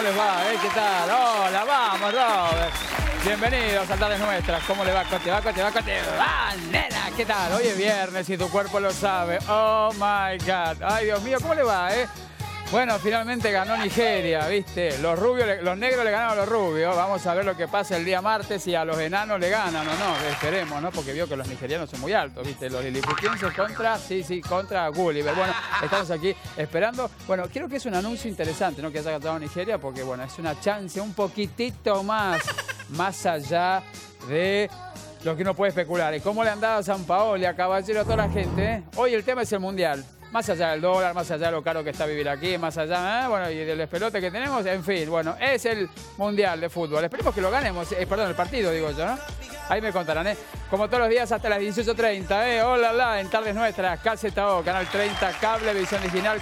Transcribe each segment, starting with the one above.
¿Cómo les va? eh? ¿Qué tal? Hola, vamos, Robert. Bienvenidos a Tardes Nuestras. ¿Cómo le va, Cote? ¿Va, Cote? ¿Va, Cote? ¡Ah, nena! ¿Qué tal? Hoy es viernes y tu cuerpo lo sabe. Oh, my God. Ay, Dios mío, ¿cómo le va, eh? Bueno, finalmente ganó Nigeria, ¿viste? Los rubios, los negros le ganaron a los rubios. Vamos a ver lo que pasa el día martes y a los enanos le ganan o no. Esperemos, ¿no? Porque vio que los nigerianos son muy altos, ¿viste? Los liliputienses contra, sí, sí, contra Gulliver. Bueno, estamos aquí esperando. Bueno, creo que es un anuncio interesante, ¿no? Que haya ganado Nigeria porque, bueno, es una chance un poquitito más, más allá de lo que uno puede especular. ¿Y cómo le han dado a San Paolo a Caballero a toda la gente? eh? Hoy el tema es el Mundial. Más allá del dólar, más allá de lo caro que está vivir aquí, más allá, ¿eh? bueno, y del espelote que tenemos, en fin, bueno, es el Mundial de Fútbol. Esperemos que lo ganemos, eh, perdón, el partido, digo yo, ¿no? Ahí me contarán, ¿eh? Como todos los días hasta las 18.30, ¿eh? Hola, la, en Tardes Nuestras, KZO, Canal 30, Cable, Visión Digital,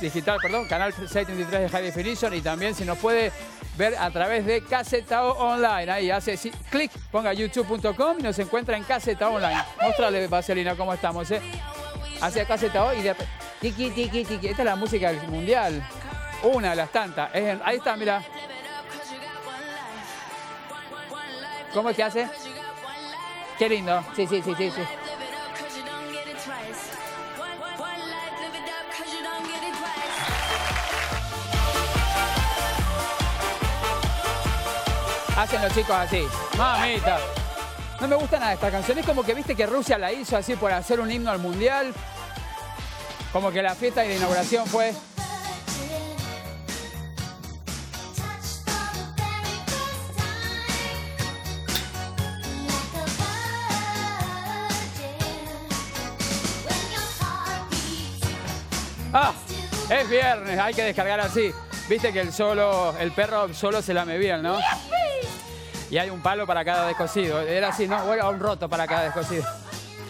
digital, perdón, Canal 633 de High Definition y también si nos puede ver a través de KZO Online. Ahí hace clic, ponga youtube.com y nos encuentra en KZO Online. Mostrale, Vaselina, cómo estamos, ¿eh? Hacia KZO y de... Tiki, tiki, tiki. Esta es la música del mundial. Una de las tantas. Ahí está, mira. ¿Cómo es que hace? Qué lindo. Sí, sí, sí, sí. sí. Hacen los chicos así. Mamita. No me gusta nada esta canción. Es como que viste que Rusia la hizo así por hacer un himno al mundial. Como que la fiesta de inauguración fue. ¡Ah! Es viernes, hay que descargar así. Viste que el solo, el perro solo se lame bien, ¿no? Y hay un palo para cada descosido. Era así, ¿no? Bueno, un roto para cada descosido.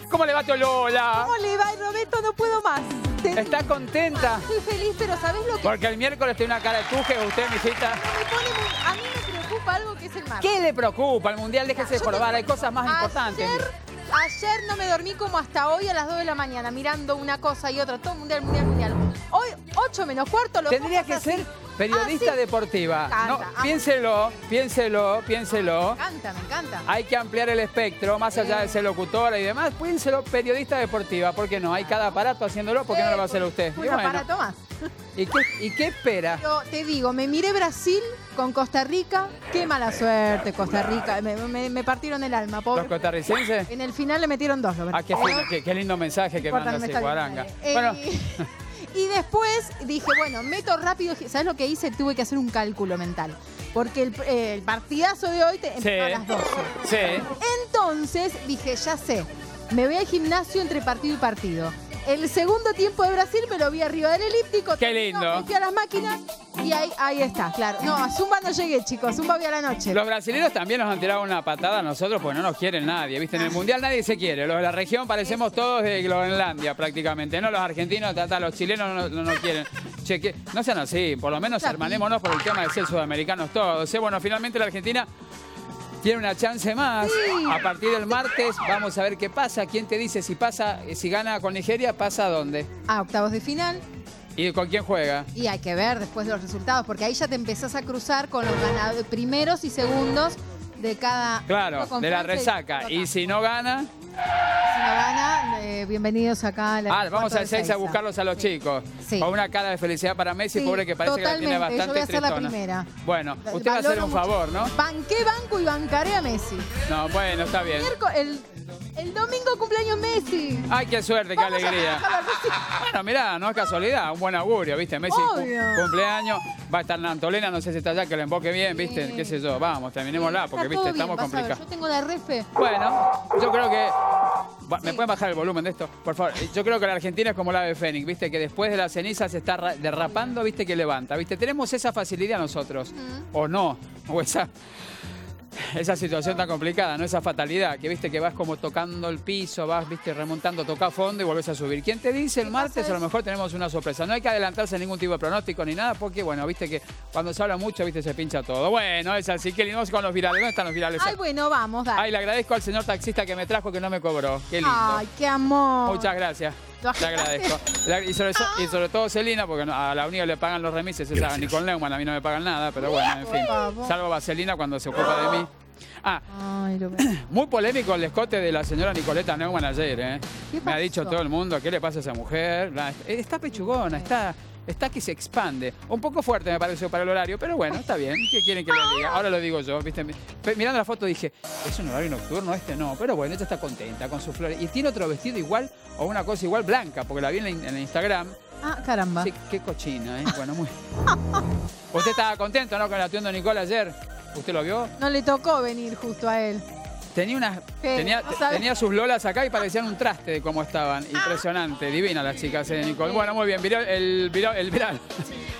¿Cómo le va tu Lola? ¿Cómo le va, Roberto? No puedo más. ¿Está contenta? Estoy feliz, pero ¿sabés lo que Porque el miércoles tiene una cara de tuje, usted, mijita. me pone muy- A mí me preocupa algo que es el mar. ¿Qué le preocupa? El mundial, déjese de jorobar, hay cosas más importantes. Ayer, no me dormí como hasta hoy a las 2 de la mañana, mirando una cosa y otra, todo mundial, mundial, mundial. Hoy, 8 menos cuarto, lo Tendría que así. ser periodista Ah, sí. deportiva. Me encanta, No, piénselo, piénselo, piénselo. Me encanta, me encanta. Hay que ampliar el espectro, más allá de ser locutora y demás. Piénselo, periodista deportiva. ¿Por qué no? Hay cada aparato haciéndolo, ¿por qué no lo va a hacer usted? Un Y bueno, aparato más. ¿y qué, y qué espera? Pero te digo, me miré Brasil con Costa Rica. Qué mala suerte, Costa Rica. Me, me- me partieron el alma, ¿Los pobre. costarricenses? En el final le metieron dos. Ah, qué, qué, qué lindo mensaje que Importa, manda no me ese está bien guaranga. Eh, Bueno, y después dije, bueno, meto rápido. ¿Sabes lo que hice? Tuve que hacer un cálculo mental. Porque el, eh, el partidazo de hoy te empezó a las 12. sí. Entonces dije, ya sé, me voy al gimnasio entre partido y partido. El segundo tiempo de Brasil me lo vi arriba del elíptico. Qué lindo. Me fui a las máquinas y ahí, ahí está, claro. No, a Zumba no llegué, chicos. Zumba voy a la noche. Los brasileños también nos han tirado una patada a nosotros porque no nos quieren nadie, ¿viste? En el Mundial nadie se quiere. Los de la región parecemos todos de Groenlandia prácticamente, ¿no? Los argentinos, tata, los chilenos no no nos quieren. Che, que- no sean así, por lo menos hermanémonos por el tema de ser sudamericanos todos. ¿eh? Bueno, finalmente la Argentina tiene una chance más. A partir del martes vamos a ver qué pasa. ¿Quién te dice si pasa, si gana con Nigeria, pasa a dónde? A octavos de final. ¿Y con quién juega? Y hay que ver después de los resultados, porque ahí ya te empezás a cruzar con los ganadores, primeros y segundos de cada. Claro, de la resaca. Y si no gana, Si no gana, eh, bienvenidos acá a la. Ah, vamos cuarto al de 6 a Seiza. buscarlos a los Sí. chicos. Sí. Con una cara de felicidad para Messi, Sí, pobre que parece que la tiene totalmente. Yo bastante voy a la primera. Bueno, usted va a hacer un mucho. favor, ¿no? Banqué banco y bancaré a Messi. No, bueno, está bien. El, el domingo cumpleaños Messi. Ay, qué suerte, qué Vamos a alegría. festejar a Messi. Bueno, mirá, no es casualidad, un buen augurio, ¿viste? Messi cu- Obvio. cumpleaños, va a estar Nantolena, no sé si está allá, que lo emboque bien, ¿viste? Sí. ¿Qué sé yo? Vamos, terminémosla, porque, ¿viste? bien, Estamos vas a ver, complicados. Yo tengo la refe. Bueno, yo creo que. ¿Me Sí. pueden bajar el volumen de esto? Por favor. Yo creo que la Argentina es como la ave Fénix, ¿viste? Que después de la ceniza se está ra- derrapando, ¿viste? Que levanta, ¿viste? Tenemos esa facilidad nosotros. O no. O esa. Esa situación tan complicada, ¿no? Esa fatalidad, que viste que vas como tocando el piso, vas, viste, remontando, toca fondo y volvés a subir. ¿Quién te dice el ¿Qué martes? A lo mejor tenemos una sorpresa. No hay que adelantarse a ningún tipo de pronóstico ni nada, porque, bueno, viste que cuando se habla mucho, viste, se pincha todo. Bueno, es así. Que lindo con los virales. ¿Dónde están los virales? Ay, bueno, vamos, dale. Ay, le agradezco al señor taxista que me trajo que no me cobró. Qué lindo. Ay, qué amor. Muchas gracias. Lo Te agradezco. La- Y sobre, y sobre todo Celina, porque no- a la única le pagan los remises es a Nicole Neumann, a mí no me pagan nada, pero bueno, en fin. Salvo Vaselina cuando se ocupa de mí. Ah, Ay, lo veo. muy polémico el escote de la señora Nicoleta Neumann ayer, ¿eh? ¿Qué Me ha dicho todo el mundo, ¿qué le pasa a esa mujer? La- Está pechugona, está, está que se expande. Un poco fuerte me pareció para el horario, pero bueno, está bien. ¿Qué quieren que le diga? Ahora lo digo yo, ¿viste? Mirando la foto dije, es un horario nocturno, este no. Pero bueno, ella está contenta con sus flores. Y tiene otro vestido igual o una cosa igual blanca, porque la vi en, la in- en el Instagram. Ah, caramba. Sí, qué cochina, ¿eh? Bueno, muy... ¿Usted estaba contento, no, con el atuendo de Nicole ayer? ¿Usted lo vio? No le tocó venir justo a él. Tenía unas, tenía, no tenía sus lolas acá y parecían un traste de cómo estaban. Impresionante, divina las chicas de Nicole. Bueno, muy bien, viral- el, viral- el viral.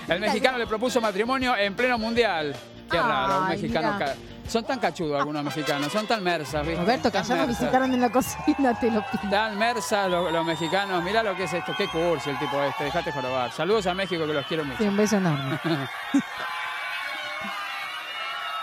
El mexicano le propuso matrimonio en pleno mundial. Qué raro, un mexicano. Son tan cachudos algunos mexicanos, son tan mersas, ¿viste? Roberto, que ayer nos visitaron en la cocina, te lo pido. Tan mersas los, los mexicanos. Mirá lo que es esto. Qué cursi el tipo este. Dejate jorobar. Saludos a México que los quiero mucho. Sí, un beso enorme.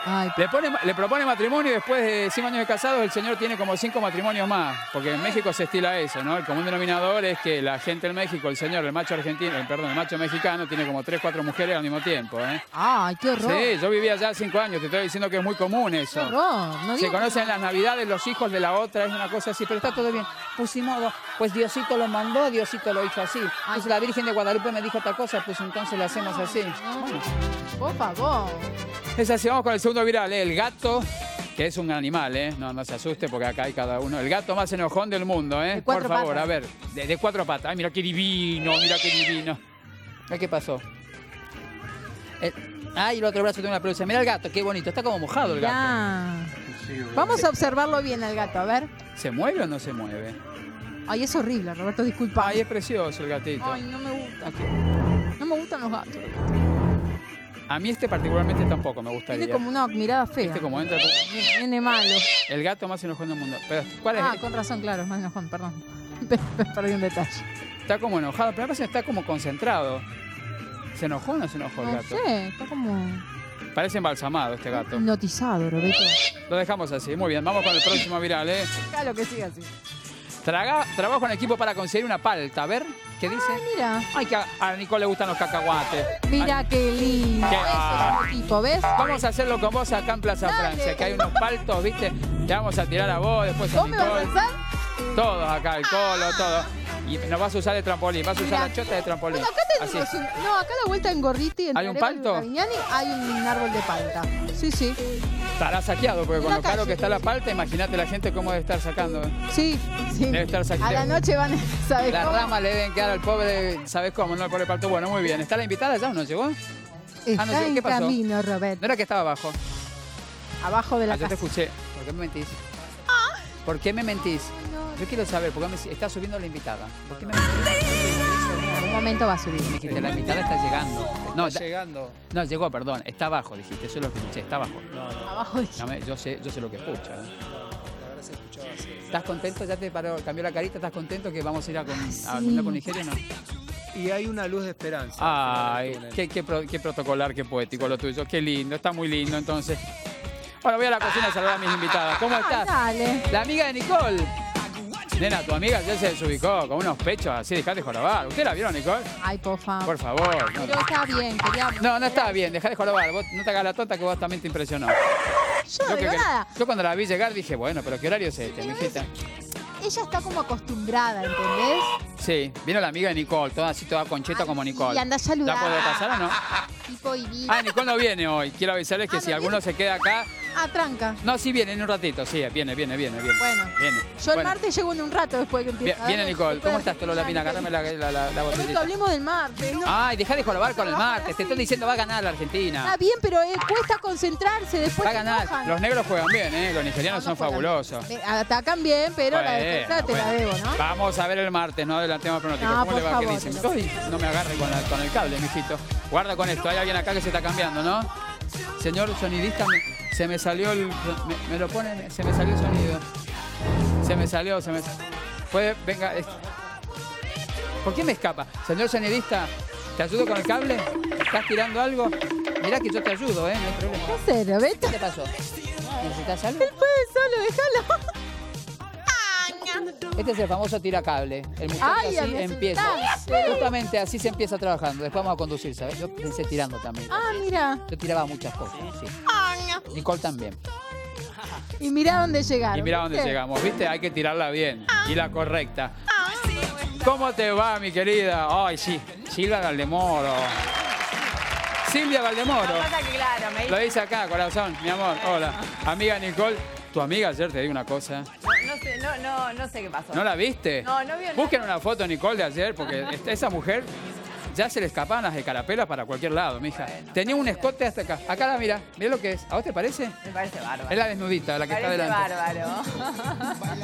Ay, Le, pone, le propone matrimonio y después de cinco años de casados el señor tiene como cinco matrimonios más. Porque en México se estila eso, ¿no? El común denominador es que la gente en México, el señor, el macho argentino, el, perdón, el macho mexicano tiene como tres, cuatro mujeres al mismo tiempo, ¿eh? ay, qué horror. Sí, yo vivía allá cinco años, te estoy diciendo que es muy común Qué eso. horror. No Se conocen en las navidades los hijos de la otra, es una cosa así, pero está todo bien. Pues sin modo, pues Diosito lo mandó, Diosito lo hizo así. Pues la Virgen de Guadalupe me dijo otra cosa, pues entonces lo hacemos así. Bueno. Por favor. Es así, vamos con el segundo viral, ¿eh? el gato, que es un animal, ¿eh? No, no se asuste porque acá hay cada uno. El gato más enojón del mundo, ¿eh? De Por favor, patas. a ver, de, de cuatro patas. Ay, mira qué divino, mira qué divino. ¿Qué pasó? El- Ay, el otro brazo tiene una pelusa. Mira el gato, qué bonito. Está como mojado el gato. Ya. Vamos a observarlo bien al gato, a ver. ¿Se mueve o no se mueve? Ay, es horrible, Roberto, disculpa. Ay, es precioso el gatito. Ay, no me gusta. No me gustan los gatos. A mí este particularmente tampoco me gustaría. Tiene como una mirada fea. Este como entra... Viene malo. El gato más enojón del mundo. Pero, ¿cuál es? Ah, con razón, claro, es más enojón, perdón. Perdí un detalle. Está como enojado, pero a veces está como concentrado. ¿Se enojó o no se enojó el No gato? sé, está como Parece embalsamado este gato. hipnotizado, Roberto. Lo dejamos así. Muy bien, vamos con el próximo viral, ¿eh? Claro que siga así. Traga- trabajo en equipo para conseguir una palta. A ver, ¿qué dice? Mira, Ay, que a, a Nicole le gustan los cacahuates. mira qué lindo. Qué- Eso es un tipo, ¿ves? Vamos a hacerlo con vos acá en Plaza Dale. Francia, que hay unos paltos, ¿viste? Te vamos a tirar a vos, después a ¿Vos me vas a alzar? Todos acá, el colo, todo. Y nos vas a usar de trampolín, vas a usar la chota de trampolín. Bueno, acá Así. tenemos un- No, acá a la vuelta en Gorditi, en ¿Hay un palto? Hay un árbol de palta. Sí, sí. Estará saqueado, porque con Una lo caro calle. que está la palta, imagínate la gente cómo debe estar sacando. Sí, sí. Debe estar A la saqueado. noche van a saber Las cómo. ramas le deben quedar al pobre, ¿sabes cómo? No al pobre palto. Bueno, muy bien. ¿Está la invitada ya o no llegó? Está Ah, no, ¿qué en pasó? camino, Robert. No era que estaba abajo. Abajo de la Ah, yo te casa. escuché. ¿Por qué me mentís? ¿Por qué me mentís? Yo quiero saber, ¿por qué me está subiendo la invitada? ¿Por qué me? En algún momento va a subir. Me dijiste, la invitada está llegando. No, Está llegando. no, llegó, perdón. Está abajo, dijiste. Eso es lo que escuché. Está abajo. No, no, Abajo. No me- yo, sé, yo sé lo que escucha. ¿eh? la verdad se escuchaba así. ¿Estás contento? ¿Ya te paró, cambió la carita? ¿Estás contento que vamos a ir a, con, a Sí. comer con Nigeria? No. Y hay una luz de esperanza. al Ay, final del túnel. qué, qué, pro- qué protocolar, qué poético lo tuyo. Qué lindo, está muy lindo entonces. Bueno, voy a la cocina a saludar a mis invitadas. ¿Cómo Ay, estás? dale. La amiga de Nicole. Nena, tu amiga ya se desubicó con unos pechos así, dejate jorobar. ¿Usted la vieron, Nicole? Ay, por favor. Por favor. No, Pero está bien, quería... no, no está bien, dejá de jorobar. Vos no te hagas la tonta que vos también te impresionó. Yo Yo, que- nada. yo cuando la vi llegar dije, bueno, pero ¿qué horario es este, Pero mijita? Ella está como acostumbrada, ¿entendés? Sí, vino la amiga de Nicole, toda así, toda concheta como Nicole. Y anda a saludar. ¿La puedo pasar o no? Tipo y Ah, Nicole no viene hoy. Quiero avisarles que Ah, si ¿no alguno se queda acá. Ah, tranca. No, sí viene en un ratito, sí, viene, viene, viene, viene. Bueno. Viene. Yo el Bueno, martes llego en un rato después que empiece. Viene Nicole. ¿Cómo estás, Tolo Lapina? Agárrame la, la, la, la botellita. hablemos del martes. ¿no? Ay, deja de jorobar con el martes. Te estoy diciendo va a ganar la Argentina. Está bien, pero eh, cuesta concentrarse. Después Va a ganar. Los negros juegan bien, ¿eh? Los nigerianos No, son juegan fabulosos. Eh, Atacan bien, pero la defensa te la debo, ¿no? Vamos a ver el martes, no adelantemos pronóstico. ¿Cómo le por va? ¿Qué favor, dicen? no me agarre con, el cable, mijito. Guarda con esto, hay alguien acá que se está cambiando, ¿no? Señor sonidista, me- se me salió el. Me, me lo pone, se me salió el sonido. Se me salió, se me Puede, venga. es- ¿Por qué me escapa? Señor sonidista, ¿te ayudo con el cable? ¿Estás tirando algo? Mirá que yo te ayudo, ¿eh? No hay problema. ¿Qué te pasó? ¿Necesitas algo? Puede solo, déjalo. Este es el famoso tiracable. El muchacho Ay, así empieza. Justamente así se empieza trabajando. Después vamos a conducir, ¿sabes? Yo pensé tirando también. Ah, mira. Yo tiraba muchas cosas, sí. Nicole también. Y mirá dónde llegaron. Y mira dónde ¿viste? llegamos, ¿viste? Hay que tirarla bien. Y la correcta. ¿Cómo te va, mi querida? Ay, sí. Silvia Valdemoro. Silvia Valdemoro. Pasa que claro, me Lo dice acá, corazón, mi amor. Hola. Amiga Nicole. Tu amiga ayer te di una cosa. no, no sé, no, no, no sé qué pasó. ¿No la viste? No, no vi nada. Busquen una foto Nicole de ayer, porque esta- esa mujer ya se le escapaban las escarapelas para cualquier lado, mija. Tenía un escote hasta acá. Acá la mira, mira lo que es. ¿A vos te parece? Me parece bárbaro. Es la desnudita, la que está parece delante. bárbaro.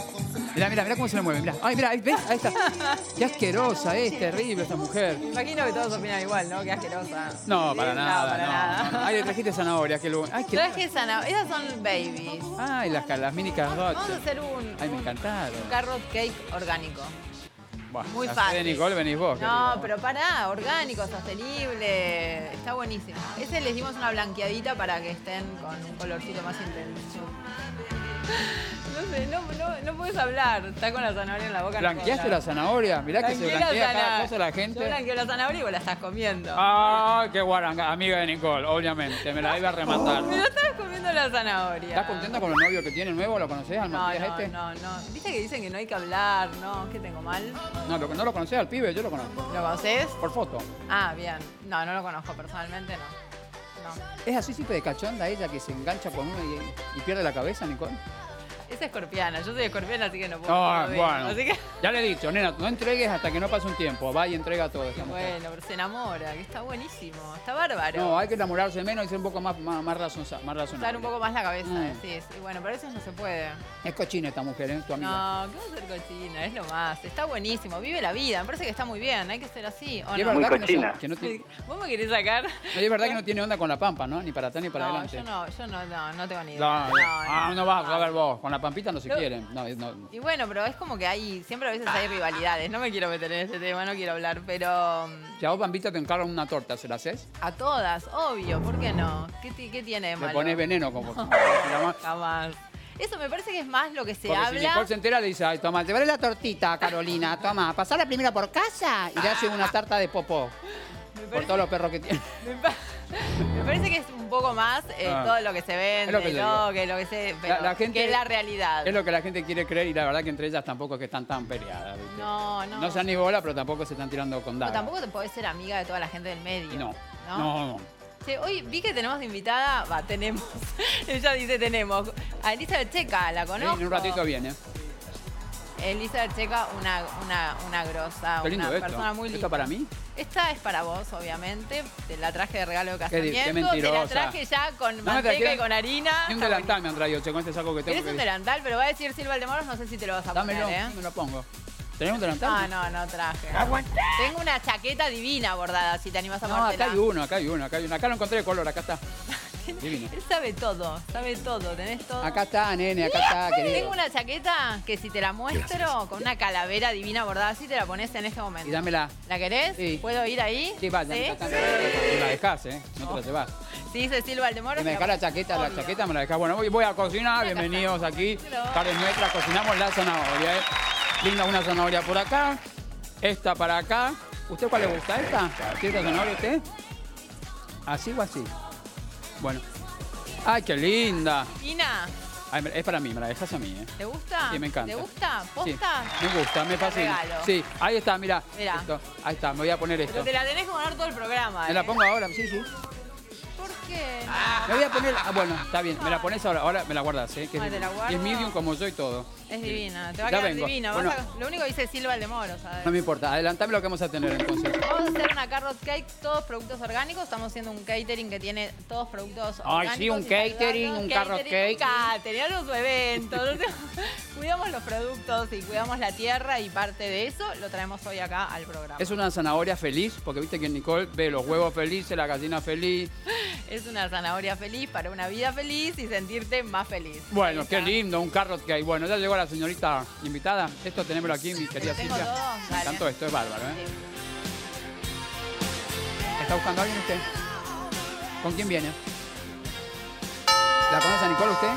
Mira, mira, mira cómo se le mueve. Mira. Ay, mira, ahí, ¿ves? Ahí está. Qué asquerosa, es terrible esta mujer. Imagino que todos opinan igual, ¿no? Qué asquerosa. No, para nada. No, para no, nada. no. Ay, le trajiste zanahoria, qué lu- Ay, qué. Traje zanahoria. Esas son babies. Ay, las, las mini Vamos a carrots. hacer un, Ay, me un encantaron. carrot cake orgánico. Muy la fácil. de Nicole venís vos. No, querida. pero pará, orgánico, sostenible. Está buenísimo. Ese les dimos una blanqueadita para que estén con un colorcito más intenso. No sé, no, no, no puedes hablar. Está con la zanahoria en la boca. no ¿Blanqueaste hablar. la zanahoria? Mirá que se Blanqueé la blanquea cada cosa la Yo gente. blanqueo la zanahoria y vos la estás comiendo. Ah, qué guaranga, amiga de Nicole, obviamente. Me la iba a rematar. Pero estás comiendo la zanahoria. ¿Estás contenta con el novio que tiene nuevo? ¿Lo conoces al No, no, este? no, no. ¿Viste que dicen que no hay que hablar? ¿No? ¿Qué tengo mal? No, lo, no lo conoces al pibe, yo lo conozco. ¿Lo conoces? Por foto. Ah, bien. No, no lo conozco personalmente, no. No. ¿Es así siempre de cachonda ella que se engancha con uno y, y pierde la cabeza, Nicole? Es escorpiana. Yo soy escorpiana, así que no puedo. Ah, no digo. bueno. Así que. Ya le he dicho, nena, no entregues hasta que no pase un tiempo. Va y entrega todo esta mujer. Bueno, pero se enamora, que está buenísimo. Está bárbaro. No, hay que enamorarse menos y ser un poco más, más, más, más Usar razonable. un poco más la cabeza, Mm. decís. Y bueno, pero eso no se puede. Es cochina esta mujer, ¿eh? Tu amiga. No, ¿qué va a ser cochina? Es lo más. Está buenísimo. Vive la vida. Me parece que está muy bien. Hay que ser así. ¿o Y es no? verdad que no no ¿Vos me querés sacar? no, y es verdad que no tiene onda con la pampa, ¿no? Ni para atrás ni para no, adelante. yo no, yo no, no, no tengo ni idea. No, ah, no vas a ver no. vos. Con la pampita no se No. quieren. No, no. Y bueno, pero es como que hay, siempre a veces hay rivalidades. No me quiero meter en ese tema, no quiero hablar, pero mm, Si a vos, Pampita, te encargan una torta, ¿se la haces? a todas, obvio, ¿por qué no? ¿Qué, ti- qué tiene de Le malo? pones veneno como. Jamás. Eso me parece que es más lo que se Porque si habla. Nicole se entera, le dice, ay, toma, te vale la tortita, Carolina, toma, pasala primero por casa y le hace una tarta de popó. Por todos los perros que tiene. me pa- me parece que es un poco más eh, Ah. todo lo que se vende, lo que ¿no? que lo que se. Pero, la gente- que es la realidad. Es lo que la gente quiere creer y la verdad que entre ellas tampoco es que están tan peleadas. ¿viste? No, no. No se dan ni bola, pero tampoco se están tirando con O daga. tampoco te podés ser amiga de toda la gente del medio. No. ¿No? No, hoy vi que tenemos de invitada, va, tenemos, ella dice tenemos, a Elizabeth Checa, la Sí, conozco. en un ratito viene. Elizabeth Checa, una, una, una grosa, Qué lindo una esto. persona muy linda. ¿Esto para mí? Esta es para vos, obviamente. Te la traje de regalo de Qué di- qué casamiento. te la mentirosa. traje ya con me manteca trajeron y con harina. Ni un Está delantal me han traído, che, con este saco que tengo. Eres un que- delantal, pero va a decir Silva Aldemoros, no sé si te lo vas a Dámelo, poner, ¿eh? sí, me lo pongo. ¿Tenés un delantal? Ah, no, no traje. Tengo una chaqueta divina bordada, si te animas a No, acá hay uno, acá hay uno, acá hay uno. Acá lo encontré de color, acá está. Divino. Él sabe todo, sabe todo, tenés todo. Acá está, nene, acá está, querido. Tengo una chaqueta que si te la muestro con una calavera divina bordada así te la pones en este Y momento. dámela. ¿La querés? Sí. ¿Puedo ir ahí? Sí, vaya, ¿Sí? Y la dejás, ¿eh? No te la llevas. Sí, dice Silva Aldemoro. Y me dejás la chaqueta, la chaqueta me la dejás. Bueno, voy, voy a cocinar, bienvenidos aquí. Claro. Tardes nuestras, cocinamos la zanahoria, ¿eh? Linda una zanahoria por acá, esta para acá. ¿Usted cuál le gusta? ¿Esta? ¿Quiere esta zanahoria usted? ¿Así o así? Bueno. ¡Ay, qué linda! Ina, Ay, me- es para mí, me la dejas a mí, ¿eh? ¿te gusta? Sí, me encanta. ¿Te gusta? Sí, ¿Posta? me gusta, me Te fascina. regalo. Sí, ahí está, mira. Mirá. Ahí está, me voy a poner esto. Pero te la tenés que poner todo el programa. ¿Me la ¿eh? pongo ahora? Sí, sí. ¿Por qué? Me voy a poner. Ah, bueno, está bien. Me la pones ahora. Ahora me la guardas, ¿eh? Que Ah, es, te la guardo. y es medium como yo y todo. Es divina, te va a Ya quedar vengo. divina. Bueno. Vas a- Lo único que dice Silva Aldemoro, ¿sabes? No me importa. Adelantame lo que vamos a tener entonces. Vamos a hacer una carrot cake, todos productos orgánicos. Estamos haciendo un catering que tiene todos productos Ay, orgánicos. sí, un y catering, un carrot cake. Un catering, algo su evento. no sé. cuidamos los productos y cuidamos la tierra y parte de eso lo traemos hoy acá al programa. Es una zanahoria feliz, porque viste que Nicole ve los huevos felices, la gallina feliz. Es una zanahoria feliz para una vida feliz y sentirte más feliz. Bueno, qué está. lindo, un carrot cake. Bueno, ya llegó la señorita invitada. Esto tenémoslo aquí, mi querida Silvia. Me encantó esto, es bárbaro, ¿eh? Sí. ¿Está buscando a alguien usted? ¿Con quién viene? ¿La conoce a Nicole usted?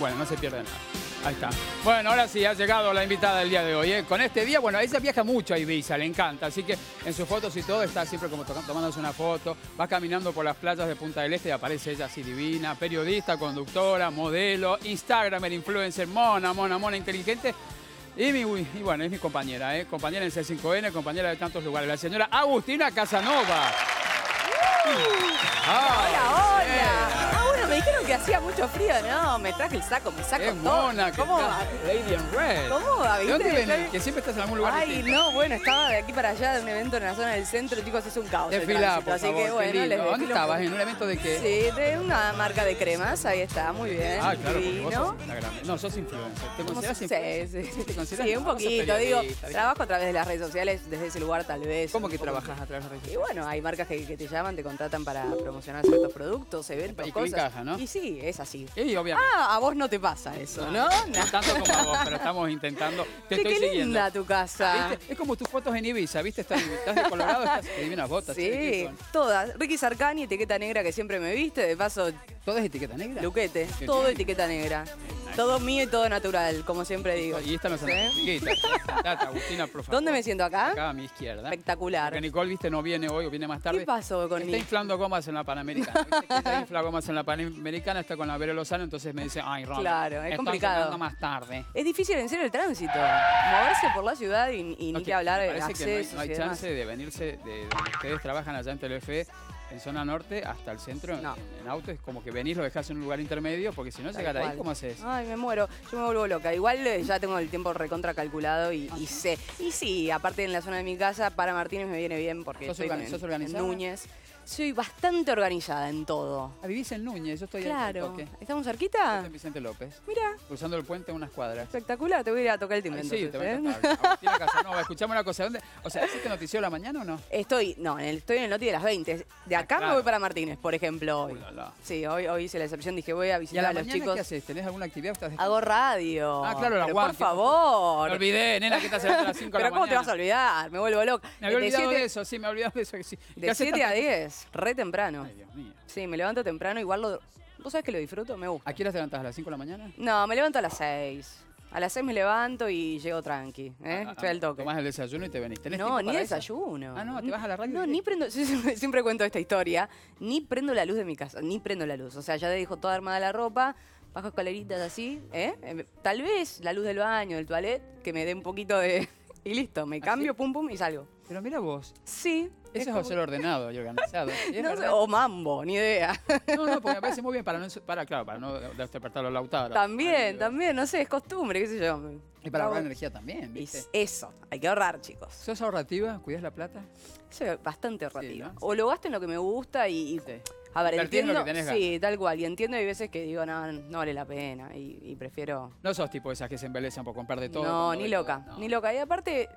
Bueno, no se pierde nada. Ahí está. Bueno, ahora sí, ha llegado la invitada del día de hoy. ¿eh? Con este día, bueno, ella viaja mucho a Ibiza, le encanta. Así que en sus fotos y todo está siempre como tomándose una foto. Va caminando por las playas de Punta del Este y aparece ella así divina. Periodista, conductora, modelo, Instagramer, influencer, mona, mona, mona, inteligente. Y, mi, y bueno, es mi compañera, ¿eh? compañera en C5N, compañera de tantos lugares. La señora Agustina Casanova. hola, hola me dijeron que hacía mucho frío. No, me traje el saco, me saco es todo. Mona, ¿Cómo? Lady in Red. ¿Cómo va? ¿De dónde vienes? Que siempre estás en algún lugar Ay, no, bueno, estaba de aquí para allá de un evento en la zona del centro, chicos, es un caos. Por así favor, que bueno, les ¿Dónde estabas? ¿En un evento de qué? Sí, de una marca de cremas, ahí está, muy bien. Ah, claro, vos sos No, sos influencer. ¿Te consideras influencer? Sí, sí. ¿Te sí, un poquito, digo, trabajo a través de las redes sociales desde ese lugar tal vez. ¿Cómo que trabajas a través de las redes sociales? Y bueno, hay marcas que, te llaman, te contratan para promocionar ciertos productos, eventos, cosas. Y sí, es así. Sí, obviamente. Ah, a vos no te pasa eso, ¿no? No, tanto como a vos, pero estamos intentando. Te estoy qué siguiendo. linda tu casa. Es como tus fotos en Ibiza, ¿viste? Estás, estás de Colorado, estás de divinas botas. Sí, todas. Ricky Sarkani, etiqueta negra que siempre me viste, de paso. ¿Todo es etiqueta negra? Luquete, todo etiqueta negra. Todo mío y todo natural, como siempre digo. Y esta no es chiquita. Agustina, por favor. ¿Dónde me siento acá? Acá a mi izquierda. Espectacular. Porque Nicole, viste, no viene hoy o viene más tarde. ¿Qué pasó con Está inflando gomas en la Panamericana. ¿Viste que está inflando gomas en la Panamericana, está con la Vero Lozano, entonces me dice, ay, Ron. Claro, es complicado. más tarde. Es difícil en serio el tránsito. Moverse por la ciudad y, ni que hablar de acceso que no hay, no hay chance de venirse de donde ustedes trabajan allá en Telefe en zona norte hasta el centro en, auto es como que venís, lo dejás en un lugar intermedio, porque si no llegar ahí, ¿cómo haces? Ay, me muero, yo me vuelvo loca. Igual eh, ya tengo el tiempo recontra calculado y, sé. Y sí, aparte en la zona de mi casa, para Martínez me viene bien porque ¿Sos, estoy en, Núñez soy bastante organizada en todo. Ah, vivís en Núñez, yo estoy Claro. ¿Estamos cerquita? en Vicente López. Mira. Cruzando el puente en unas cuadras. Espectacular, te voy a ir a tocar el timbre. sí, te voy a ¿eh? No, escuchame una cosa. ¿Dónde? O sea, ¿hiciste noticiero la mañana o no? Estoy, no, en el, estoy en el noti de las 20. De ah, acá me voy para Martínez, por ejemplo, hoy. Sí, hoy, hoy hice la excepción, dije voy a visitar a, los chicos. ¿Qué haces? ¿Tenés alguna actividad? Hago radio. Ah, claro, la Pero Por favor. Me olvidé, nena, que estás a las 5 de la mañana. Pero ¿cómo te vas a olvidar? Me vuelvo loca. Me había olvidado de eso, sí, me había olvidado de eso. Sí. De 7 a 10, re temprano. Ay, Dios mío. Sí, me levanto temprano, igual lo... ¿Vos sabés que lo disfruto? Me gusta. ¿A qué hora te levantás? ¿A las 5 de la mañana? No, me levanto a las 6. A las 6 me levanto y llego tranqui, ¿eh? Ah, Estoy al toque. Tomás el desayuno y te venís. no, ni desayuno. Ah, no, te vas a la radio. No, ni prendo, siempre cuento esta historia, ni prendo la luz de mi casa, ni prendo la luz. O sea, ya dejo toda armada la ropa, bajo escaleritas así, ¿eh? eh tal vez la luz del baño, del toilet, que me dé un poquito de... y listo, me ¿Ah, cambio, pum, pum y salgo. Pero mira vos. Sí. Eso es, ser ordenado y organizado. o mambo, ni idea. No, no, porque me parece muy bien para no, para, claro, para no despertar los lautaros. También, también, no sé, es costumbre, qué sé yo. Y para ahorrar energía también, ¿viste? eso, hay que ahorrar, chicos. ¿Sos ahorrativa? ¿Cuidas la plata? Soy bastante ahorrativa. O lo gasto en lo que me gusta y... A ver, entiendo, lo que tenés sí, tal cual. Y entiendo hay veces que digo, no, no vale la pena y, prefiero... No sos tipo esas que se embelezan por comprar de todo. No, ni loca, ni loca. Y aparte,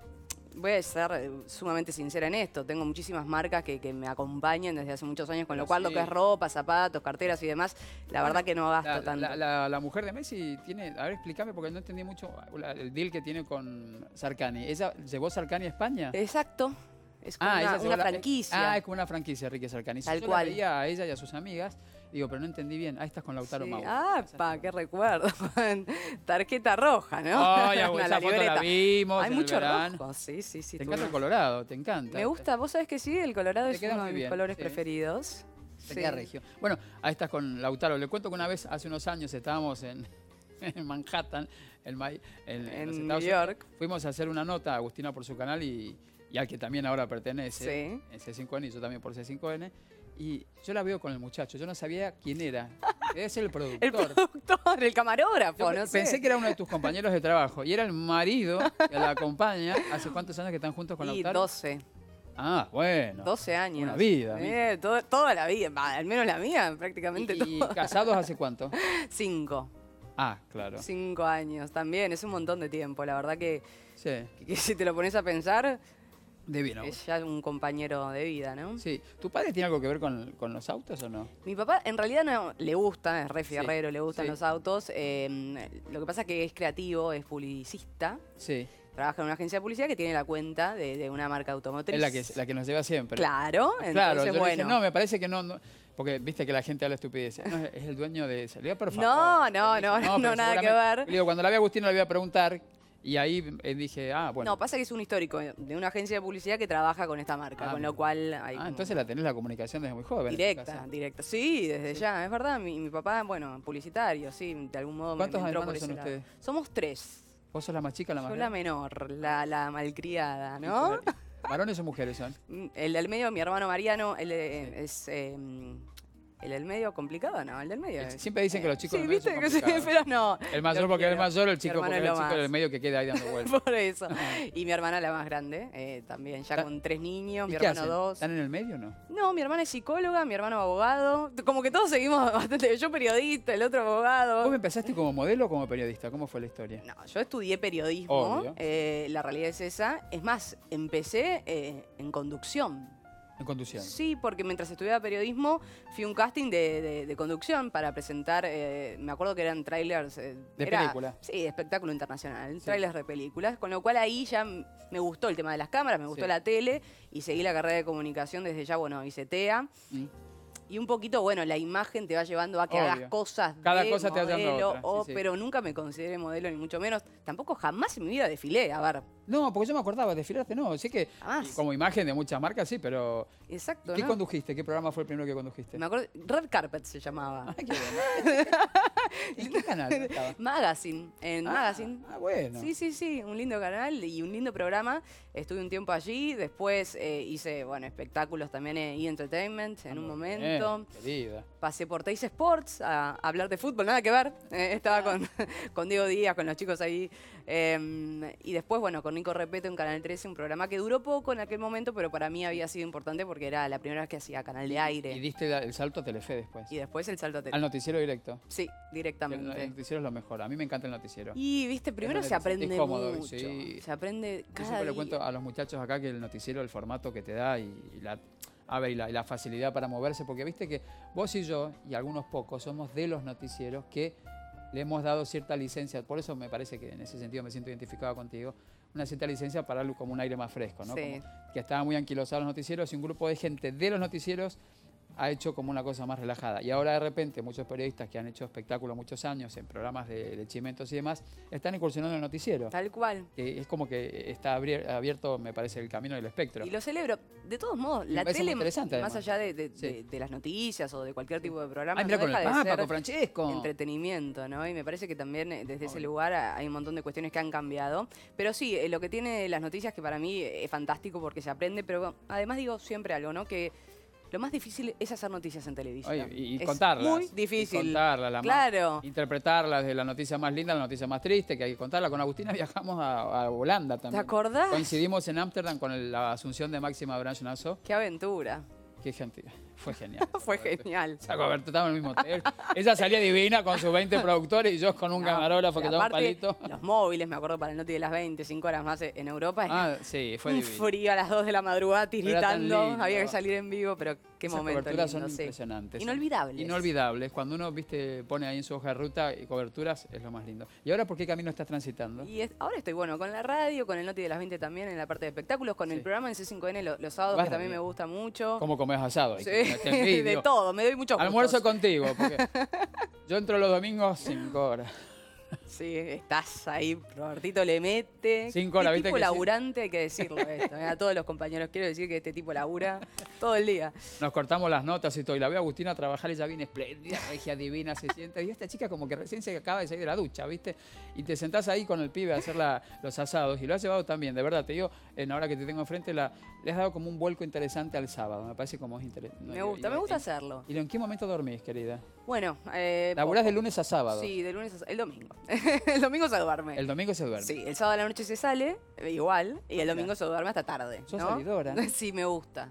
voy a ser eh, sumamente sincera en esto. Tengo muchísimas marcas que, me acompañan desde hace muchos años, con lo cual lo que es ropa, zapatos, carteras y demás, la verdad que no gasto tanto. La, mujer de Messi tiene, a ver, explícame porque no entendí mucho el deal que tiene con Sarkani. ¿Ella llevó Sarkani a España? Exacto. Es como ah, una, franquicia. ah, es como una franquicia, Ricky Sarkani. Tal cual. a ella y a sus amigas Digo, pero no entendí bien. Ahí estás con Lautaro sí. Ah, pa, qué recuerdo. Tarjeta roja, ¿no? Ay, esa foto la vimos. Hay mucho rojo. Sí, sí, sí. Te encanta el colorado, te encanta. Me gusta. Vos sabés que sí, el colorado es uno de mis colores preferidos. Te queda regio. Bueno, ahí estás con Lautaro. Le cuento que una vez, hace unos años, estábamos en, Manhattan, en, en, New York. Fuimos a hacer una nota, Agustina por su canal y, al que también ahora pertenece, en C5N y yo también por C5N. Y yo la veo con el muchacho, yo no sabía quién era. Ser el productor. El productor, el camarógrafo, no sé. Pensé que era uno de tus compañeros de trabajo y era el marido que la acompaña. ¿Hace cuántos años que están juntos con y Lautaro? 12. Ah, bueno. 12 años. Una vida. Eh, toda la vida, al menos la mía, prácticamente. ¿Y, casados hace cuánto? Cinco. Ah, claro. Cinco años también, es un montón de tiempo. La verdad que, sí. que si te lo pones a pensar, de Es ya un compañero de vida, ¿no? Sí. ¿Tu padre tiene algo que ver con, los autos o no? Mi papá en realidad no le gusta, es re fierrero, le gustan los autos. Em, lo que pasa es que es creativo, es publicista. Sí. Trabaja en una agencia de publicidad que tiene la cuenta de, una marca automotriz. Es la que, la que nos lleva siempre. Claro, claro. Entonces, bueno. no, me parece que no, Porque viste que la gente habla estupidez. No, es el dueño de Salida, por favor. No, no, no, no, nada que ver. Digo, cuando la vi a Agustina le voy a preguntar y ahí eh, dije, ah, bueno. No, pasa que es un histórico de una agencia de publicidad que trabaja con esta marca, Ah, con lo cual hay ah, como- entonces la tenés la comunicación desde muy joven. en tu directa, directa. Sí, desde ya, es verdad. Mi, mi papá, bueno, publicitario, sí, de algún modo ¿Cuántos me entró por hermanos son lado. ustedes? Somos tres. ¿Vos sos la más chica la más Yo la menor, la, la malcriada, ¿no? ¿Varones o mujeres son? El del medio, mi hermano Mariano, él eh, es. eh, ¿El del medio complicado? No, el del medio. es- Siempre dicen que los chicos Sí, del medio viste son que sí, pero no. El mayor porque es el quiero. mayor, el chico porque el chico del más. medio que queda ahí dando vueltas. Por eso. Y mi hermana la más grande, eh, también, ya con tres niños, ¿Y mi hermano dos. ¿Están en el medio o no? No, mi hermana es psicóloga, mi hermano abogado. Como que todos seguimos bastante. Yo periodista, el otro abogado. ¿Vos empezaste como modelo o como periodista? ¿Cómo fue la historia? No, yo estudié periodismo. Eh, la realidad es esa. Es más, empecé eh, en conducción. Conducción. Sí, porque mientras estudiaba periodismo fui a un casting de, de- de conducción para presentar, eh, me acuerdo que eran trailers. eh, ¿De era- película? Sí, de espectáculo internacional, Sí. trailers de películas, con lo cual ahí ya me gustó el tema de las cámaras, me gustó Sí. la tele y seguí la carrera de comunicación desde ya, bueno, hice TEA. Mm. Y un poquito, bueno, la imagen te va llevando a que Obvio. hagas cosas Cada de cosa te va llevando a modelo, otra, sí, o- sí. pero nunca me consideré modelo, ni mucho menos. Tampoco jamás en mi vida desfilé, a ver. No, porque yo me acordaba, desfilaste no. Sí que Jamás. como imagen de muchas marcas, sí, pero. Exacto, ¿Qué ¿no? condujiste? ¿Qué programa fue el primero que condujiste? Me acuerdo, Red Carpet se llamaba. Ay, qué bueno. ¿En qué canal estaba? Magazine, en Ah, Magazine. Ah, bueno. Sí, sí, sí, un lindo canal y un lindo programa. Estuve un tiempo allí, después eh, hice, bueno, espectáculos también en E! Entertainment en un Muy momento. bien, querida. Pasé por Teis Sports a, a hablar de fútbol, nada que ver. Eh, estaba con, con Diego Díaz, con los chicos ahí. Eh, y después, bueno, con Nico Repeto en Canal 13, un programa que duró poco en aquel momento, pero para mí había sido importante porque era la primera vez que hacía Canal de Aire. Y diste el salto a Telefe después. Y después el salto a tele. Al noticiero directo. Sí, directamente. el noticiero es lo mejor. A mí me encanta el noticiero. Y, viste, primero se aprende cómodo, mucho. sí. Se aprende Yo cada siempre le cuento a los muchachos acá que el noticiero, el formato que te da y, y la, a ver, y, la, facilidad para moverse, porque viste que vos y yo, y algunos pocos, somos de los noticieros que le hemos dado cierta licencia, por eso me parece que en ese sentido me siento identificado contigo, una cierta licencia para algo como un aire más fresco, ¿no? Sí. Como que estaban muy anquilosados los noticieros y un grupo de gente de los noticieros ha hecho como una cosa más relajada. Y ahora de repente muchos periodistas que han hecho espectáculos muchos años en programas de, de chimentos y demás, están incursionando en el noticiero. Tal cual. Que es como que está abierto, me parece, el camino del espectro. Y lo celebro. De todos modos, la tele, interesante, más además. allá de, de- Sí. de- de las noticias o de cualquier tipo de programa, Ay, mira no con el de Papa, ser con Francesco. entretenimiento, ¿no? Y me parece que también eh, desde ese lugar hay un montón de cuestiones que han cambiado. Pero sí, eh, lo que tiene las noticias que para mí es fantástico porque se aprende, pero además digo siempre algo, ¿no? Que lo más difícil es hacer noticias en televisión. Oye, y, y Es contarlas. Muy difícil. contarlas, la más- Claro. interpretarlas de la noticia más linda a la noticia más triste, que hay que contarla. Con Agustina viajamos a, a Holanda ¿Te también. acordás? Coincidimos en Ámsterdam con el- la asunción de Máxima Branch Nassau. Qué aventura. Qué gente. Fue genial. Fue genial. Saco a ver, estábamos en el mismo hotel. Ella salía divina con sus 20 productores y yo con un No, camarógrafo que daba un palito. Los móviles, me acuerdo, para el noti de las 20, 5 horas más en Europa. Ah, sí, fue un divino. frío a las 2 de la madrugada tiritando. Había que salir en vivo, pero qué Esas momento coberturas lindo, son sí. impresionantes. Inolvidables. Inolvidables. Cuando uno, viste, pone ahí en su hoja de ruta y coberturas, es lo más lindo. ¿Y ahora por qué camino estás transitando? Y es- ahora estoy, bueno, con la radio, con el Noti de las 20 también en la parte de espectáculos, con Sí. el programa en C5N lo- los sábados, Vas que también me gusta mucho. ¿Cómo comes asado? Sí, que de todo, me doy muchos Almuerzo contigo, porque yo entro los domingos cinco horas. Sí, estás ahí, Robertito le mete. Cinco Qué ¿viste tipo que sí? laburante, hay que decirlo esto. eh, A todos los compañeros quiero decir que este tipo labura todo el día. Nos cortamos las notas y todo. Y la veo a Agustina trabajar, ella viene espléndida, regia divina, se sienta. Y esta chica como que recién se acaba de salir de la ducha, ¿viste? Y te sentás ahí con el pibe a hacer la- los asados. Y lo has llevado también, de verdad. Te digo, en ahora que te tengo enfrente, la, le has dado como un vuelco interesante al sábado. Me parece como es interesante. Me gusta, me gusta hacerlo. ¿Y en qué momento dormís, querida? Bueno, eh, Laburás de lunes a sábado. Sí, de lunes a el domingo. el domingo se duerme. El domingo se duerme. Sí, el sábado a la noche se sale, eh, igual, y el domingo se duerme hasta tarde. Sos ¿no? salidora. Sí, me gusta.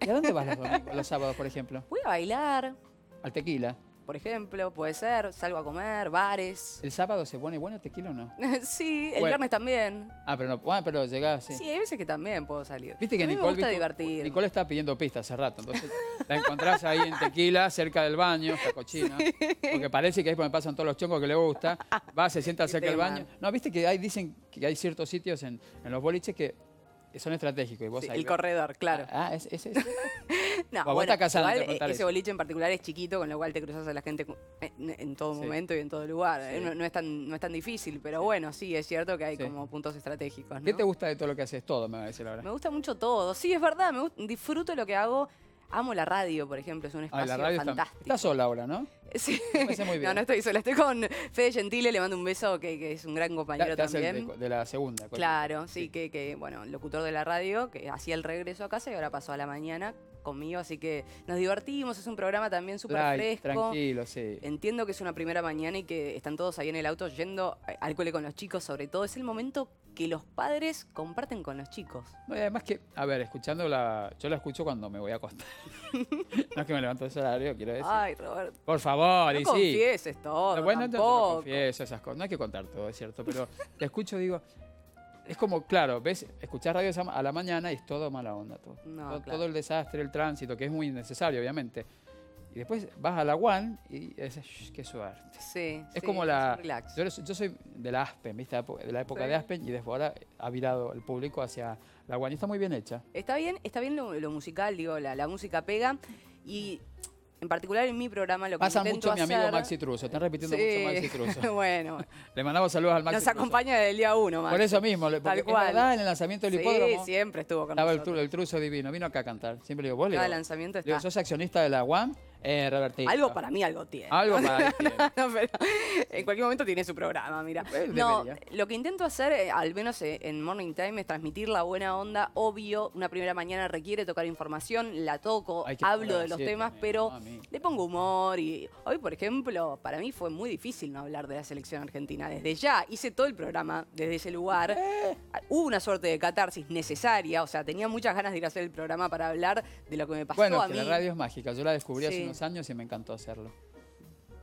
¿Y a dónde vas los domingos, los sábados, por ejemplo? Voy a bailar, Al tequila. Por ejemplo, puede ser, salgo a comer, bares. ¿El sábado se pone bueno tequila o no? sí, el Bueno. viernes también. Ah, pero no. Ah, pero llegás, sí. Sí. hay veces que también puedo salir. Viste que a mí Nicole, me gusta viste, divertir. Nicole está pidiendo pista hace rato, entonces la encontrás ahí en Tequila, cerca del baño, esta cochina, porque parece que ahí donde pasan todos los chongos que le gusta, va, se sienta Qué cerca del tema. baño. No, viste que hay, dicen que hay ciertos sitios en, en los boliches que son estratégicos y vos Sí, ahí el ves- corredor, claro. Ah, es, es, es- No, vos estás igual, eh, ese eso. boliche en particular es chiquito, con lo cual te cruzas a la gente cu- en, en todo Sí. momento y en todo lugar. Eh, Sí. No, no es tan, no es tan difícil, pero bueno, sí, es cierto que hay como puntos estratégicos. ¿Qué te gusta de todo lo que haces? Todo, me va a decir ahora. Me gusta mucho todo. Sí, es verdad, me disfruto lo que hago. Amo la radio, por ejemplo, es un Ah, espacio la radio fantástico. está sola ahora, ¿no? Sí. Me parece muy bien. No, no estoy sola, estoy con Fede Gentile, le mando un beso, que, que es un gran compañero el también. de, de la segunda. Claro, sí, Que, que, bueno, locutor de la radio, que hacía el regreso a casa y ahora pasó a la mañana conmigo, así que nos divertimos, es un programa también súper fresco. tranquilo, sí. Entiendo que es una primera mañana y que están todos ahí en el auto yendo al cole con los chicos, sobre todo. Es el momento que los padres comparten con los chicos. No, y además que, a ver, escuchando la... Yo la escucho cuando me voy a acostar. no es que me levanto de ese horario, quiero decir. Ay, Roberto. Por favor, No y sí. confieses todo. No, bueno, no confieso esas cosas. No hay que contar todo, es cierto. Pero te escucho, digo... Es como, claro, ves, escuchás radio a la mañana y es todo mala onda. Todo, No, todo, claro. todo el desastre, el tránsito, que es muy necesario, obviamente. Y después vas a la One y es, "Shh, qué suerte. Sí. Es sí, como la. Yo, yo soy de la Aspen, ¿viste? De la época Sí. de Aspen y después ahora ha virado el público hacia la One. Y está muy bien hecha. Está bien, está bien lo, lo musical, digo, la, la música pega. Y en particular en mi programa lo que Pasa mucho mi amigo hacer- Maxi Truso. Están repitiendo Sí. mucho Maxi Truso. bueno, Le mandamos saludos al Maxi nos Truso. acompaña desde el día uno, Maxi. Por eso mismo, le- porque Tal cual. es verdad, en el lanzamiento del Sí, hipódromo siempre estuvo con estaba nosotros. el Truso divino. Vino acá a cantar. Siempre le digo, vos le Cada digo, lanzamiento le digo, está. sos accionista de la One, eh, Robertito. Algo para mí, algo tiene. Algo para. No, pero en cualquier momento tiene su programa, mira. Él No, lo que intento hacer, eh, al menos eh, en Morning Time, es transmitir la buena onda. Obvio, una primera mañana requiere tocar información, la toco, hablo de los siete, temas, pero mami. le pongo humor. Y hoy, por ejemplo, para mí fue muy difícil no hablar de la selección argentina. Desde ya, hice todo el programa desde ese lugar. Eh. Hubo una suerte de catarsis necesaria, o sea, tenía muchas ganas de ir a hacer el programa para hablar de lo que me pasó Bueno, a mí. la radio es mágica. Yo la descubrí hace Sí. Unos años y me encantó hacerlo.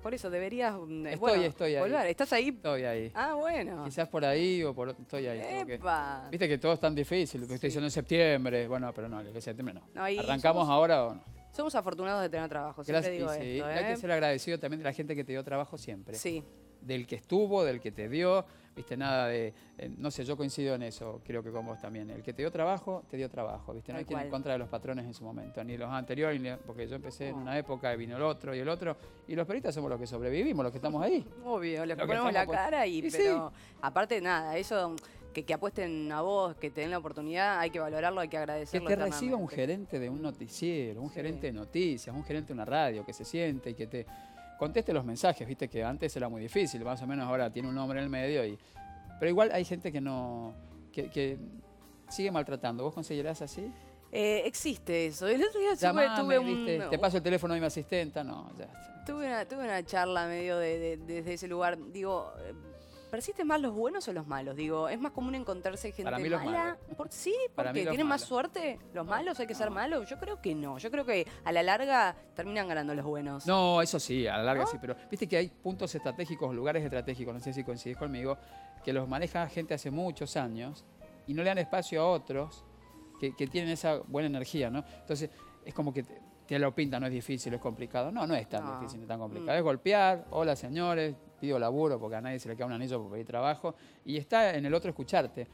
Por eso deberías mm, Estoy, bueno, estoy ahí. volver. ¿Estás ahí? Estoy ahí. Ah, bueno. Quizás por ahí o por estoy ahí. que- Epa. Viste que todo es tan difícil, lo que estoy diciendo en septiembre. Bueno, pero no, de septiembre no. No, ¿Arrancamos somos- ahora o no? Somos afortunados de tener trabajo, siempre Gracias. digo sí, esto, Hay ¿eh? que ser agradecido también de la gente que te dio trabajo siempre. Sí, Del que estuvo, del que te dio, viste, nada de. eh, no sé, yo coincido en eso, creo que con vos también. El que te dio trabajo, te dio trabajo, viste. No hay que ir en contra de los patrones en su momento, ni los anteriores, ni- porque yo empecé en No. una época, vino el otro y el otro. Y los periodistas somos los que sobrevivimos, los que estamos ahí. obvio, que ponemos la estamos cara y, Y sí. pero aparte nada, eso que, que apuesten a vos, que te den la oportunidad, hay que valorarlo, hay que Que agradecerlo. te reciba un gerente de un noticiero, un Sí. gerente de noticias, un gerente de una radio que se siente y que te conteste los mensajes, viste que antes era muy difícil, más o menos ahora tiene un nombre en el medio y pero igual hay gente que no que, que sigue maltratando. ¿Vos considerás así? Eh, existe eso. El otro día Llamame, tuve un- ¿viste? Te paso el teléfono de mi asistenta, no, ya está. Tuve una, tuve una charla medio de, de- desde ese lugar. Digo, ¿persisten más los buenos o los malos? Digo, ¿es más común encontrarse gente Para mí los mala? malos. ¿Por, ¿Sí? Para ¿Por mí qué? los ¿Tienen más suerte? ¿Los malos hay que ser malos? Yo creo que no. Yo creo que a la larga terminan ganando los buenos. No, eso sí, a la larga sí, pero viste que hay puntos estratégicos, lugares estratégicos, no sé si coincidís conmigo, que los maneja gente hace muchos años y no le dan espacio a otros que, que tienen esa buena energía, ¿no? Entonces, es como que te, te lo pintan, no es difícil, es complicado. No, no es tan No. difícil ni tan complicado. Mm. Es golpear, hola señores, pido laburo porque a nadie se le queda un anillo por pedir trabajo y está en el otro escucharte.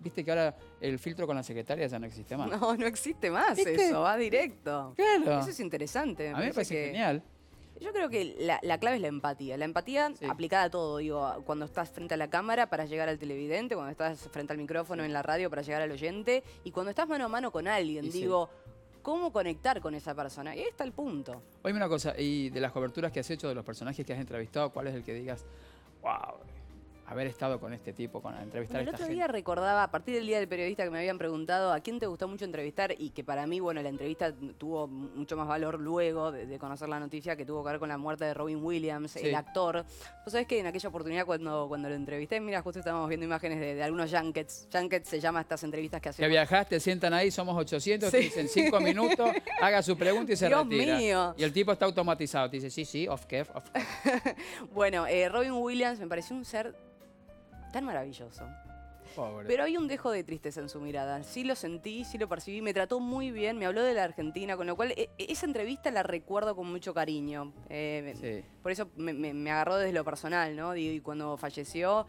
Viste que ahora el filtro con la secretaria ya no existe más. No, no existe más ¿Viste? eso, va directo. Claro. Eso es interesante. a mí me parece que- genial. Yo creo que la, la clave es la empatía. La empatía Sí. aplicada a todo, digo, cuando estás frente a la cámara para llegar al televidente, cuando estás frente al micrófono en la radio para llegar al oyente, y cuando estás mano a mano con alguien, Y sí. ¿Cómo conectar con esa persona? Y ahí está el punto. Oíme una cosa, y de las coberturas que has hecho, de los personajes que has entrevistado, ¿cuál es el que digas, wow, haber estado con este tipo, con entrevistar Bueno, el a esta otro gente? día recordaba, a partir del día del periodista que me habían preguntado a quién te gustó mucho entrevistar y que para mí, bueno, la entrevista tuvo mucho más valor luego de, de conocer la noticia que tuvo que ver con la muerte de Robin Williams, Sí. el actor. Vos sabés que en aquella oportunidad cuando, cuando lo entrevisté, mira, justo estábamos viendo imágenes de, de algunos junkets. Junkets se llama estas entrevistas que Que hacemos. viajaste, sientan ahí, somos 800, te dicen 5 minutos, haga su pregunta y se Dios retira. mío. Y el tipo está automatizado, te dice, sí, sí, off kef, off. Bueno, eh, Robin Williams me pareció un ser tan maravilloso. Pobre. Pero hay un dejo de tristeza en su mirada. Sí lo sentí, sí lo percibí, me trató muy bien, me habló de la Argentina, con lo cual e- e- esa entrevista la recuerdo con mucho cariño. Eh, Sí. Por eso me, me- me agarró desde lo personal, ¿no? Y cuando falleció,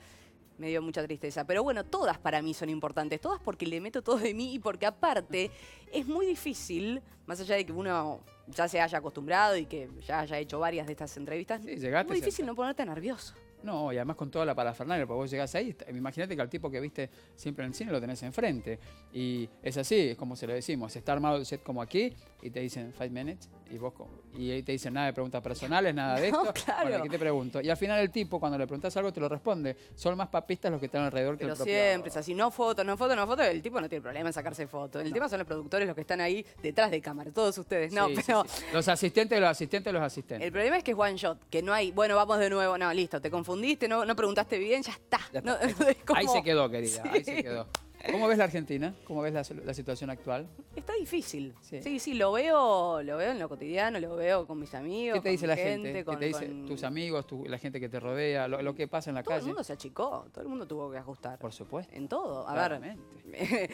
me dio mucha tristeza. Pero bueno, todas para mí son importantes, todas porque le meto todo de mí y porque aparte es muy difícil, más allá de que uno ya se haya acostumbrado y que ya haya hecho varias de estas entrevistas, Sí, es muy difícil no ponerte nervioso. No, y además con toda la parafernalia, porque vos llegás ahí, imagínate que al tipo que viste siempre en el cine lo tenés enfrente. Y es así, es como se lo decimos, está armado el set como aquí y te dicen five minutes y vos y ahí te dicen nada de preguntas personales, nada de No, esto. claro. Bueno, aquí te pregunto. Y al final el tipo, cuando le preguntas algo, te lo responde. Son más papistas los que están alrededor que el propio... siempre es así, no foto, no foto, no foto, el tipo no tiene problema en sacarse fotos. El tema son los productores los que están ahí detrás de cámara, todos ustedes. No, Sí, pero sí. Los asistentes, los asistentes, los asistentes. el problema es que es one shot, que no hay, bueno, vamos de nuevo, no, listo, te confundiste, no, no preguntaste bien, ya está. Ya No, está. es como- Ahí se quedó, querida, ahí se quedó. ¿Cómo ves la Argentina? ¿Cómo ves la, la situación actual? Está difícil. Sí. Sí. sí, lo veo, lo veo en lo cotidiano, lo veo con mis amigos. ¿Qué te con dice mi la gente? ¿Qué con- te dice con- tus amigos, tu- la gente que te rodea, lo, lo que pasa en la Todo el calle? mundo se achicó, todo el mundo tuvo que ajustar. Por supuesto. En todo. A Claramente. ver,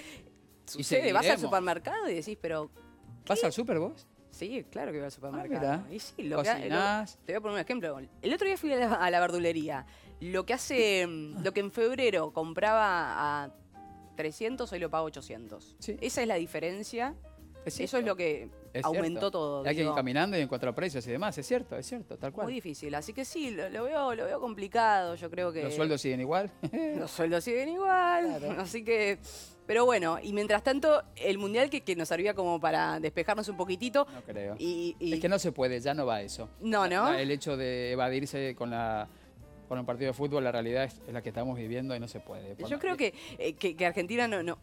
sucede, vas al supermercado y decís, pero ¿Vas al súper vos? Sí, claro que voy al supermercado. mira. y sí, lo que, lo- te voy a poner un ejemplo. El otro día fui a la, a la verdulería. Lo que hace, lo que en febrero compraba a 300, hoy lo pago 800. Sí. Esa es la diferencia. Es Eso es lo que Es aumentó cierto. todo. Hay que ir caminando y encontrar precios y demás, es cierto, es cierto, tal cual. Muy difícil. Así que sí, lo, lo veo, lo veo complicado. Yo creo que. Los sueldos siguen igual. Los sueldos siguen igual. Así que. Pero bueno, y mientras tanto, el mundial que, que nos servía como para despejarnos un poquitito. no creo. Y, y- Es que no se puede, ya no va eso. No, ¿no? El hecho de evadirse con la con un partido de fútbol, la realidad es, es la que estamos viviendo y no se puede. Yo creo que, eh, que, que Argentina no, no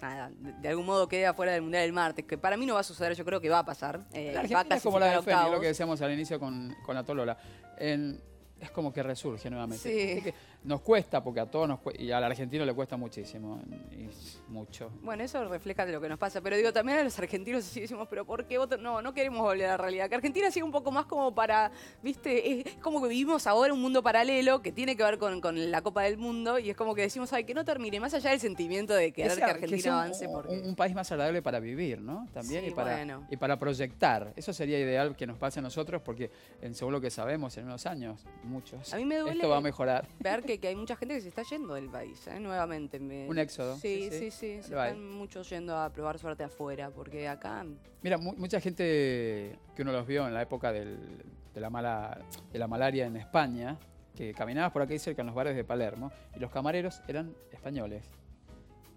nada, de, algún modo quede afuera del Mundial del martes, que para mí no va a suceder, yo creo que va a pasar. eh, La Argentina es como la de clasificar a Fénix, lo que decíamos al inicio con, con la Tolola. En- es como que resurge nuevamente. Sí. Nos cuesta, porque a todos nos cuesta, y al argentino le cuesta muchísimo, y mucho. Bueno, eso refleja de lo que nos pasa, pero digo, también a los argentinos sí decimos, pero ¿por qué vos no, no queremos volver a la realidad? Que Argentina sigue un poco más como para, viste, es como que vivimos ahora un mundo paralelo que tiene que ver con, con la Copa del Mundo y es como que decimos, ay, que no termine, más allá del sentimiento de querer que, Argentina sea un- avance un, porque... un país más agradable para vivir, ¿no? También Sí, y, para, bueno. y para proyectar. Eso sería ideal que nos pase a nosotros porque, en, según lo que sabemos, en unos años, muchos, A mí me duele esto va a mejorar. ver que, que hay mucha gente que se está yendo del país, ¿eh? nuevamente. me- Un éxodo, Sí, sí, sí, sí. Se están muchos yendo a probar suerte afuera, porque acá. Mira, mu- mucha gente que uno los vio en la época del- de, la mala, de la malaria en España, que caminabas por aquí cerca en los bares de Palermo y los camareros eran españoles.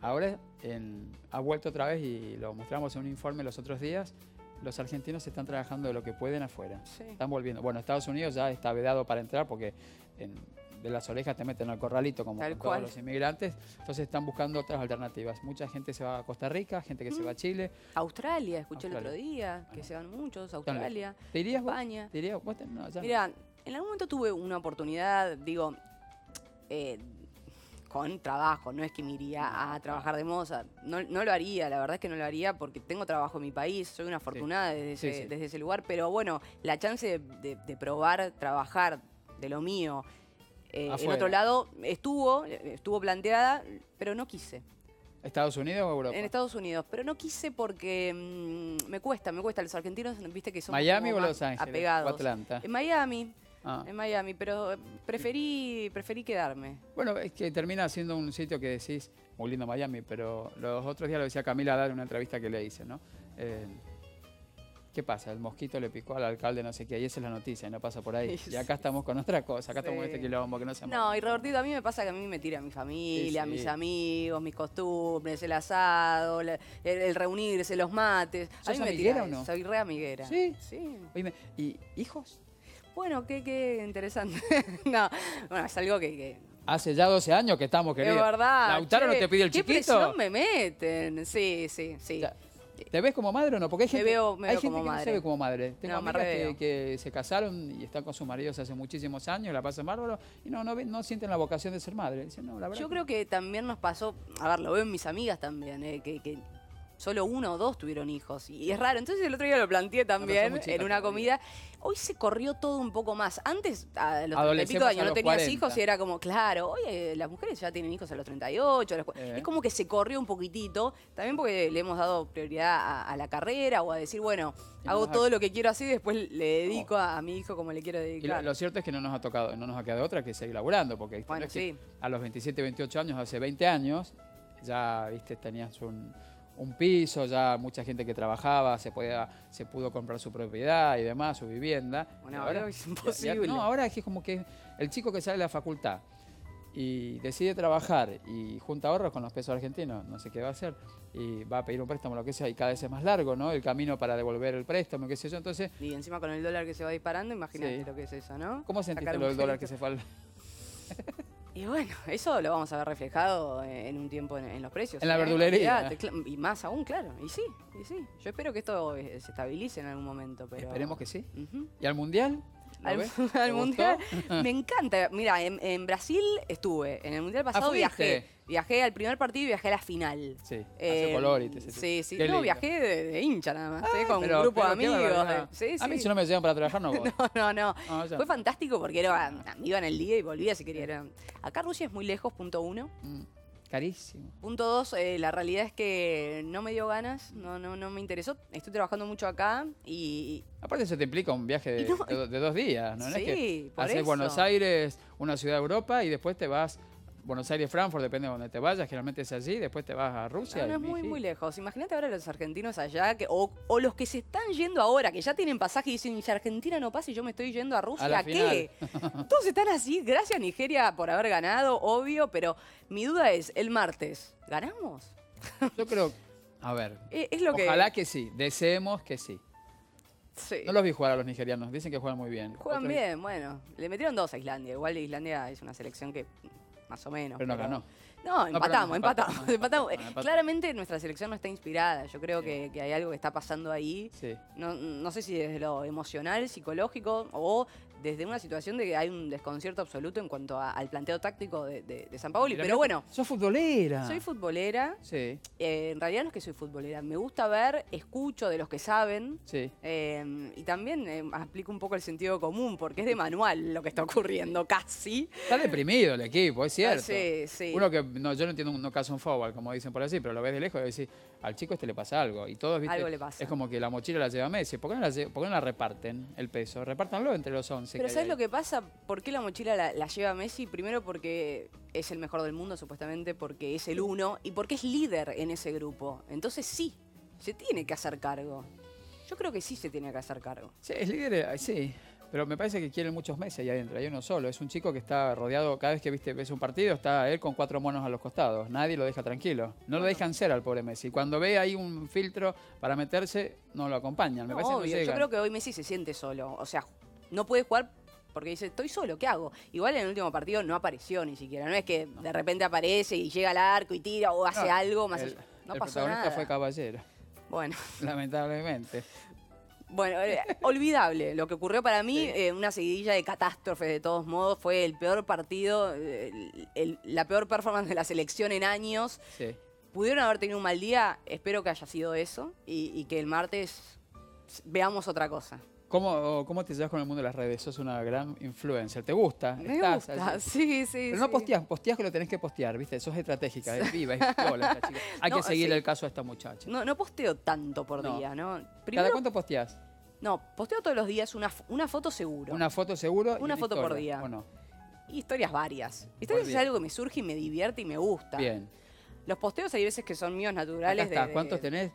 Ahora en- ha vuelto otra vez y lo mostramos en un informe los otros días. Los argentinos están trabajando de lo que pueden afuera. Sí. Están volviendo. Bueno, Estados Unidos ya está vedado para entrar porque en- de las orejas te meten al corralito como Tal con cual. todos los inmigrantes. Entonces están buscando otras alternativas. Mucha gente se va a Costa Rica, gente que se va a Chile. Australia, escuché el otro día, que se van muchos, Australia, ¿Te irías vos? España. ¿Te irías? ¿Vos te- no, ya no. Mira, en algún momento tuve una oportunidad, digo, eh, con trabajo, no es que me iría a trabajar de moza, no, no lo haría, la verdad es que no lo haría porque tengo trabajo en mi país, soy una afortunada desde, Sí, ese, sí. desde ese lugar, pero bueno, la chance de, de- de probar, trabajar de lo mío eh, en otro lado estuvo, estuvo planteada, pero no quise. ¿Estados Unidos o Europa? En Estados Unidos, pero no quise porque mm, me cuesta, me cuesta. Los argentinos, viste que son ¿Miami o Los Ángeles? apegados. ¿O Atlanta? En Miami, Ah. en Miami, pero preferí, preferí quedarme. Bueno, es que termina siendo un sitio que decís, muy lindo Miami, pero los otros días lo decía Camila Dar en una entrevista que le hice, ¿no? Eh, ¿Qué pasa? El mosquito le picó al alcalde no sé qué, y esa es la noticia, y no pasa por ahí. Sí. Y acá estamos con otra cosa, acá estamos con Sí. este quilombo que no se No, y Robertito, a mí me pasa que a mí me tira mi familia, Sí, sí. mis amigos, mis costumbres, el asado, el, el reunirse, los mates. A ¿Sos mí me tira o no? Soy re amiguera. ¿Sí? Sí. Oíme, ¿y hijos? Bueno, qué, qué interesante. no, bueno, es algo que- que Hace ya 12 años que estamos, querido. Es verdad. ¿Lautaro no te pide el ¿Qué chiquito? presión me meten? Sí, sí, sí. Ya, ¿Te ves como madre o no? Porque hay Me gente, veo- me hay veo gente como que no se ve como madre. Tengo No, me amigas que, que se casaron y están con sus maridos hace muchísimos años, la pasan bárbaro, y no, no, no sienten la vocación de ser madre. Dicen, no, la verdad Yo creo que también nos pasó, a ver, lo veo en mis amigas también, eh, que, que solo uno o dos tuvieron hijos. Y es raro. Entonces el otro día lo planteé también en una comida. Hoy se corrió todo un poco más. Antes, a los treinta y Adolescemos pico de años no tenías 40. hijos y era como, claro, hoy eh, las mujeres ya tienen hijos a los 38. a los Eh. Es como que se corrió un poquitito. También porque le hemos dado prioridad a, a la carrera o a decir, bueno, Y hago ha- todo lo que quiero así y después le dedico a, a mi hijo como le quiero Y lo, dedicar. lo cierto es que no nos ha tocado, no nos ha quedado otra que seguir laburando, porque a los 27, 28 años, hace 20 años, ya viste, tenías un, un piso, ya mucha gente que trabajaba, se podía, se pudo comprar su propiedad y demás, su vivienda. Bueno, ahora es ya- imposible. no, ahora es como que el chico que sale de la facultad y decide trabajar y junta ahorros con los pesos argentinos, no sé qué va a hacer, y va a pedir un préstamo, lo que sea, y cada vez es más largo, ¿no? El camino para devolver el préstamo, qué sé yo. Entonces, Y encima con el dólar que se va disparando, imagínate Sí. lo que es eso, ¿no? ¿cómo sentiste lo del dólar que se fue al... Y bueno, eso lo vamos a ver reflejado en un tiempo en, en los precios. En la ¿eh? verdulería. Y más aún, claro. Y sí, y sí. Yo espero que esto eh, se estabilice en algún momento, pero... Esperemos que sí. ¿Y al mundial? ¿Lo Al, mundial gustó? me encanta. Mira, en, en Brasil estuve. En el mundial pasado Ah, fuiste. viajé. Viajé al primer partido y viajé a la final. Sí, hace Eh, color y te Sí, sí. Qué No, viajé de, de hincha nada más, ¿eh? con Pero- un grupo de amigos. de- sí, A mí sí. si no me llevan para trabajar no voy. No, no, no. Fue fantástico porque era, iba en el día y volvía si quería. Era- Acá Rusia es muy lejos, punto uno. Mm, Carísimo. Punto dos, eh, la realidad es que no me dio ganas, no, no, no me interesó. Estoy trabajando mucho acá y, Aparte eso te implica un viaje de, Y no- de- de dos días, ¿no? No es Sí, que por haces eso. Buenos Aires, una ciudad de Europa y después te vas Buenos Aires, Frankfurt, depende de donde te vayas, generalmente es allí, después te vas a Rusia. No, no es muy, muy lejos. Imagínate ahora los argentinos allá, que, o, o los que se están yendo ahora, que ya tienen pasaje y dicen, si Argentina no pasa y yo me estoy yendo a Rusia, A la ¿a qué? Todos están así, gracias Nigeria por haber ganado, obvio, pero mi duda es, el martes, ¿ganamos? Yo creo, a ver, Eh, Es lo que... ojalá que sí, deseemos que sí. Sí. No los vi jugar a los nigerianos, dicen que juegan muy bien. Juegan Otros- bien, bueno. Le metieron dos a Islandia. Igual Islandia es una selección que más o menos. Pero no ganó. No, empatamos, no, empatamos. empatamos. empatamos. Empatamos. Claramente nuestra selección no está inspirada. Yo creo que, que hay algo que está pasando ahí. Sí. No, no sé si desde lo emocional, psicológico o desde una situación de que hay un desconcierto absoluto en cuanto a- al planteo táctico de, de, de San Paoli. Pero bueno, Sos futbolera. soy futbolera. Sí, Eh, en realidad no es que soy futbolera. Me gusta ver, escucho de los que saben. sí. Eh, y también eh, aplico un poco el sentido común, porque es de manual lo que está ocurriendo, casi. Está deprimido el equipo, es cierto. Ah, sí, sí. Uno que, no, yo no entiendo un no caso un fútbol, como dicen por así, pero lo ves de lejos y decís, al chico este le pasa algo. Y todos, viste, Algo le pasa. es como que la mochila la lleva Messi. ¿Por qué no la, lle- por qué no la reparten el peso? Repártanlo entre los 11. Pero que ¿sabes lo que pasa? ¿Por qué la mochila la, la lleva Messi? Primero porque es el mejor del mundo, supuestamente, porque es el uno y porque es líder en ese grupo. Entonces sí, se tiene que hacer cargo. Yo creo que sí se tiene que hacer cargo. Sí, es líder, eh, sí. Pero me parece que quieren muchos meses ahí adentro, hay uno solo. Es un chico que está rodeado, cada vez que viste ves un partido, está él con cuatro monos a los costados. Nadie lo deja tranquilo. No lo dejan ser al pobre Messi. Cuando ve ahí un filtro para meterse, no lo acompañan. Me No, parece que no obvio, yo llegan. creo que hoy Messi se siente solo. O sea, no puede jugar porque dice, estoy solo, ¿qué hago? Igual en el último partido no apareció ni siquiera. No es que de repente aparece y llega al arco y tira o hace No, algo más el, allá. No el pasó protagonista nada. fue Caballero, Bueno. lamentablemente. Bueno, eh, olvidable. Lo que ocurrió para mí, eh, una seguidilla de catástrofes de todos modos, fue el peor partido, eh, el- el- la peor performance de la selección en años. Sí. Pudieron haber tenido un mal día, espero que haya sido eso y, y que el martes veamos otra cosa. ¿Cómo, ¿Cómo te llevas con el mundo de las redes? Sos una gran influencer. ¿Te gusta? Me Estás gusta, allí. sí, sí. Pero no sí. posteás, posteás que lo tenés que postear, ¿viste? Sos estratégica, es viva, es piola esta chica. Hay No, que seguir sí. el caso a esta muchacha. No, no posteo tanto por No. día, ¿no? ¿Cada Primero, cuánto posteás? no, posteo todos los días una, una foto seguro. Una foto seguro. y Una foto por día. ¿O no? Y historias varias. Historias es algo que me surge y me divierte y me gusta. Bien. Los posteos hay veces que son míos Acá naturales. de- está. de- ¿Cuántos tenés?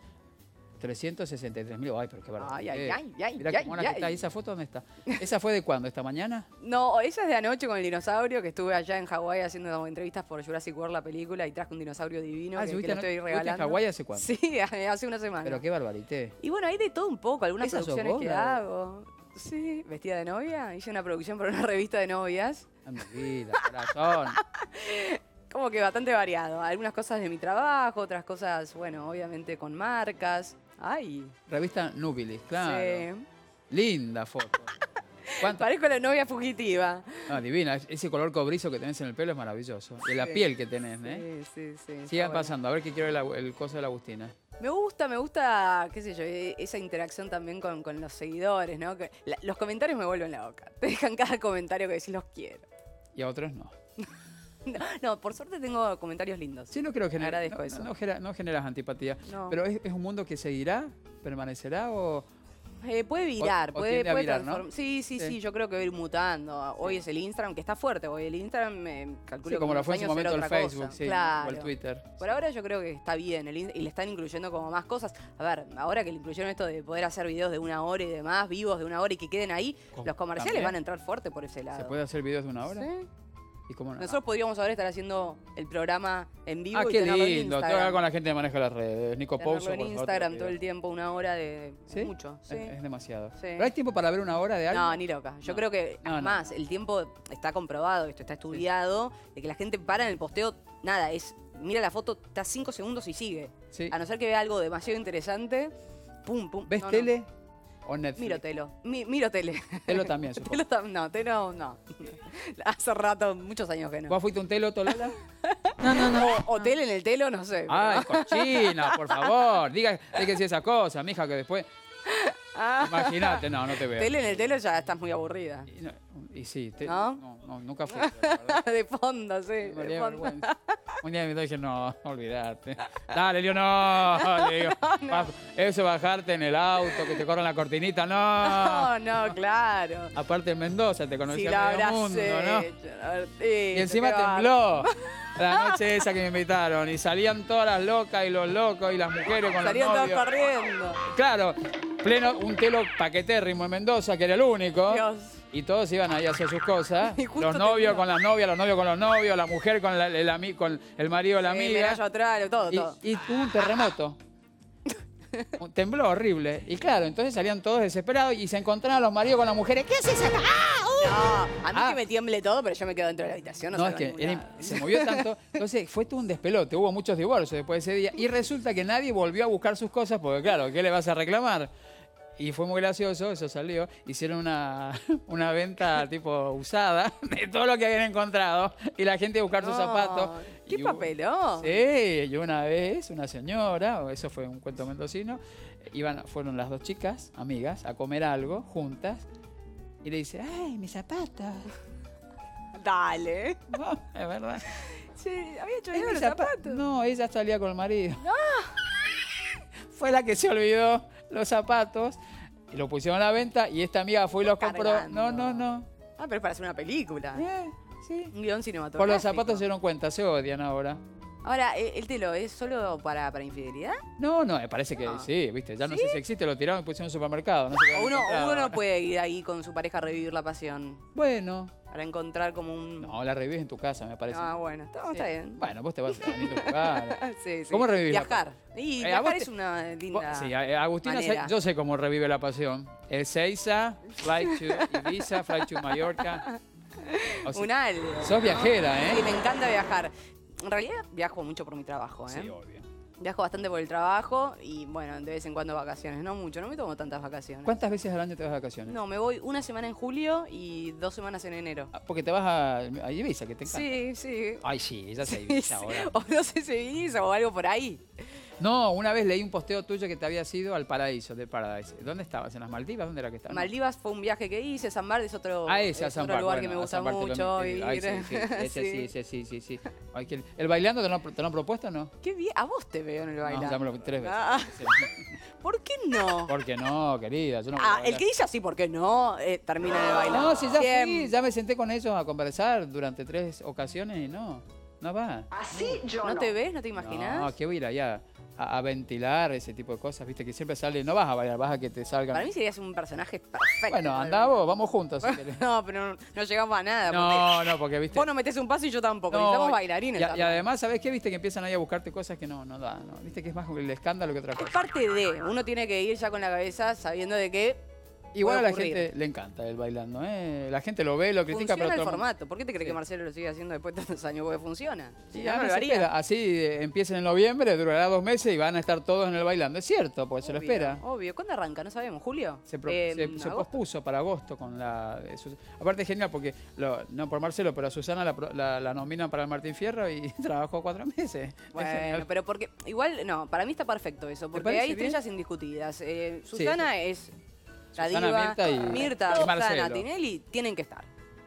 363 mil. Ay, pero qué bárbaro. Ay, ay, ay, ay, Mirá ay, ay. que está. ¿Y esa foto dónde está? ¿Esa fue de cuándo? ¿Esta mañana? No, esa es de anoche con el dinosaurio, que estuve allá en Hawái haciendo entrevistas por Jurassic World, la película, y traje un dinosaurio divino Ah, que, que ¿estuviste lo en- estoy estuviste en regalando. Hawái hace cuánto? Sí, hace una semana. Pero qué barbarité. Y bueno, hay de todo un poco, algunas ¿Esa sos producciones vos, que hago. Sí, vestida de novia. Hice una producción para una revista de novias. Vida, corazón. Como que bastante variado. Algunas cosas de mi trabajo, otras cosas, bueno, obviamente con marcas. Ay, Revista Nubilis, claro. sí. Linda foto. Parezco la novia fugitiva. No, divina. Ese color cobrizo que tenés en el pelo es maravilloso. Y la Sí. piel que tenés, ¿eh? Sí, sí, sí. bueno. pasando. A ver qué quiero el, el coso de la Agustina. Me gusta, me gusta, qué sé yo, e- esa interacción también con, con los seguidores, ¿no? Que la- los comentarios me vuelven la boca. Te dejan cada comentario que decís los quiero. Y a otros no. No, no, por suerte tengo comentarios lindos. Sí, no creo que Agradezco no, eso. No, no genera- no generas antipatía. No. Pero es, es un mundo que seguirá, permanecerá o. Eh, puede virar, o puede, puede virar, ¿no? transform- Sí, sí, Sí. sí, yo creo que va a ir mutando. Hoy es el Instagram, que está fuerte. Hoy el Instagram me calculo Sí, como lo fue en su momento el Facebook, claro. o el Twitter. Por ahora yo creo que está bien el y le están incluyendo como más cosas. A ver, ahora que le incluyeron esto de poder hacer videos de una hora y demás, vivos de una hora y que queden ahí, ¿Cómo? los comerciales ¿También? van a entrar fuerte por ese lado. ¿Se puede hacer videos de una hora? Sí. ¿Y cómo no? Nosotros podríamos ahora estar haciendo el programa en vivo ah, y qué en lindo. Tengo que Instagram. hablar con la gente que maneja las redes. Nico Pouso, en Instagram todo el tiempo, una hora de ¿Sí? mucho. Sí. Es, es demasiado. Sí. ¿Pero hay tiempo para ver una hora de algo? No, ni loca. Yo No. creo que, No, no. más, el tiempo está comprobado, esto está estudiado, de que la gente para en el posteo, nada, es, mira la foto, está cinco segundos y sigue. A no ser que vea algo demasiado interesante, pum, pum. ¿Ves tele o Netflix? Miro telo. Mi- miro tele. Telo también, supongo. Telo tam- no, telo no. Hace rato, muchos años que no. ¿Vos fuiste un telo, Tolola? No, no, no. O, tele en el telo, no sé. Ay, cochina, por favor. Diga, déjese esa cosa, mija, que después. Ah. Imagínate, no, no te veo. Tele en el telo ya estás muy aburrida. Y, no, y sí, te- ¿No? no, no, nunca fui. de fondo, sí. Me De daría fondo. vergüenza. Un día me dije, no, olvídate. Dale, Leo, no. Le digo, "Bajo- eso bajarte en el auto, que te corran la cortinita, no. No, no, claro. Aparte en Mendoza te Si conocía lo medio habrás mundo, ¿no? hecho, sí, Y encima tembló la noche esa que me invitaron. Y salían todas las locas y los locos y las mujeres con Salían los novios. corriendo. Claro, pleno, un telo paquetérrimo en Mendoza, que era el único. Dios. Y todos iban ahí a hacer sus cosas. Los novios con las novias, los novios con los novios, la mujer con, la- el, ami- con el marido de la amiga. atrás, todo, Y, todo. y hubo un terremoto. Un- Tembló horrible. Y claro, entonces salían todos desesperados y se encontraban los maridos con las mujeres. ¿Qué haces acá? ¡Ah! ¡Uh! No, a mí Ah. que me tiemble todo, pero yo me quedo dentro de la habitación. No, No, es que era se movió tanto. Entonces fue todo un despelote. Hubo muchos divorcios después de ese día. Y resulta que nadie volvió a buscar sus cosas porque, claro, ¿qué le vas a reclamar? Y fue muy gracioso, eso salió. Hicieron una, una venta tipo usada de todo lo que habían encontrado. Y la gente a buscar sus zapatos. ¡Qué Y papelón! Sí, y una vez una señora, eso fue un cuento mendocino, iban, fueron las dos chicas, amigas, a comer algo juntas. Y le dice, ay, mis zapatos. Dale. No, es verdad. Sí, había hecho los zapa- zapatos. No, ella salía con el marido. Fue la que se olvidó los zapatos lo pusieron a la venta y esta amiga fue y los compró. No, no, no. Ah, pero es para hacer una película. Eh, sí. Un guion cinematográfico. Por los zapatos se dieron cuenta, se odian ahora. Ahora, ¿e- ¿el telo es solo para, para infidelidad? No, no, me parece que No. sí, viste. Ya no sé si existe, lo tiraron y pusieron en un supermercado. No sé uno, uno no puede ir ahí con su pareja a revivir la pasión. Bueno, Para encontrar como un. no, la revives en tu casa, me parece. Ah, bueno, está, Sí. está bien. Bueno, vos te vas a bonito lugar. Sí, sí. ¿Cómo revivís la Viajar. Y Eh, a viajar es te- una linda. Sí, a- Agustina, manera. yo sé cómo revive la pasión. El Seiza, Flight to Ibiza, Flight to Mallorca. O sea, Un algo. sos viajera, Sí, ¿eh? me encanta viajar. En realidad viajo mucho por mi trabajo, ¿eh? Sí, obvio. Viajo bastante por el trabajo y bueno, de vez en cuando vacaciones. No mucho, no me tomo tantas vacaciones. ¿Cuántas veces al año te vas de vacaciones? No, me voy una semana en julio y dos semanas en enero. Ah, Porque te vas a, a Ibiza, que te encanta. Sí, sí. Ay, sí, ella se Sí, Ibiza sí. ahora. O no sé si Ibiza o algo por ahí. No, una vez leí un posteo tuyo que te habías ido al paraíso, del Paradise. ¿Dónde estabas? ¿En las Maldivas? ¿Dónde era que estabas? Maldivas fue un viaje que hice, San Bar es otro, Ah, ese, es San otro lugar bueno, que me gusta lo mucho. Ay, sí, sí, ese sí, Sí. ese sí, sí, sí. Ay, qué- ¿El bailando te lo, te lo han propuesto o no? Qué bien, a vos te veo en el baile. No, ya me lo tres veces. Ah. Sí. ¿Por qué no? ¿Por qué no, querida? Yo no Ah, el que dice así, ¿por qué no? Eh, termina en el baile. No, si ya fui, ya me senté con ellos a conversar durante tres ocasiones y no, no va. ¿No te ves? ¿No te imaginas? No, que voy a ir allá a, a ventilar ese tipo de cosas, viste, que siempre sale, no vas a bailar, vas a que te salgan. Para mí serías un personaje perfecto. bueno, andá vos, vamos juntos si. No, pero no, no llegamos a nada. porque No, no, porque viste. Vos no metés un paso y yo tampoco. No, Necesitamos y- bailarines. Y, además, ¿sabés qué? Viste que empiezan ahí a buscarte cosas que no, no da, no. Viste que es más el escándalo que otra Es cosa. parte de. Uno tiene que ir ya con la cabeza sabiendo de que Igual a la ocurrir. gente le encanta el bailando, ¿eh? La gente lo ve, lo critica, Funciona pero el formato. ¿Por qué te crees Sí. que Marcelo lo sigue haciendo después de tantos años? Porque funciona. Sí, Si no, lo haría. espera. Así eh, empiecen en noviembre, durará dos meses y van a estar todos en el bailando. Es cierto, pues se lo Obvio, espera. Obvio. ¿Cuándo arranca? No sabemos. ¿Julio? Se, pro- Eh, se- se pospuso para agosto con la. eh, aparte es genial porque, lo- no por Marcelo, pero a Susana la, la, la nominan para el Martín Fierro y trabajó cuatro meses. Es Bueno, pero porque igual, no, para mí está perfecto eso, porque hay bien? estrellas indiscutidas. Eh, Susana es la Susana, diva, Mirta y- Mirta, y Susana, Marcelo. Tinelli tienen que estar.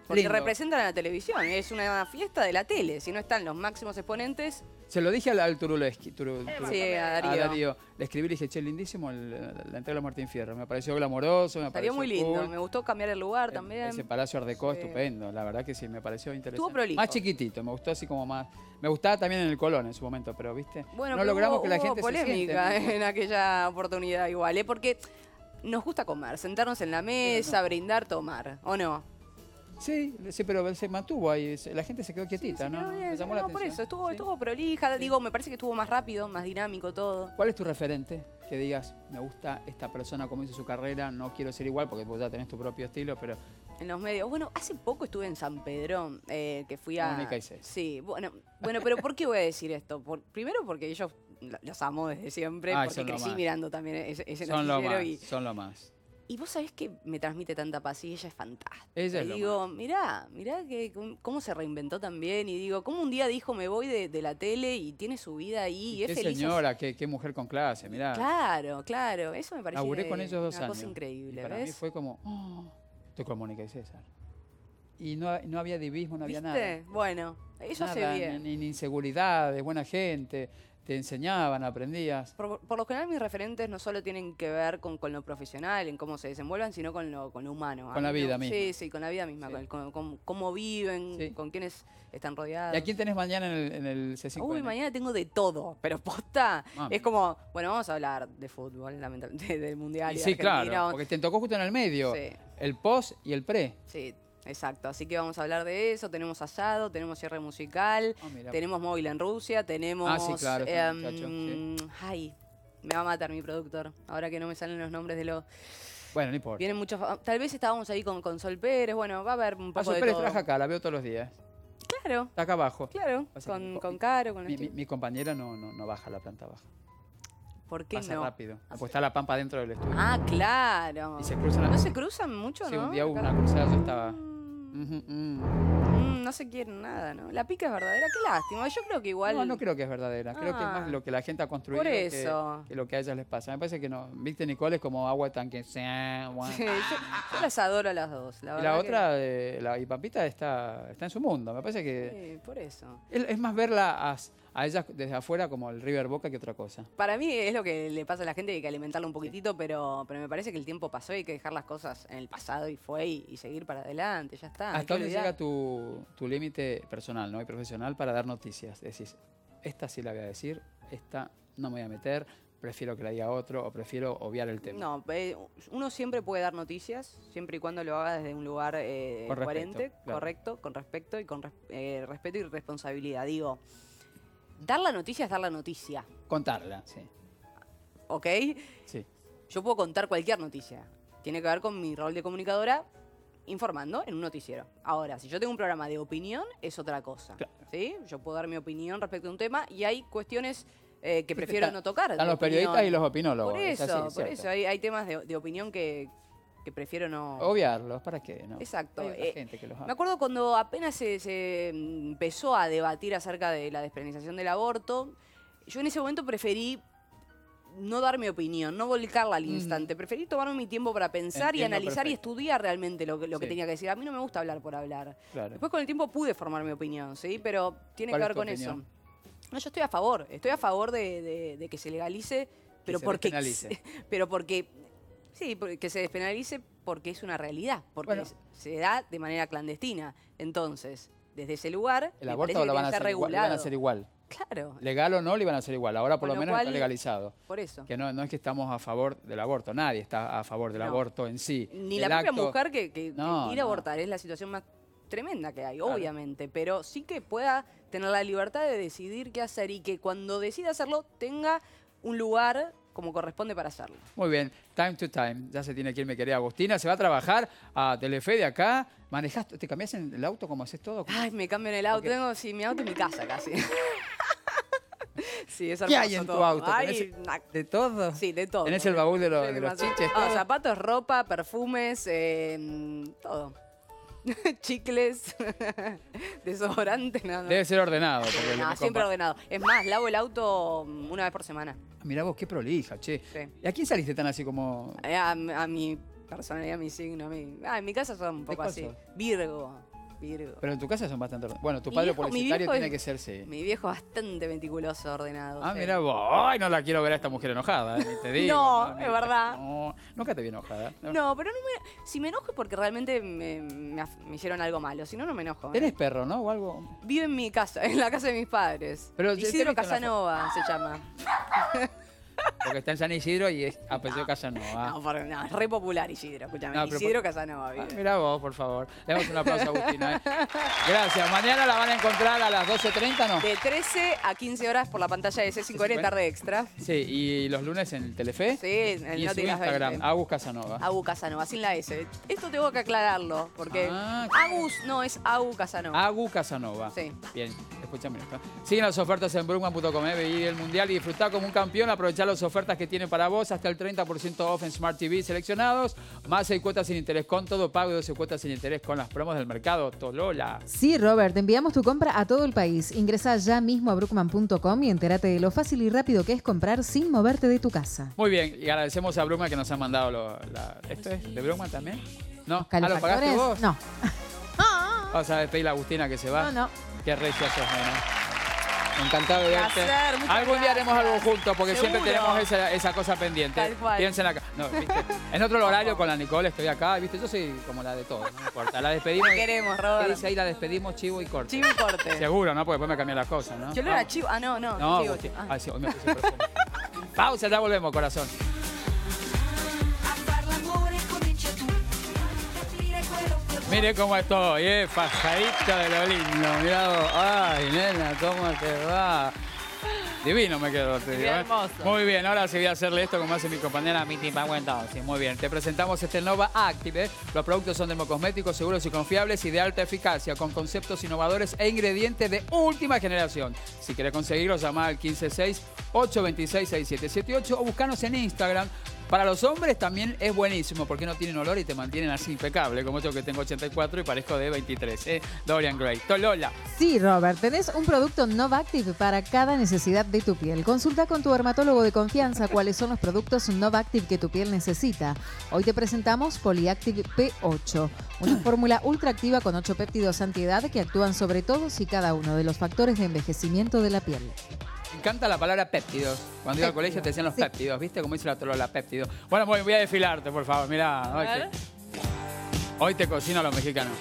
Porque Lindo. representan a la televisión, es una fiesta de la tele. Si no están los máximos exponentes, Se lo dije al, al Turuleski, Turu- Turu- sí, a a Darío. Le escribí y le dije, che, lindísimo el- la entrega de Martín Fierro. Me pareció glamoroso, me Salió pareció muy lindo. cool. Me gustó cambiar el lugar Eh, también. Ese Palacio Art Deco Sí. estupendo, la verdad que sí, me pareció interesante. prolijo. Más chiquitito, me gustó así como más. Me gustaba también en el Colón en su momento, pero viste, Bueno, no pero logramos hubo- que la hubo gente polémica se siente. en aquella oportunidad igual, ¿eh? Porque nos gusta comer, sentarnos en la mesa, brindar, tomar, ¿o no? Sí, sí, pero se mantuvo ahí, la gente se quedó quietita, Sí, ¿no? bien, Me la no, por atención. eso, estuvo, Sí. estuvo prolija, digo, me parece que estuvo más rápido, más dinámico todo. ¿Cuál es tu referente? Que digas, me gusta esta persona como hizo su carrera, no quiero ser igual porque vos ya tenés tu propio estilo, pero En los medios. Bueno, hace poco estuve en San Pedro, eh, que fui a... Mónica y Cés. Sí, bueno, bueno, pero ¿por qué voy a decir esto? Por, primero porque ellos lo- los amo desde siempre, Ay, porque crecí mirando también ese, ese son lo más, y, son lo más. y vos sabés que me transmite tanta paz y ella es fantástica. Ella es y lo digo, mirá, mirá que, cómo- se reinventó también y digo, cómo un día dijo me voy de, de la tele y tiene su vida ahí y, es qué feliz. señora, qué, qué mujer con clase, mirá. Claro, claro, eso me parece Laburé con ellos dos una años. cosa increíble, y para ¿ves? mí fue como, oh, estoy con Mónica y César. Y no, no había divismo, no había nada. Bueno, eso hace Nada, bien. Ni, ni inseguridades, buena gente, te enseñaban, aprendías. Por, por lo general mis referentes no solo tienen que ver con, con lo profesional, en cómo se desenvuelvan, sino con lo, con lo humano. Con la mí vida misma. Sí, sí, con la vida misma, Sí. con, cómo viven, Sí. con quiénes están rodeados. ¿Y a quién tenés mañana en el, en el C5? Uy, mañana tengo de todo, pero posta. Mami. Es como, bueno, vamos a hablar de fútbol, lamentablemente, del Mundial. Y sí, Argentina, claro, porque te tocó justo en el medio. Sí. El post y el pre. Sí, exacto. Así que vamos a hablar de eso. Tenemos asado, tenemos cierre musical, Ah, tenemos móvil en Rusia, tenemos. Ah, sí, claro, em, muchacho, sí. Ay, me va a matar mi productor. Ahora que no me salen los nombres de los. Bueno, no importa. Vienen muchos. fa- Tal vez estábamos ahí con, con Sol Pérez. Bueno, va a haber un Ah, poco Sol de Pérez todo. trabaja acá, la veo todos los días. Claro, Está acá abajo. claro. Con, mi- con Caro, con Mi, mi- compañera no, no, no baja la planta baja. ¿Por qué Pasa no? rápido. Pues está la pampa dentro del estudio. Ah, claro. Y se cruzan ¿No se cruzan mucho, Sí, no? un día hubo una cruzada, yo estaba. Mm, no se quieren nada, ¿no? La pica es verdadera, qué lástima. Yo creo que igual. No, no creo que es verdadera. Creo que es Ah. más lo que la gente ha construido Por que- eso. Que, lo que a ellas les pasa. Me parece que no. Viste, Nicole es como agua tanque. Sí, yo, yo las adoro a las dos. La verdad la que- otra, eh, la y Pampita, está, está en su mundo. Me parece que Sí, por eso. es, es más verla a, a ellas desde afuera como el River Boca que otra cosa. Para mí es lo que le pasa a la gente, hay que alimentarla un poquitito, pero, pero me parece que el tiempo pasó y hay que dejar las cosas en el pasado y fue y, y seguir para adelante, ya está. ¿Hasta dónde llega tu, tu límite personal ¿no? y profesional para dar noticias? Decís, esta sí la voy a decir, esta no me voy a meter, prefiero que la diga otro o prefiero obviar el tema. No, eh, uno siempre puede dar noticias, siempre y cuando lo haga desde un lugar eh, Con coherente, claro. correcto, con respeto y con eh, respeto y responsabilidad. Digo, dar la noticia es dar la noticia, Contarla, sí. ¿ok? sí. Yo puedo contar cualquier noticia. Tiene que ver con mi rol de comunicadora informando en un noticiero. Ahora, si yo tengo un programa de opinión, es otra cosa. Claro. ¿sí? Yo puedo dar mi opinión respecto a un tema y hay cuestiones eh, que prefiero está- no tocar. Están los periodistas y los opinólogos. Por es eso, así, por cierto. eso. Hay, hay temas de, de opinión que, que prefiero no... Obviarlos, ¿para qué? No? Exacto. Hay Eh, gente que los Me acuerdo cuando apenas se, se empezó a debatir acerca de la despenalización del aborto, yo en ese momento preferí no dar mi opinión, no volcarla al Ujú. instante. Preferí tomarme mi tiempo para pensar y analizar y estudiar realmente lo, que- lo que Sí. tenía que decir. A mí no me gusta hablar por hablar. Claro. Después con el tiempo pude formar mi opinión, ¿sí? Pero tiene que ¿Cuál es ver con eso. No, yo estoy a favor. Estoy a favor de, de- de que se legalice, pero porque... Pero porque... Sí, que se despenalice porque es una realidad, porque Bueno. se da de manera clandestina. Entonces, desde ese lugar, El aborto lo van, a hacer igual, lo van a hacer igual. Claro, Legal o no, lo iban a hacer igual. Ahora por Con lo lo menos está legalizado. por eso. Que no, no es que estamos a favor del aborto. Nadie está a favor del No. aborto en sí. Ni El la propia acto- mujer que, que- ir no. a abortar es la situación más tremenda que hay, Claro. obviamente, pero sí que pueda tener la libertad de decidir qué hacer y que cuando decida hacerlo tenga un lugar como corresponde para hacerlo. Muy bien, time to time. Ya se tiene que ir mi querida Agustina. Se va a trabajar a Telefe de acá. ¿Manejás, te cambias en el auto? ¿Cómo haces todo? Ay, me cambio en el auto. Tengo, sí, mi auto es mi casa casi. sí, es ¿Qué hay en tu auto? Ay, ¿Tenés na- ¿De todo? Sí, de todo. ¿Tenés el baúl de, los- de chiches? Ah, zapatos, ropa, perfumes, eh, todo. Chicles, desodorante, nada. Debe ser ordenado. porque No, siempre ordenado. Es más, lavo el auto mm, una vez por semana. Mirá vos, qué prolija, che. Sí. ¿Y a quién saliste tan así como...? Eh, A, a mi personalidad, a mi signo, a mi... Ah, en mi casa son un ¿De poco así. Virgo. Virgo. Pero en tu casa son bastante ordenados. Bueno, tu Mi padre viejo- publicitario tiene es- que ser, sí. Mi viejo bastante meticuloso, ordenado. Ah, sí. mira vos. Ay, no la quiero ver a esta mujer enojada, eh, te digo. No, mamita. es verdad. No, nunca te vi enojada. No. No, pero no me... Si me enojo es porque realmente me, me af- me hicieron algo malo. Si no, no me enojo. ¿eh? ¿Tenés perro, no? O algo. Vive en mi casa, en la casa de mis padres. Pero Isidro Casanova se llama. Porque está en San Isidro y es apellido Casanova. Ah. No, por- no, es re popular Isidro, escúchame. No, Isidro por- Casanova vive. Ah, Mira vos, por favor. Le damos un aplauso a Agustina. eh. Gracias. Mañana la van a encontrar a las 12.30, ¿no? De 13 a 15 horas por la pantalla de C5N, tarde extra. Sí, y los lunes en el Telefe. Sí, en el y Noti su Instagram, 20. Agus Casanova. Agu Casanova, sin la S. Esto tengo que aclararlo, porque Ah, Agus no es Agu Casanova. Agu Casanova. Sí. Bien, escúchame esto. Siguen las ofertas en Brugman.com, eh, viví el mundial y disfrutar como un campeón. Aprovechar las ofertas que tienen para vos. Hasta el 30% off en Smart TV seleccionados. Más 6 cuotas sin interés con todo pago y 12 cuotas sin interés con las promos del mercado. Tolola. Sí, Robert, enviamos tu compra a todo el país. Ingresa ya mismo a brookman.com y entérate de lo fácil y rápido que es comprar sin moverte de tu casa. Muy bien, y agradecemos a Brugman que nos ha mandado lo, la- ¿Esto es de Brugman también? ¿No? ¿Ah, lo pagaste vos? No. Vamos a despedir a Agustina que se va. No, no. Qué recia sos, nena. Encantado de verte. Placer, Algún día haremos algo juntos porque siempre tenemos esa, esa cosa pendiente. Tal cual. Piensen acá. No, ¿viste? En otro horario con la Nicole estoy acá, ¿viste? Yo soy como la de todo, no importa. La despedimos. Te queremos, ¿Qué Robert. dice ahí? La despedimos, chivo y corte. Chivo y corte. Seguro, ¿no? Porque después me cambian las cosas, ¿no? Yo lo era Vamos. chivo. Ah, no, no. No, chivo. Ah. Ah, sí, hoy me puse perfume. Pausa, ya volvemos, corazón. Mire cómo estoy, eh, fajadita de lo lindo, mirá vos. Ay, nena, cómo te va. Divino me quedo, te digo. Eh. hermoso. Muy bien, ahora sí voy a hacerle esto como hace mi compañera Miti Paguentado. Sí, muy bien. Te presentamos este Nova Active. eh. Los productos son dermocosméticos, seguros y confiables y de alta eficacia, con conceptos innovadores e ingredientes de última generación. Si quieres conseguirlos, llama al 156-826-6778 o buscanos en Instagram. Para los hombres también es buenísimo porque no tienen olor y te mantienen así impecable, como yo que tengo 84 y parezco de 23. ¿eh? Dorian Gray. Tolola. Sí, Robert, tenés un producto Novactive para cada necesidad de tu piel. Consulta con tu dermatólogo de confianza cuáles son los productos Novactive que tu piel necesita. Hoy te presentamos Polyactive P8, una fórmula ultra activa con 8 péptidos antiedad que actúan sobre todos y cada uno de los factores de envejecimiento de la piel. Me encanta la palabra péptidos. Cuando iba al colegio te decían los sí. péptidos, ¿viste? Como dice la Tolola, péptidos. Bueno, voy, voy a desfilarte, por favor. Mirá. Hoy, que- hoy te cocino a los mexicanos.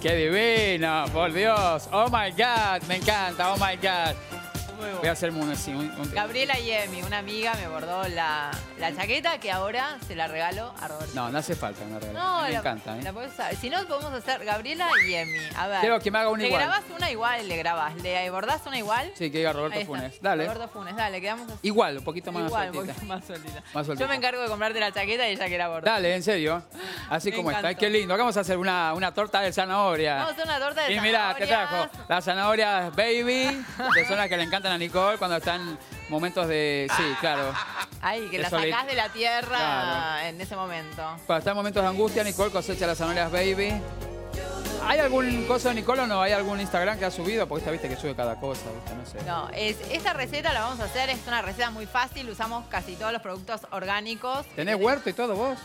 ¡Qué divino! ¡Por Dios! ¡Oh, my God! Me encanta, ¡oh, my God! Voy a hacerme un... así, un- un- Gabriela Yemi, una amiga, me bordó la, la chaqueta que ahora se la regalo a Roberto. No, no hace falta una regla. No, me la- encanta, ¿eh? la podés usar. Si no, podemos hacer Gabriela y Emi. A ver. Quiero que me haga una le igual. grabás una igual, le grabás. Le bordás una igual. Sí, que diga Roberto está. Funes. Dale. Roberto Funes, dale, quedamos así. Igual, un poquito más Igual, un sueltita. poquito más sueltita. Yo me encargo de comprarte la chaqueta y ella que la borda. Dale, en serio. Así Me como está. Encantó. qué lindo. Acá Vamos a hacer una, una torta de zanahoria. Vamos a hacer una torta de Y mira, te trajo las zanahorias baby, que son las que le encantan a Nicole cuando están momentos de. Sí, claro. Ay, que la soli- sacás de la tierra Claro. en ese momento. Cuando están momentos de angustia, Nicole cosecha las zanahorias baby. ¿Hay algún cosa de Nicole o no? ¿Hay algún Instagram que ha subido? Porque esta viste que sube cada cosa, ¿viste? No sé. No, es, esta receta la vamos a hacer, es una receta muy fácil, usamos casi todos los productos orgánicos. ¿Tenés huerto y todo vos?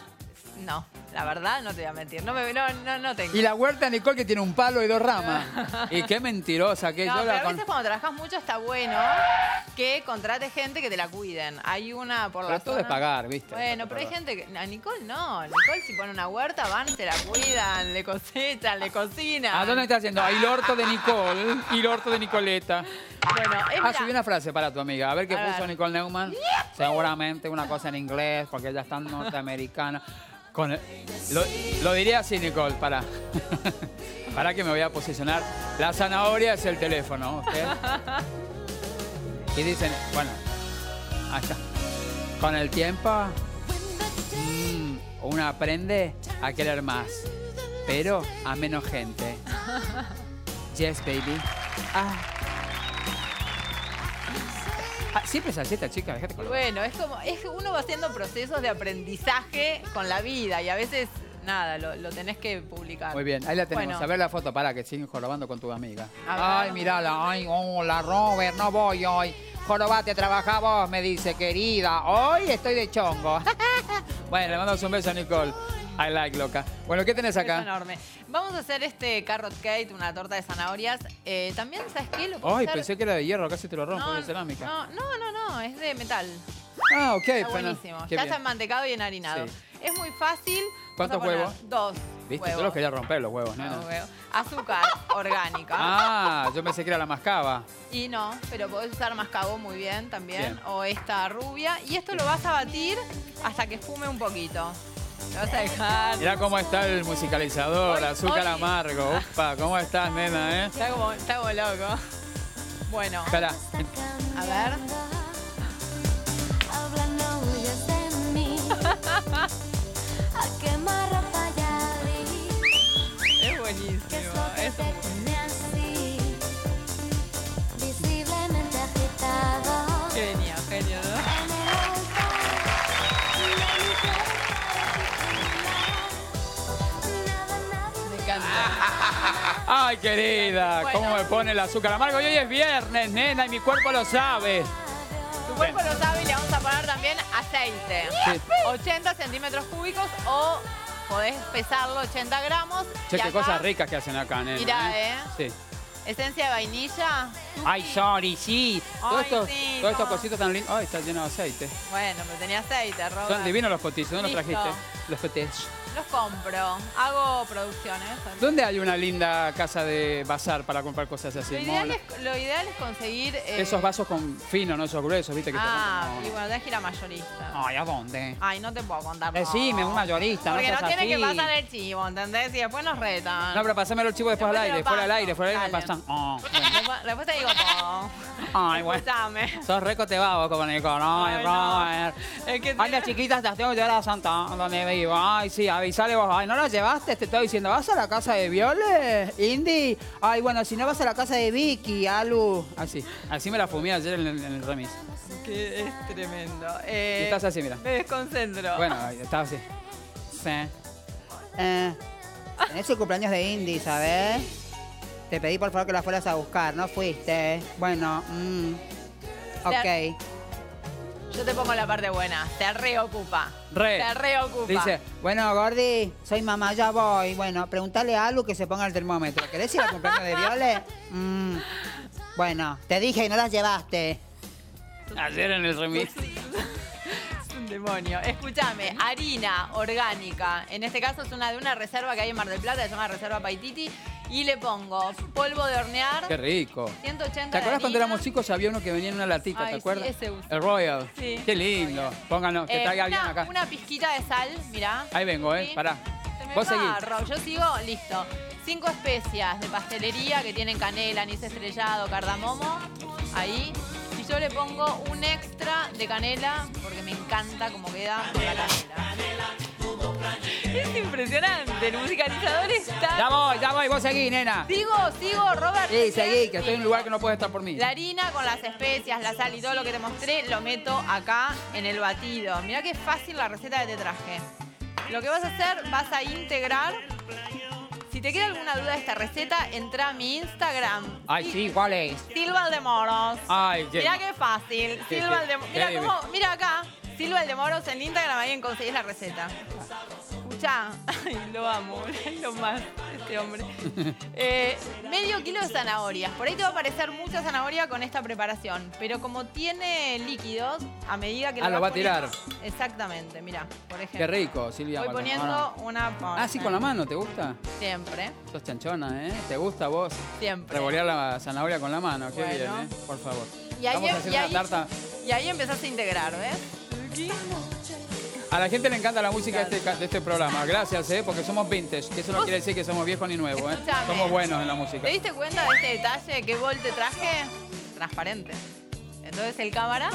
No, la verdad no te voy a mentir, no, me, no, no, no tengo. Y la huerta de Nicole que tiene un palo y dos ramas. y qué mentirosa que No, yo pero la a con- veces cuando trabajas mucho está bueno que contrates gente que te la cuiden. Hay una por Pero la todo zona. es pagar, ¿viste? Bueno, pero hay gente que. A Nicole no. Nicole, si pone una huerta, van, te la cuidan, le cosechan, le cocinan. ¿A dónde estás haciendo? Ah, el orto de Nicole y el orto de Nicoleta. Bueno, es Ah, subí una frase para tu amiga. A ver qué A puso ver. Nicole Neumann. Seguramente una cosa en inglés, porque ella es tan norteamericana. Con el- lo, lo diría así, Nicole, para. para que me voy a posicionar. La zanahoria es el teléfono, ¿ok? Y dicen, bueno. Con el tiempo, mm, uno aprende a querer más, pero a menos gente. Yes, baby. Ah. Ah, siempre es así esta chica, déjate con Bueno, es como, es uno va haciendo procesos de aprendizaje con la vida y a veces, nada, lo, lo tenés que publicar. Muy bien, ahí la tenemos. Bueno. A ver la foto, para que siguen jorobando con tu amiga. Ay, mirala, ay, hola, Robert, no voy hoy. Jorobate a trabajar vos, me dice, querida. Hoy estoy de chongo. bueno, le mandamos un beso a Nicole. I like, loca. Bueno, ¿qué tenés Es acá? enorme. Vamos a hacer este carrot cake, una torta de zanahorias. Eh, También, ¿sabes qué? Lo puedo Ay, hacer- pensé que era de hierro, casi te lo rompo, no, de cerámica. No, no, no, no, es de metal. Ah, ok, Está bueno, buenísimo. qué Ya bien. está enmantecado y enharinado. Sí. Es muy fácil. ¿Cuántos Vas a poner huevos? Dos. ¿Viste? huevos. Yo los quería romper los huevos, No, nena. huevo. Azúcar orgánica. Ah, yo pensé que era la mascaba. Y no, pero podés usar mascabo muy bien también. Bien. O esta rubia. Y esto lo vas a batir hasta que espume un poquito. Lo vas a dejar. Mirá cómo está el musicalizador, Hoy- azúcar hoy- amargo. Upa, ¿cómo estás, nena, eh? Está como, está como loco. Bueno, Espera, a ver. Es ¿Qué buenísimo. es un- Ay, querida, Bueno. cómo me pone el azúcar amargo. Y hoy es viernes, nena, y mi cuerpo lo sabe. Tu cuerpo lo sabe y le vamos a poner también aceite. Sí. 80 centímetros cúbicos o podés pesarlo 80 gramos. Che, qué cosas ricas que hacen acá, nena. Mirá, ¿eh? ¿eh? Sí. Esencia de vainilla. Ay, sorry, sí. Todos estos, sí, todos estos cositos tan lindos. Ay, está lleno de aceite. Bueno, pero tenía aceite, Robert. Son divinos los potillos. ¿Dónde los trajiste? Los potillos. Los compro. Hago producciones. ¿Dónde hay una linda casa de bazar para comprar cosas así? Lo ideal, Mola. es, lo ideal es conseguir... eh, Esos vasos con fino, no esos gruesos, ¿viste? Que te Ah, y bueno, tenés que ir a mayorista. Ay, ¿a dónde? Ay, no te puedo contar. Decime, no. un mayorista, no Porque no, seas tiene que así. pasar el chivo, ¿entendés? Y después nos retan. No, pero pásamelo el chivo después al Después te aire, fuera paso. aire, fuera del aire me Dale. pasan. Oh, bueno. Después, después te digo todo. Ay, bueno. Escuchame. Sos reco te babo como Nico, no, Ay, ay, no. Robert. Es que Ay, las chiquitas las tengo que llevar a Santa, donde vivo. Ay, sí, avisale vos. Ay, ¿no las llevaste? Te estoy diciendo, ¿vas a la casa de Viole, Indy? Ay, bueno, si no vas a la casa de Vicky, Alu. Así, así me la fumé ayer en el, en el remis. que es tremendo. Y Eh, estás así, mira. Me desconcentro. Bueno, estaba así. Sí. Eh, tenés el cumpleaños de Indy, ¿sabes? Te pedí por favor que la fueras a buscar, no fuiste. Bueno, mm, ok. Yo te pongo la parte buena. Te reocupa. Re. Te reocupa. Dice, bueno, Gordi, soy mamá, ya voy. Bueno, pregúntale a Alu que se ponga el termómetro. ¿Querés ir al cumpleaños de Viole? Mm, bueno, te dije y no las llevaste. Ayer en el remix. Demonio. Escúchame, harina orgánica. En este caso es una de una reserva que hay en Mar del Plata, se llama Reserva Paititi. Y le pongo polvo de hornear. Qué rico. 180 ¿Te acuerdas cuando éramos chicos? Había uno que venía en una latita, Ay, ¿te sí, acuerdas? ese uso. El Royal. Sí. Qué lindo. Pónganos, que Eh, traiga bien acá. una pizquita de sal, mirá. Ahí vengo, ¿eh? Sí. Pará. Se me Vos seguís. Yo sigo, listo. Cinco especias de pastelería que tienen canela, anís estrellado, cardamomo. Ahí. Yo le pongo un extra de canela porque me encanta cómo queda con la canela. Es impresionante, el musicalizador está... Ya voy, ya voy. Vos seguí, nena. Sigo, sigo, Robert. Sí, seguí, que estoy en un lugar que no puede estar por mí. La harina con las especias, la sal y todo lo que te mostré, lo meto acá en el batido. Mirá qué fácil la receta que te traje. Lo que vas a hacer, vas a integrar. Si te queda alguna duda de esta receta, entra a mi Instagram. Ay, sí, ¿cuál es? Silva Aldemoros. Ay, qué- Mirá qué fácil. Silva Aldemoros. qué Mira cómo, mira acá. Silva Aldemoros en Instagram, ahí conseguís la receta. Escuchá. Ay, lo amo. Es lo más, este hombre. Eh, medio kilo de zanahorias. Por ahí te va a aparecer mucha zanahoria con esta preparación. Pero como tiene líquidos, a medida que Ah, lo vas va a tirar. Exactamente, mira, por ejemplo. Qué rico, Silvia. Voy poniendo una Ah, sí, con la mano, ¿te gusta? Siempre, Sos chanchona, ¿eh? ¿Te gusta vos? siempre. Revolear la zanahoria con la mano, qué Bueno. bien, ¿eh? Por favor. Y ahí, Vamos a hacer y una tarta. y ahí empezás a integrar, ¿ves? A la gente le encanta la música de este, de este programa. Gracias, ¿eh? Porque somos vintage, que eso no Vos- quiere decir que somos viejos ni nuevos, ¿eh? Somos buenos en la música. ¿Te diste cuenta de este detalle? ¿Qué bol te traje? Transparente. Entonces el cámara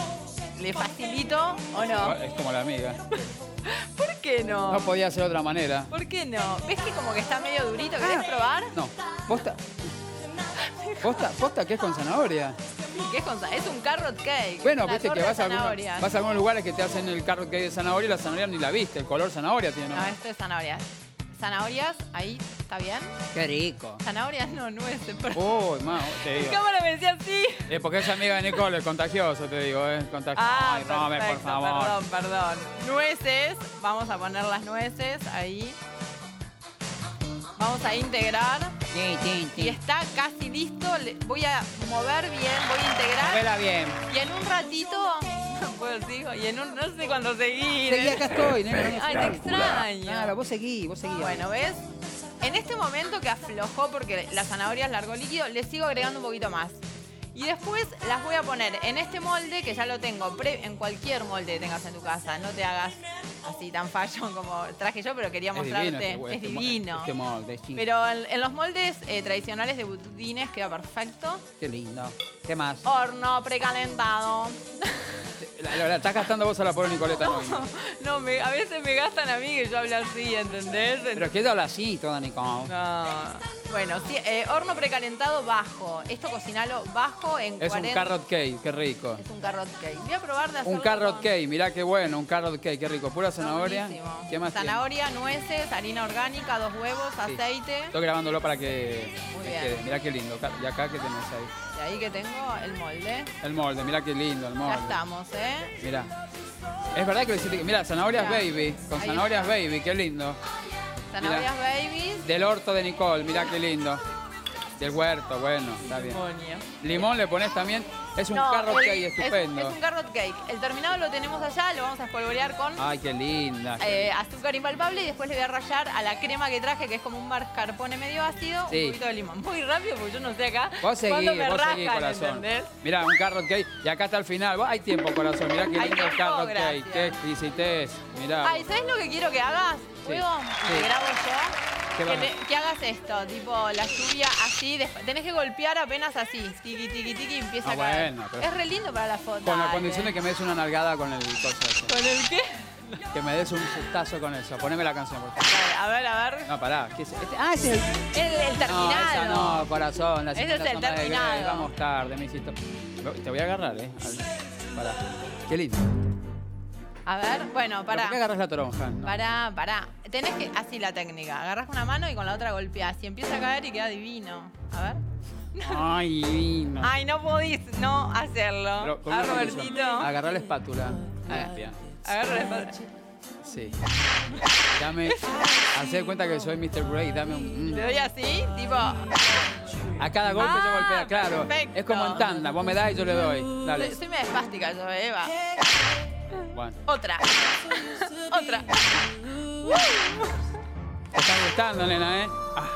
le facilito o no. Es como la amiga. ¿Por qué no? No podía ser de otra manera. ¿Por qué no? ¿Ves que como que está medio durito? ¿Querés probar? No, posta. Posta, posta que es con zanahoria. ¿Qué es, con es un carrot cake. Bueno, una viste que vas a, algunos, vas a algunos lugares que te hacen el carrot cake de zanahoria y la zanahoria ni la viste. El color zanahoria tiene. No, esto es zanahorias. Zanahorias, ahí, ¿está bien? Qué rico. Zanahorias no, nueces, perdón. Uy, ma, te Mi digo. cámara me decía así. Eh, porque es amiga de Nicole, es contagioso, te digo, es contagioso. Ah, Ay, Romer, por perfecto, favor. Perdón, perdón. Nueces, vamos a poner las nueces ahí. Vamos a integrar. Sí, sí, Y está casi listo. Voy a mover bien, voy a integrar. Vela bien. Y en un ratito, decir, y en un, no sé cuándo seguir. Seguí, acá estoy, no Ay, te extraño. Claro, vos seguí, vos seguí. Bueno, ¿ves? En este momento que aflojó porque la zanahoria es largo líquido, le sigo agregando un poquito más. Y después las voy a poner en este molde que ya lo tengo, pre- en cualquier molde que tengas en tu casa. No te hagas así tan fashion como traje yo, pero quería Es mostrarte. divino este, es este divino. Este molde, es chido. Pero en, en los moldes eh, tradicionales de budines queda perfecto. Qué lindo. ¿Qué más? Horno precalentado. La, la- la estás gastando vos a la pobre Nicoleta. No, No, me- a veces me gastan a mí que yo hablo así, ¿entendés? Pero que habla así toda Nicole. No. Bueno, sí, eh, horno precalentado bajo. Esto cocinalo bajo en Es un 40 carrot cake, qué rico. Es un carrot cake. Voy a probar de hacerlo Un carrot con- cake, mirá qué bueno, un carrot cake, qué rico. Pura zanahoria. Buenísimo. ¿Qué más tiene? Zanahoria, nueces, harina orgánica, dos huevos, Sí. aceite. Estoy grabándolo para que Muy bien. quede. Mirá qué lindo. Y acá que tenés ahí. Y ahí que tengo el molde. El molde, mirá qué lindo el molde. Ya estamos, ¿eh? Mirá. Es verdad que lo hiciste. Mirá, zanahorias Mirá. baby. Con Ahí zanahorias está. baby, qué lindo. Zanahorias babies. Del orto de Nicole, mirá qué lindo. Del huerto, bueno, está bien. Limón le pones también. Es un No, carrot el- cake es- estupendo. Es, un carrot cake. El terminado lo tenemos allá, lo vamos a espolvorear con Ay, qué linda. eh, azúcar impalpable y después le voy a rayar a la crema que traje, que es como un mascarpone medio ácido, Sí. un poquito de limón. Muy rápido porque yo no sé acá. Vos seguí, me vos seguí, rajan, corazón. ¿entendés? Mirá, un carrot cake. Y acá está el final. Vos- Hay tiempo, corazón. Mirá qué lindo el carrot cake. Qué exquisitez. Mirá. Ay, ¿sabes lo que quiero que hagas? Sí. Te grabo yo. ¿Qué Que, vas a- te- que hagas esto, tipo la lluvia así, tenés que golpear apenas así, tiqui, tiqui, tiqui, empieza Ah, a caer. bueno, pero- Es re lindo para la foto. Con la condición de que me des una nalgada con el coso. ¿Con el qué? Que me des un sustazo con eso. Poneme la canción, por favor. A ver, a ver. No, pará. ¿qué es? Este- ah, ese es el... El, el terminado. No, esa no, corazón. La Ese es el terminado. Vamos tarde, me hiciste... Te voy a agarrar, ¿eh? Al- Pará. Qué lindo. A ver, bueno, ¿Pero pará. ¿Por qué agarras la toronja? No. Pará, pará. Tenés que. Así la técnica. Agarrás con una mano y con la otra golpeás. Y empieza a caer y queda divino. A ver. Ay, divino. Ay, no podís no hacerlo. A. Robertito. Agarrá la espátula. Ah, bien. Agarra la espalda. Sí. Dame. Hacé de cuenta que soy Mr. Grey. Dame un. Mm. doy así, tipo. A cada golpe Ah, yo golpea, claro. perfecto. Es como en tanda. Vos me das y yo le doy. Dale. Soy, soy media espástica yo, Eva. Bueno. Otra. Otra. Te está gustando, nena, ¿eh? Ah.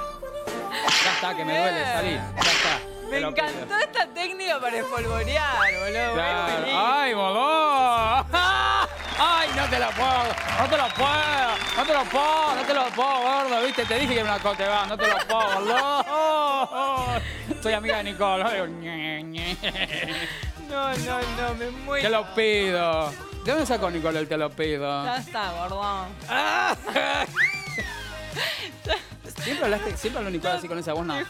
Ya está, que me duele. Salí. Ya está. Me Te pido. encantó esta técnica para espolvorear, boludo. Claro. ¡Ay, boludo! ¡Ay, no te lo puedo! ¡No te lo puedo! ¡No te lo puedo! ¡No te lo puedo, gordo! ¿Viste? Te dije que una cote va. ¡No te lo puedo, boludo! Soy amiga de Nicole. No, no, no, me muero. Te lo pido. ¿De dónde sacó Nicole el te lo pido? Ya está, gordón. Ah. Siempre hablaste, siempre habló Nicole así con esa voz nada.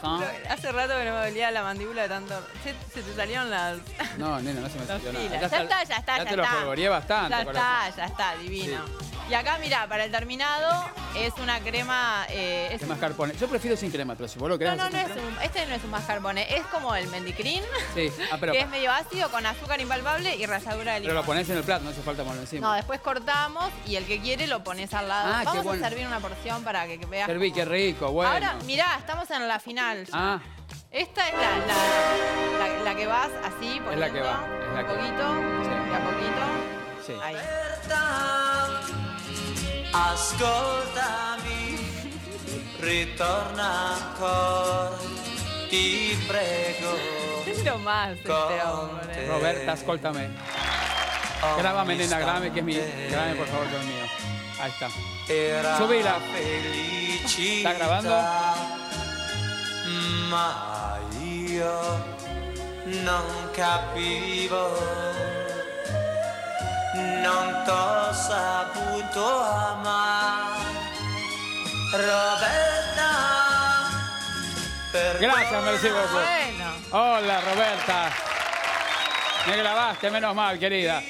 Hace rato que no me dolía la mandíbula de tanto. Se, se te salieron las. No, nena, no se me las salió nada. Ya, está, ya está, ya, Ya te lo está. polvoreé bastante. Ya está, ya está, divino. Y acá, mira, para el terminado es una crema. eh, es ¿Qué mascarpone? Yo prefiero sin crema, pero si vos lo querés no, no, no es un, este no es un mascarpone, es como el mendicrín, crema- Sí, ah, pero, que es medio ácido con azúcar impalpable y ralladura de pero limón. lo pones en el plato, no hace falta ponerlo encima. No, después cortamos y el que quiere lo pones al lado. Ah, qué Vamos bueno. a servir una porción para que, que veas. Serví, qué rico, bueno. Ahora, mirá, estamos en la final. ya. Ah, Esta es la, la, la- la que vas así, Es la que poniendo, va, es la un que va. poquito, Sí. de a poquito. sí. Ahí. Ascoltami, ritorna ancora, ti prego. Es lo más este hombre. Roberta, ascoltame. Grábame, nena, grábame, que es mi. Grábame, por favor, que es mío. Ahí está. era Subila. ¿Está grabando? Ma io non capivo, non t'ho saputo amare. Roberta, per Gracias, merci beaucoup. Bueno. Hola, Roberta. Me grabaste, menos mal, querida.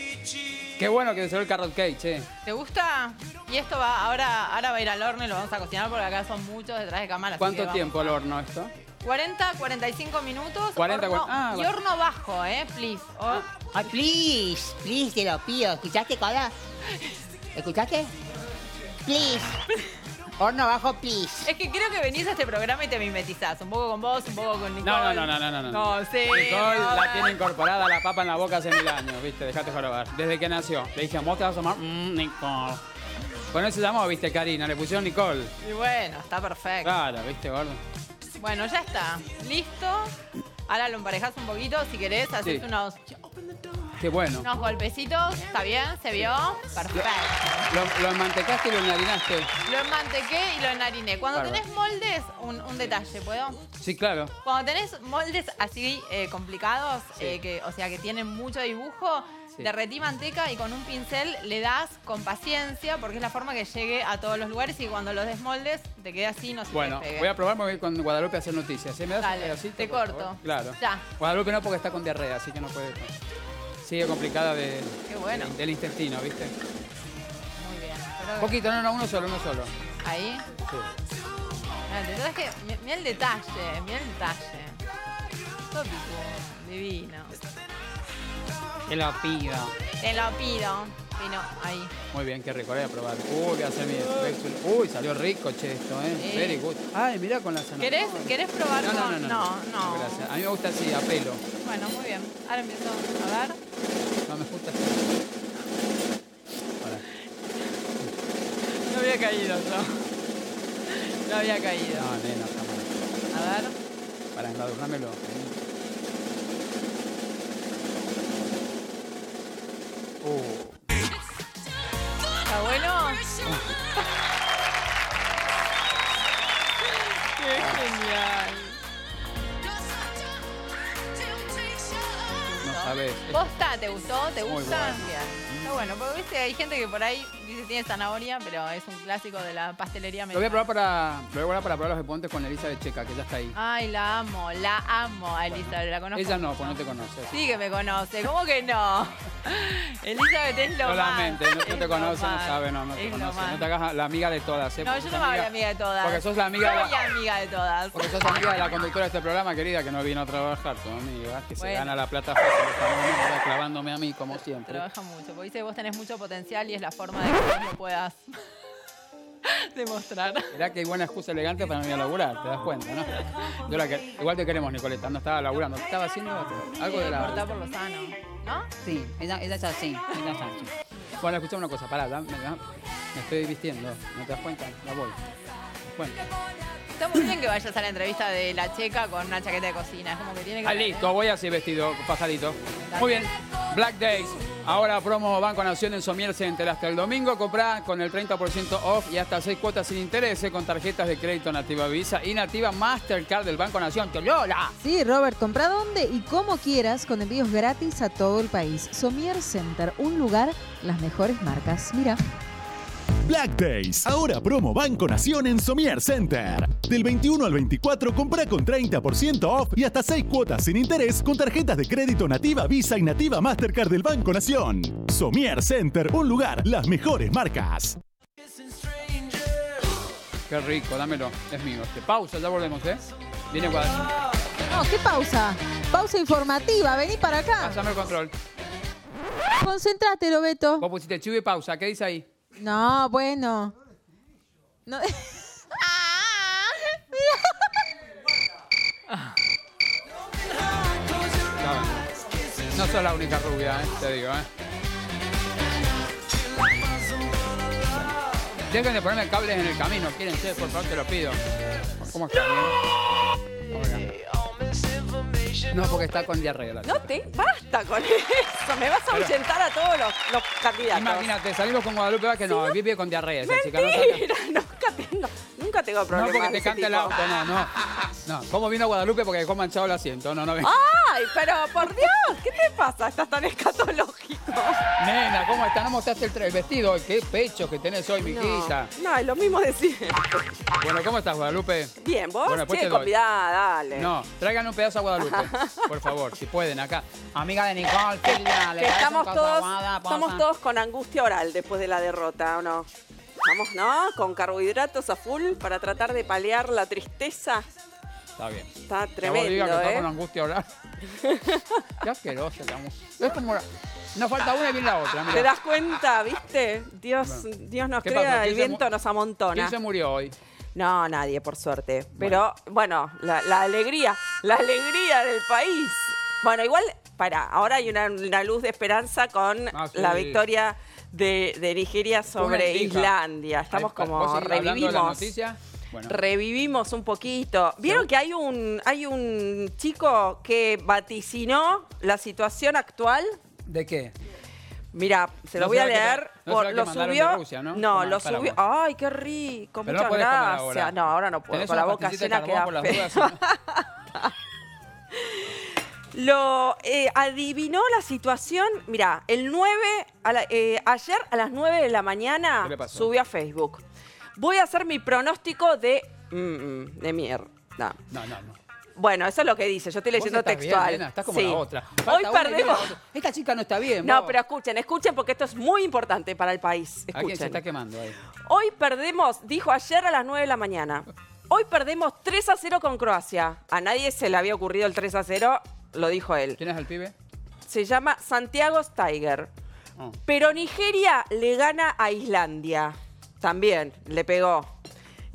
Qué bueno que te salió el carrot cake, che. ¿Te gusta? Y esto va, ahora, ahora va a ir al horno y lo vamos a cocinar porque acá son muchos detrás de cámara. ¿Cuánto tiempo al horno esto? 40, 45 minutos. 40, horno- ah, y horno bajo, ¿eh? Please. O- Ay, please, please, te lo pido. ¿Escuchaste, Cola? ¿Escuchaste? Please. Horno bajo, please. Es que creo que venís a este programa y te mimetizás. Un poco con vos, un poco con Nicole. No, no, no, no, no, no. No, sí. Nicole no, la tiene incorporada la papa en la boca hace mil años, ¿viste? Dejate jorobar. Desde que nació. Le dije, ¿vos te vas a llamar? Mm, Nicole. Con eso se llamó, ¿viste, Karina? Le pusieron Nicole. Y bueno, está perfecto. Claro, ¿viste, gordo? Bueno, ya está. Listo. Ahora lo emparejás un poquito si querés. Haces Sí. unos, Qué bueno. unos golpecitos. ¿Está bien? ¿Se vio? Perfecto. Lo, lo enmantecaste y lo enharinaste. Lo enmantequé y lo enhariné. Cuando Bárbaro. tenés moldes, un, un detalle, ¿puedo? Sí, claro. Cuando tenés moldes así eh, complicados, eh, que, o sea, que tienen mucho dibujo, Sí. derretí manteca y con un pincel le das con paciencia porque es la forma que llegue a todos los lugares y cuando los desmoldes te quede así, no se Bueno, te voy a probar, voy con Guadalupe a hacer noticias. ¿Sí? ¿Me das un Dale, pedacito, te corto. favor? Claro. Ya. Guadalupe no porque está con diarrea, así que no puede. Sigue complicada de, Qué bueno. del, del intestino, ¿viste? Muy bien. Un que- poquito, no, no, uno solo, uno solo. Ahí. Sí. Mirá, el detalle es que, mi- mirá el detalle, mirá el detalle. Tópico, divino. Que lo pido. Te lo pido. Vino, ahí. Muy bien, qué rico, voy a probar. Uy, voy a hacer mi. Uy, salió rico, che, esto, ¿eh? Sí. Very good. Ay, mirá con la zanahoria. ¿Querés, ¿Querés probar No, no, con- no, no. no, no. Gracias. A mí me gusta así, a pelo. Bueno, muy bien. Ahora empiezo a ver. No me gusta así. Ahora. No había caído yo. No había caído. No, nena, jamás. A ver. Para embadurnármelo. ¿Está bueno? ¡Qué genial! no sabes. ¿Posta? ¿Te gustó? ¿Te Muy gusta? bueno. Bien. Está bueno, porque viste, hay gente que por ahí dice tiene zanahoria, pero es un clásico de la pastelería Lo voy a mexicana. probar para, lo voy a probar para probar los espontes con Elizabeth Checa, que ya está ahí. Ay, la amo, la amo a Elizabeth, la conozco. Ella no, mucho. pues no te conoce. Sí que me conoce, ¿cómo que no? Elizabeth es lo Solamente, más. no, no te conoce, no sabe, no, no te conoce. No te hagas la amiga de todas, ¿eh? No, yo no me hago amiga de todas. Porque sos la amiga de Soy la, amiga de todas. porque sos amiga de la conductora de este programa, querida, que no vino a trabajar, tu amiga, que se gana la plata fácil, mamá, clavándome a mí como siempre. Trabaja mucho, porque dice que vos tenés mucho potencial y es la forma de que vos lo puedas demostrar. Mirá que hay buena excusa elegante para no ir a laburar, te das cuenta, ¿no? Yo la que- igual te queremos, Nicoleta, no estaba laburando, estaba haciendo algo de Cortar la... por lo sano, ¿no? Sí, ella, ella es así, ella es así. Bueno, escucha una cosa, pará, dame- dame- me estoy vistiendo, ¿no te das cuenta? La voy. Bueno, Está muy bien que vayas a la entrevista de la checa con una chaqueta de cocina. Es como que tiene que. ah, listo, voy así vestido, pasadito. Muy bien, Black Days. Ahora promo Banco Nación en Somier Center. Hasta el domingo comprá con el 30% off y hasta 6 cuotas sin interés con tarjetas de crédito Nativa Visa y Nativa Mastercard del Banco Nación. ¡Lola! Sí, Robert, compra donde y como quieras con envíos gratis a todo el país. Somier Center, un lugar, las mejores marcas. Mira. Black Days. Ahora promo Banco Nación en Somier Center. Del 21 al 24 compra con 30% off y hasta 6 cuotas sin interés con tarjetas de crédito Nativa Visa y Nativa Mastercard del Banco Nación. Somier Center, un lugar, las mejores marcas. Qué rico, dámelo. Es mío. Este. Pausa, ya volvemos, ¿eh? Viene Guadalupe. No, ¿qué pausa? Pausa informativa, vení para acá. Pásame el control. Concéntrate, Lobeto. Vos pusiste chivo y pausa. ¿Qué dice ahí? No, bueno. No. Ven. No sos la única rubia, ¿eh? Te digo, ¿eh? Dejen de ponerme cables en el camino. ¿Quieren ser? Por favor, te lo pido. ¿Cómo están? eh? No, porque está con diarrea. la No chica. te basta con eso. Me vas a Pero- ahuyentar a todos los, los candidatos. Imagínate, salimos con Guadalupe Vázquez, no, vive con diarrea esa chica. No, Mentira, nunca tengo, nunca tengo no problemas. porque te canta el auto, no, no. No, ¿cómo vino a Guadalupe? Porque dejó manchado el asiento. No, no. Ay, pero por Dios, ¿qué te pasa? Estás tan escatológico. Nena, ¿cómo está? No mostraste el, vestido. Qué pecho que tenés hoy, mijita. No, no, es lo mismo decir. Bueno, ¿cómo estás, Guadalupe? Bien, vos, Bueno, che, convidada, dale. No, traigan un pedazo a Guadalupe, por favor, si pueden, acá. Amiga de Nicole, Silvia, le Que traes estamos todos, aguada, estamos todos con angustia oral después de la derrota, ¿o no? Vamos, ¿no? Con carbohidratos a full para tratar de paliar la tristeza. Está bien. Está tremendo, que está ¿eh? con angustia oral. Qué asqueroso estamos. Es como... Nos falta una y viene la otra, ¿Te mira. das cuenta, viste? Dios, Bueno. Dios nos ¿Qué crea, pasó? el ¿Quién se viento nos amontona. ¿Quién se murió hoy? No, nadie, por suerte. Pero, bueno, la, la alegría, la alegría del país. Bueno, igual, para, ahora hay una, una luz de esperanza con Ah, sí. la victoria de, de Nigeria sobre hija. Islandia. Estamos Ay, ¿vos como seguís hablando de la revivimos. noticia? Bueno. Revivimos un poquito. ¿Vieron que hay un, hay un chico que vaticinó la situación actual? ¿De qué? Mira, se lo No voy a que leer. no por- lo subió. Rusia, ¿no? Lo subió. Ay, qué rico. Pero Muchas gracias. ahora. No, ahora no puedo. ¿Tenés Con la boca llena queda feo. Lo eh, adivinó la situación. Mira, el 9, a la- eh, ayer a las 9 de la mañana subió a Facebook. Voy a hacer mi pronóstico de. mm, mm, de mierda. No, no, no. Bueno, eso es lo que dice. Yo estoy leyendo estás bien, textual. nena, estás como Sí. la otra. Hoy Falta una y viene la perdemos. otra. Esta chica no está bien. No, vos. pero escuchen, escuchen porque esto es muy importante para el país. ¿A quién se Escuchen. está quemando ahí? Hoy perdemos, dijo ayer a las 9 de la mañana. Hoy perdemos 3 a 0 con Croacia. A nadie se le había ocurrido el 3 a 0, lo dijo él. ¿Quién es el pibe? Se llama Santiago Steiger. Oh. Pero Nigeria le gana a Islandia. También le pegó.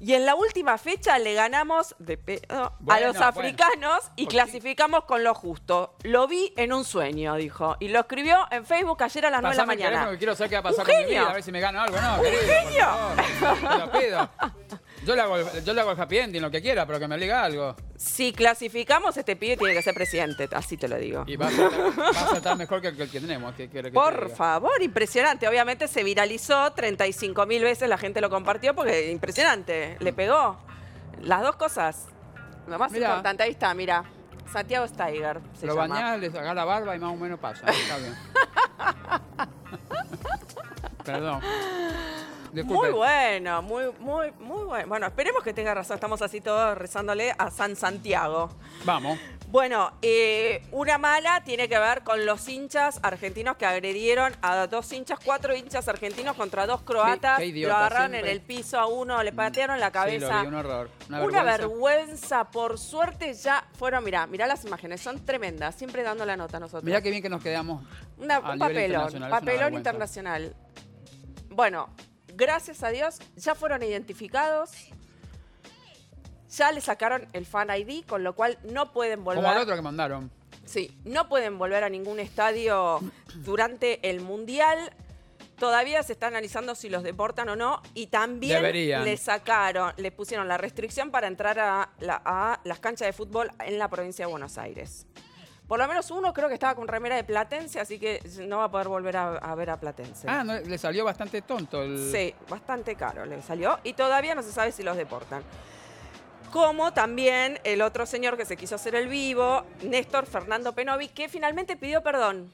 Y en la última fecha le ganamos de pe- no, a Bueno, los bueno. africanos y Por clasificamos con lo justo. Lo vi en un sueño, dijo. Y lo escribió en Facebook ayer a las 9 de la Pasame el mañana. que quiero saber qué va a pasar Un con mi vida, a ver si me gano algo. No, querido, genio. por favor. Te lo pido. Yo le hago, el- yo le hago el happy ending, lo que quiera, pero que me diga algo. Si clasificamos, este pibe tiene que ser presidente, así te lo digo. Y va a estar, a mejor que el que tenemos. Que, que- que te Por diga. favor, impresionante. Obviamente se viralizó 35 mil veces, la gente lo compartió porque impresionante, le pegó. Las dos cosas. Lo más Mirá. importante, ahí está, mira. Santiago Steiger se Lo llama. bañás, le sacás la barba y más o menos pasa. Está bien. Perdón. Disculpe. Muy bueno, muy, muy, muy bueno. Bueno, esperemos que tenga razón. Estamos así todos rezándole a San Santiago. Vamos. Bueno, eh, una mala tiene que ver con los hinchas argentinos que agredieron a dos hinchas, cuatro hinchas argentinos contra dos croatas. qué idiota, lo agarraron siempre. en el piso a uno, le patearon la Sí, cabeza. lo vi, un horror. Una, Una vergüenza. vergüenza, por suerte ya fueron, mirá, mirá las imágenes, son tremendas, siempre dando la nota nosotros. Mirá qué bien que nos quedamos. Una- a un nivel papelón, papelón internacional. Bueno, gracias a Dios ya fueron identificados. Ya le sacaron el Fan ID, con lo cual no pueden volver. Como al otro que mandaron. Sí, no pueden volver a ningún estadio durante el Mundial. Todavía se está analizando si los deportan o no. Y también Deberían. le sacaron, le pusieron la restricción para entrar a, la- a las canchas de fútbol en la provincia de Buenos Aires. Por lo menos uno creo que estaba con remera de Platense, así que no va a poder volver a, a ver a Platense. Ah, no, le salió bastante tonto el. Sí, bastante caro le salió. Y todavía no se sabe si los deportan. Como también el otro señor que se quiso hacer el vivo, Néstor Fernando Penovi, que finalmente pidió perdón.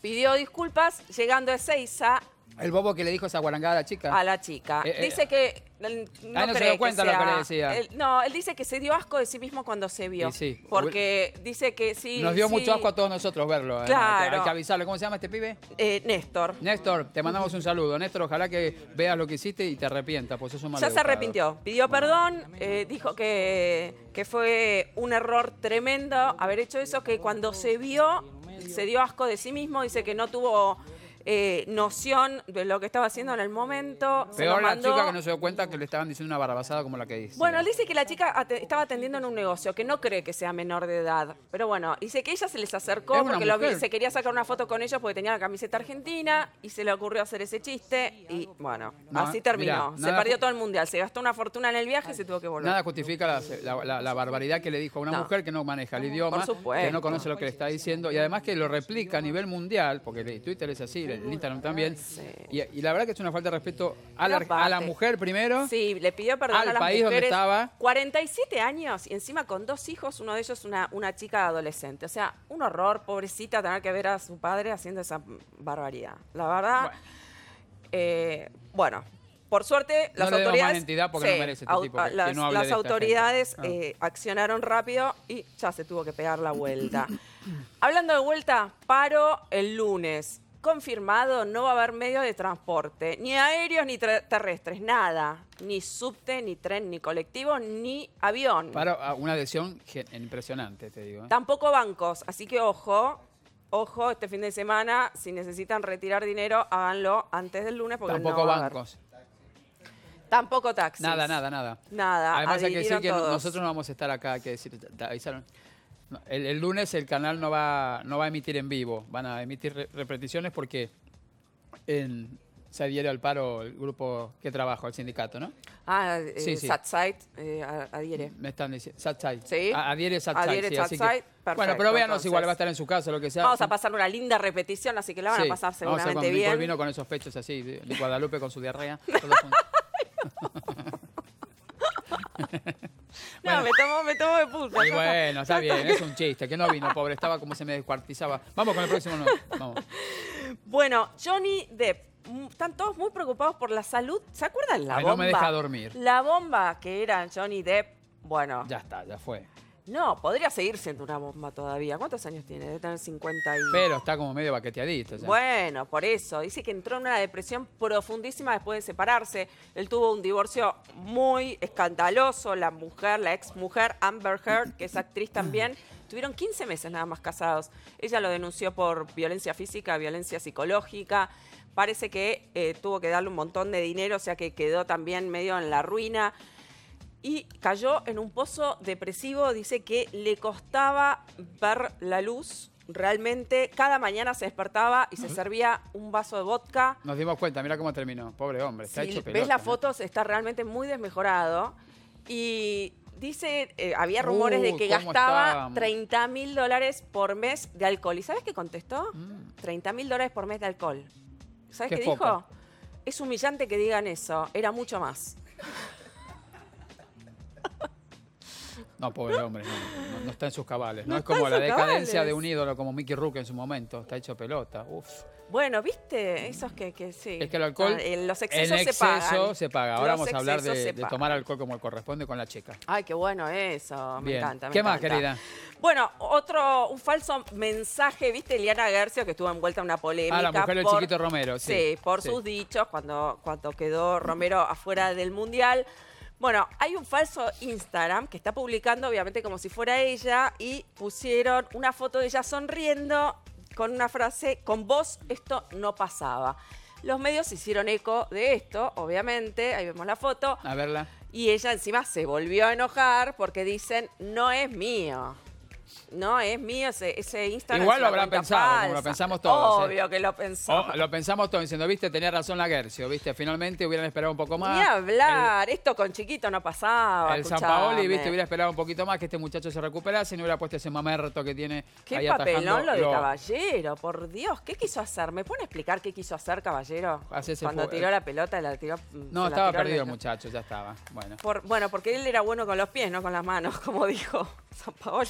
Pidió disculpas llegando a Ezeiza El bobo que le dijo esa guarangada a la chica. a la chica. Eh, eh, dice que no, Ah, no se dio cuenta que lo que le decía. él- no, él dice que se dio asco de sí mismo cuando se vio. Sí. Porque dice que sí. Nos dio sí, mucho asco a todos nosotros verlo. eh. Claro. Hay que avisarlo. ¿Cómo se llama este pibe? eh, Néstor. Néstor, te mandamos un saludo. Néstor, ojalá que veas lo que hiciste y te arrepientas, pues es un mal Ya se arrepintió, pidió perdón, eh, dijo que, que fue un error tremendo haber hecho eso, que cuando se vio, se dio asco de sí mismo, dice que no tuvo eh, noción de lo que estaba haciendo en el momento. Peor la chica que no se dio cuenta que le estaban diciendo una barrabasada como la que dice. Bueno, él dice que la chica estaba atendiendo en un negocio, que no cree que sea menor de edad. Pero bueno, dice que ella se les acercó porque lo vi- se quería sacar una foto con ellos porque tenía la camiseta argentina y se le ocurrió hacer ese chiste y bueno, No, así terminó. mirá, se nada perdió todo el mundial, se gastó una fortuna en el viaje y se tuvo que volver. Nada justifica la, la- la- la barbaridad que le dijo a una No. mujer que no maneja el idioma, que no conoce lo que le está diciendo y además que lo replica a nivel mundial, porque Twitter es así, el Instagram también. Y, y la verdad que es una falta de respeto a la, a mujer primero. Sí, le pidió perdón Al a las país donde mujeres. estaba. 47 años y encima con dos hijos, uno de ellos una, una chica adolescente. O sea, un horror, pobrecita, tener que ver a su padre haciendo esa barbaridad. La verdad, eh, bueno, por suerte No las autoridades... este las, autoridades. Ah. eh, accionaron rápido y ya se tuvo que pegar la vuelta. Hablando de vuelta, paro el lunes. Confirmado, no va a haber medio de transporte, ni aéreos ni terrestres, nada. Ni subte, ni tren, ni colectivo, ni avión. Para a una adhesión gen- impresionante, te digo. ¿eh? Tampoco bancos, así que ojo, ojo, este fin de semana, si necesitan retirar dinero, háganlo antes del lunes porque Tampoco no va a haber. bancos. Tampoco taxis. Nada, nada, nada. Nada, Además hay que decir que todos. nosotros no vamos a estar acá, hay que decir, te avisaron. El, el lunes el canal no va, no va a emitir en vivo, van a emitir re- repeticiones porque en- se adhiere al paro el grupo que trabajo, el sindicato, ¿no? Ah, eh, Sí, sí. Satsite eh, adhiere. Me están diciendo, Satsai. Sí. Adhiere Satsai, Adhiere sí, así que- Satsai, Bueno, perfecto, pero véanos entonces. igual, va a estar en su casa, lo que sea. Vamos a pasar una linda repetición, así que la van Sí, a pasar Vamos a con seguramente bien. vino con esos pechos así, de, de Guadalupe con su diarrea. todos juntos. No, me tomo, me tomo de puta. Y bueno, está bien, es un chiste, que no vino, pobre, estaba como se me descuartizaba. Vamos con el próximo, no, vamos. Bueno, Johnny Depp. Están todos muy preocupados por la salud. ¿Se acuerdan la Ay, bomba? no me deja dormir. La bomba que era Johnny Depp. Bueno, Ya está, ya fue. No, podría seguir siendo una bomba todavía. ¿Cuántos años tiene? Debe tener 50 y... Pero está como medio baqueteadito. ya. Bueno, por eso. Dice que entró en una depresión profundísima después de separarse. Él tuvo un divorcio muy escandaloso. La mujer, la ex mujer, Amber Heard, que es actriz también, tuvieron 15 meses nada más casados. Ella lo denunció por violencia física, violencia psicológica. Parece que eh, tuvo que darle un montón de dinero, o sea que quedó también medio en la ruina y cayó en un pozo depresivo. Dice que le costaba ver la luz. Realmente, cada mañana se despertaba y se servía un vaso de vodka. Nos dimos cuenta, mira cómo terminó. Pobre hombre, está Si hecho ves pelota. las ¿no? fotos, está realmente muy desmejorado. Y dice, eh, había rumores de Uy, que ¿cómo gastaba estábamos? 30 mil dólares por mes de alcohol. ¿Y sabes qué contestó? Mm. 30 mil dólares por mes de alcohol. ¿Sabes Qué dijo? Es humillante que digan eso. Era mucho más. No, pobre hombre, no, no- no está en sus cabales. No, No es como en la decadencia cabales. de un ídolo como Mickey Rourke en su momento. Está hecho pelota. Uf. Bueno, ¿viste? Esos que, que sí. Es que el alcohol, Ah, eh, los en excesos se exceso pagan. se paga. Ahora Los vamos a hablar de, se de tomar alcohol como corresponde con la chica. Ay, qué bueno eso. Me Bien. encanta. me ¿Qué más, querida? Bueno, otro, un falso mensaje, ¿viste? Eliana Gercio, que estuvo envuelta en una polémica. Ah, la mujer del chiquito Romero, sí. Sí, por Sí. sus dichos cuando, cuando quedó Romero afuera del Mundial. Bueno, hay un falso Instagram que está publicando, obviamente, como si fuera ella, y pusieron una foto de ella sonriendo con una frase, con vos esto no pasaba. Los medios hicieron eco de esto, obviamente, ahí vemos la foto, A verla. y ella encima se volvió a enojar porque dicen, no es mío. No es mío ese, ese Instagram. Igual es lo cuenta pensado, como lo falsa". pensamos todos, ¿eh? Obvio que lo pensamos. Oh, lo pensamos todos diciendo, viste, tenía razón la Gercio, viste, finalmente hubieran esperado un poco más. Ni hablar, esto con chiquito no pasaba. El, San. Paoli, viste, hubiera esperado un poquito más que este muchacho se recuperase y no hubiera puesto ese mamerto que tiene Qué ahí papelón lo de lo- Caballero, por Dios, ¿qué quiso hacer? ¿Me pueden explicar qué quiso hacer Caballero? Cuando tiró la pelota, la tiró. No, estaba perdido el muchacho, ya estaba. Bueno. Por- bueno, porque él era bueno con los pies, no con las manos, como dijo San Paolo.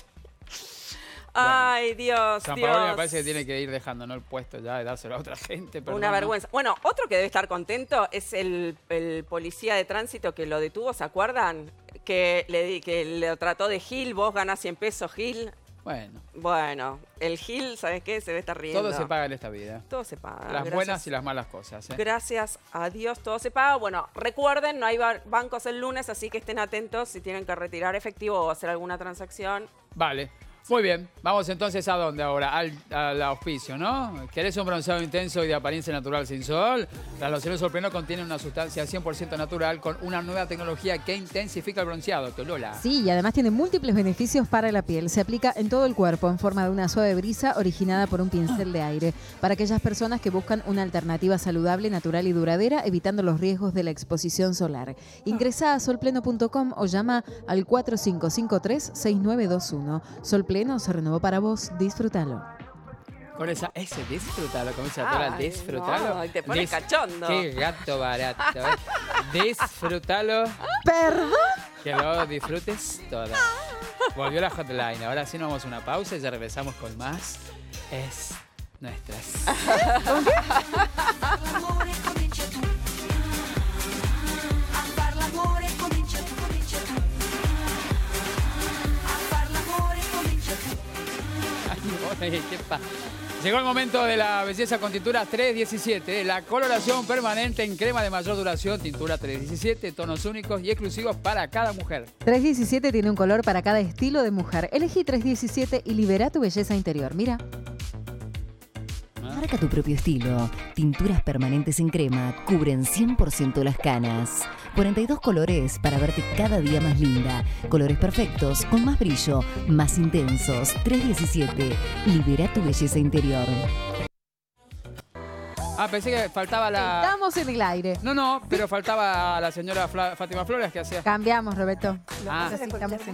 Ay, Dios, San Dios. Me parece que tiene que ir dejando ¿no? el puesto ya y dárselo a otra gente. Una vergüenza. Bueno, otro que debe estar contento es el, el policía de tránsito que lo detuvo, ¿se acuerdan? Que le, que le trató de Gil, vos ganás 100 pesos, Gil. Bueno, Bueno, el Gil, ¿sabes qué? Se debe estar riendo. todo se paga en esta vida. Todo se paga. Las gracias. buenas y las malas cosas. ¿eh? Gracias a Dios todo se paga. Bueno, recuerden, no hay ba- bancos el lunes, así que estén atentos si tienen que retirar efectivo o hacer alguna transacción. Vale. Muy bien, vamos entonces a dónde ahora? Al, al auspicio, ¿no? ¿Querés un bronceado intenso y de apariencia natural sin sol? La loción Sol Pleno contiene una sustancia 100% natural con una nueva tecnología que intensifica el bronceado. Tolola. Sí, y además tiene múltiples beneficios para la piel. Se aplica en todo el cuerpo en forma de una suave brisa originada por un pincel de aire. Para aquellas personas que buscan una alternativa saludable, natural y duradera, evitando los riesgos de la exposición solar. Ingresa a solpleno.com o llama al 4553-6921. Sol Pleno se renovó para vos. Disfrútalo. Con esa ese disfrútalo, con esa tola, disfrútalo. no, y te pone cachondo. Qué gato barato. ¿eh? disfrútalo. ¿Perdón? Que lo disfrutes todo. Volvió la hotline. Ahora sí nos vamos a una pausa y ya regresamos con más. Es nuestras. Llegó el momento de la belleza con tintura 317, la coloración permanente en crema de mayor duración, tintura 317, tonos únicos y exclusivos para cada mujer. 317 tiene un color para cada estilo de mujer. Elegí 317 y libera tu belleza interior. Mira. Marca tu propio estilo. Tinturas permanentes en crema cubren 100% las canas. 42 colores para verte cada día más linda. Colores perfectos, con más brillo, más intensos. 317. Libera tu belleza interior. Ah, pensé que faltaba la... Estamos en el aire. No, no, pero faltaba la señora Fla- Fátima Flores que hacía... Cambiamos, Roberto. Ah.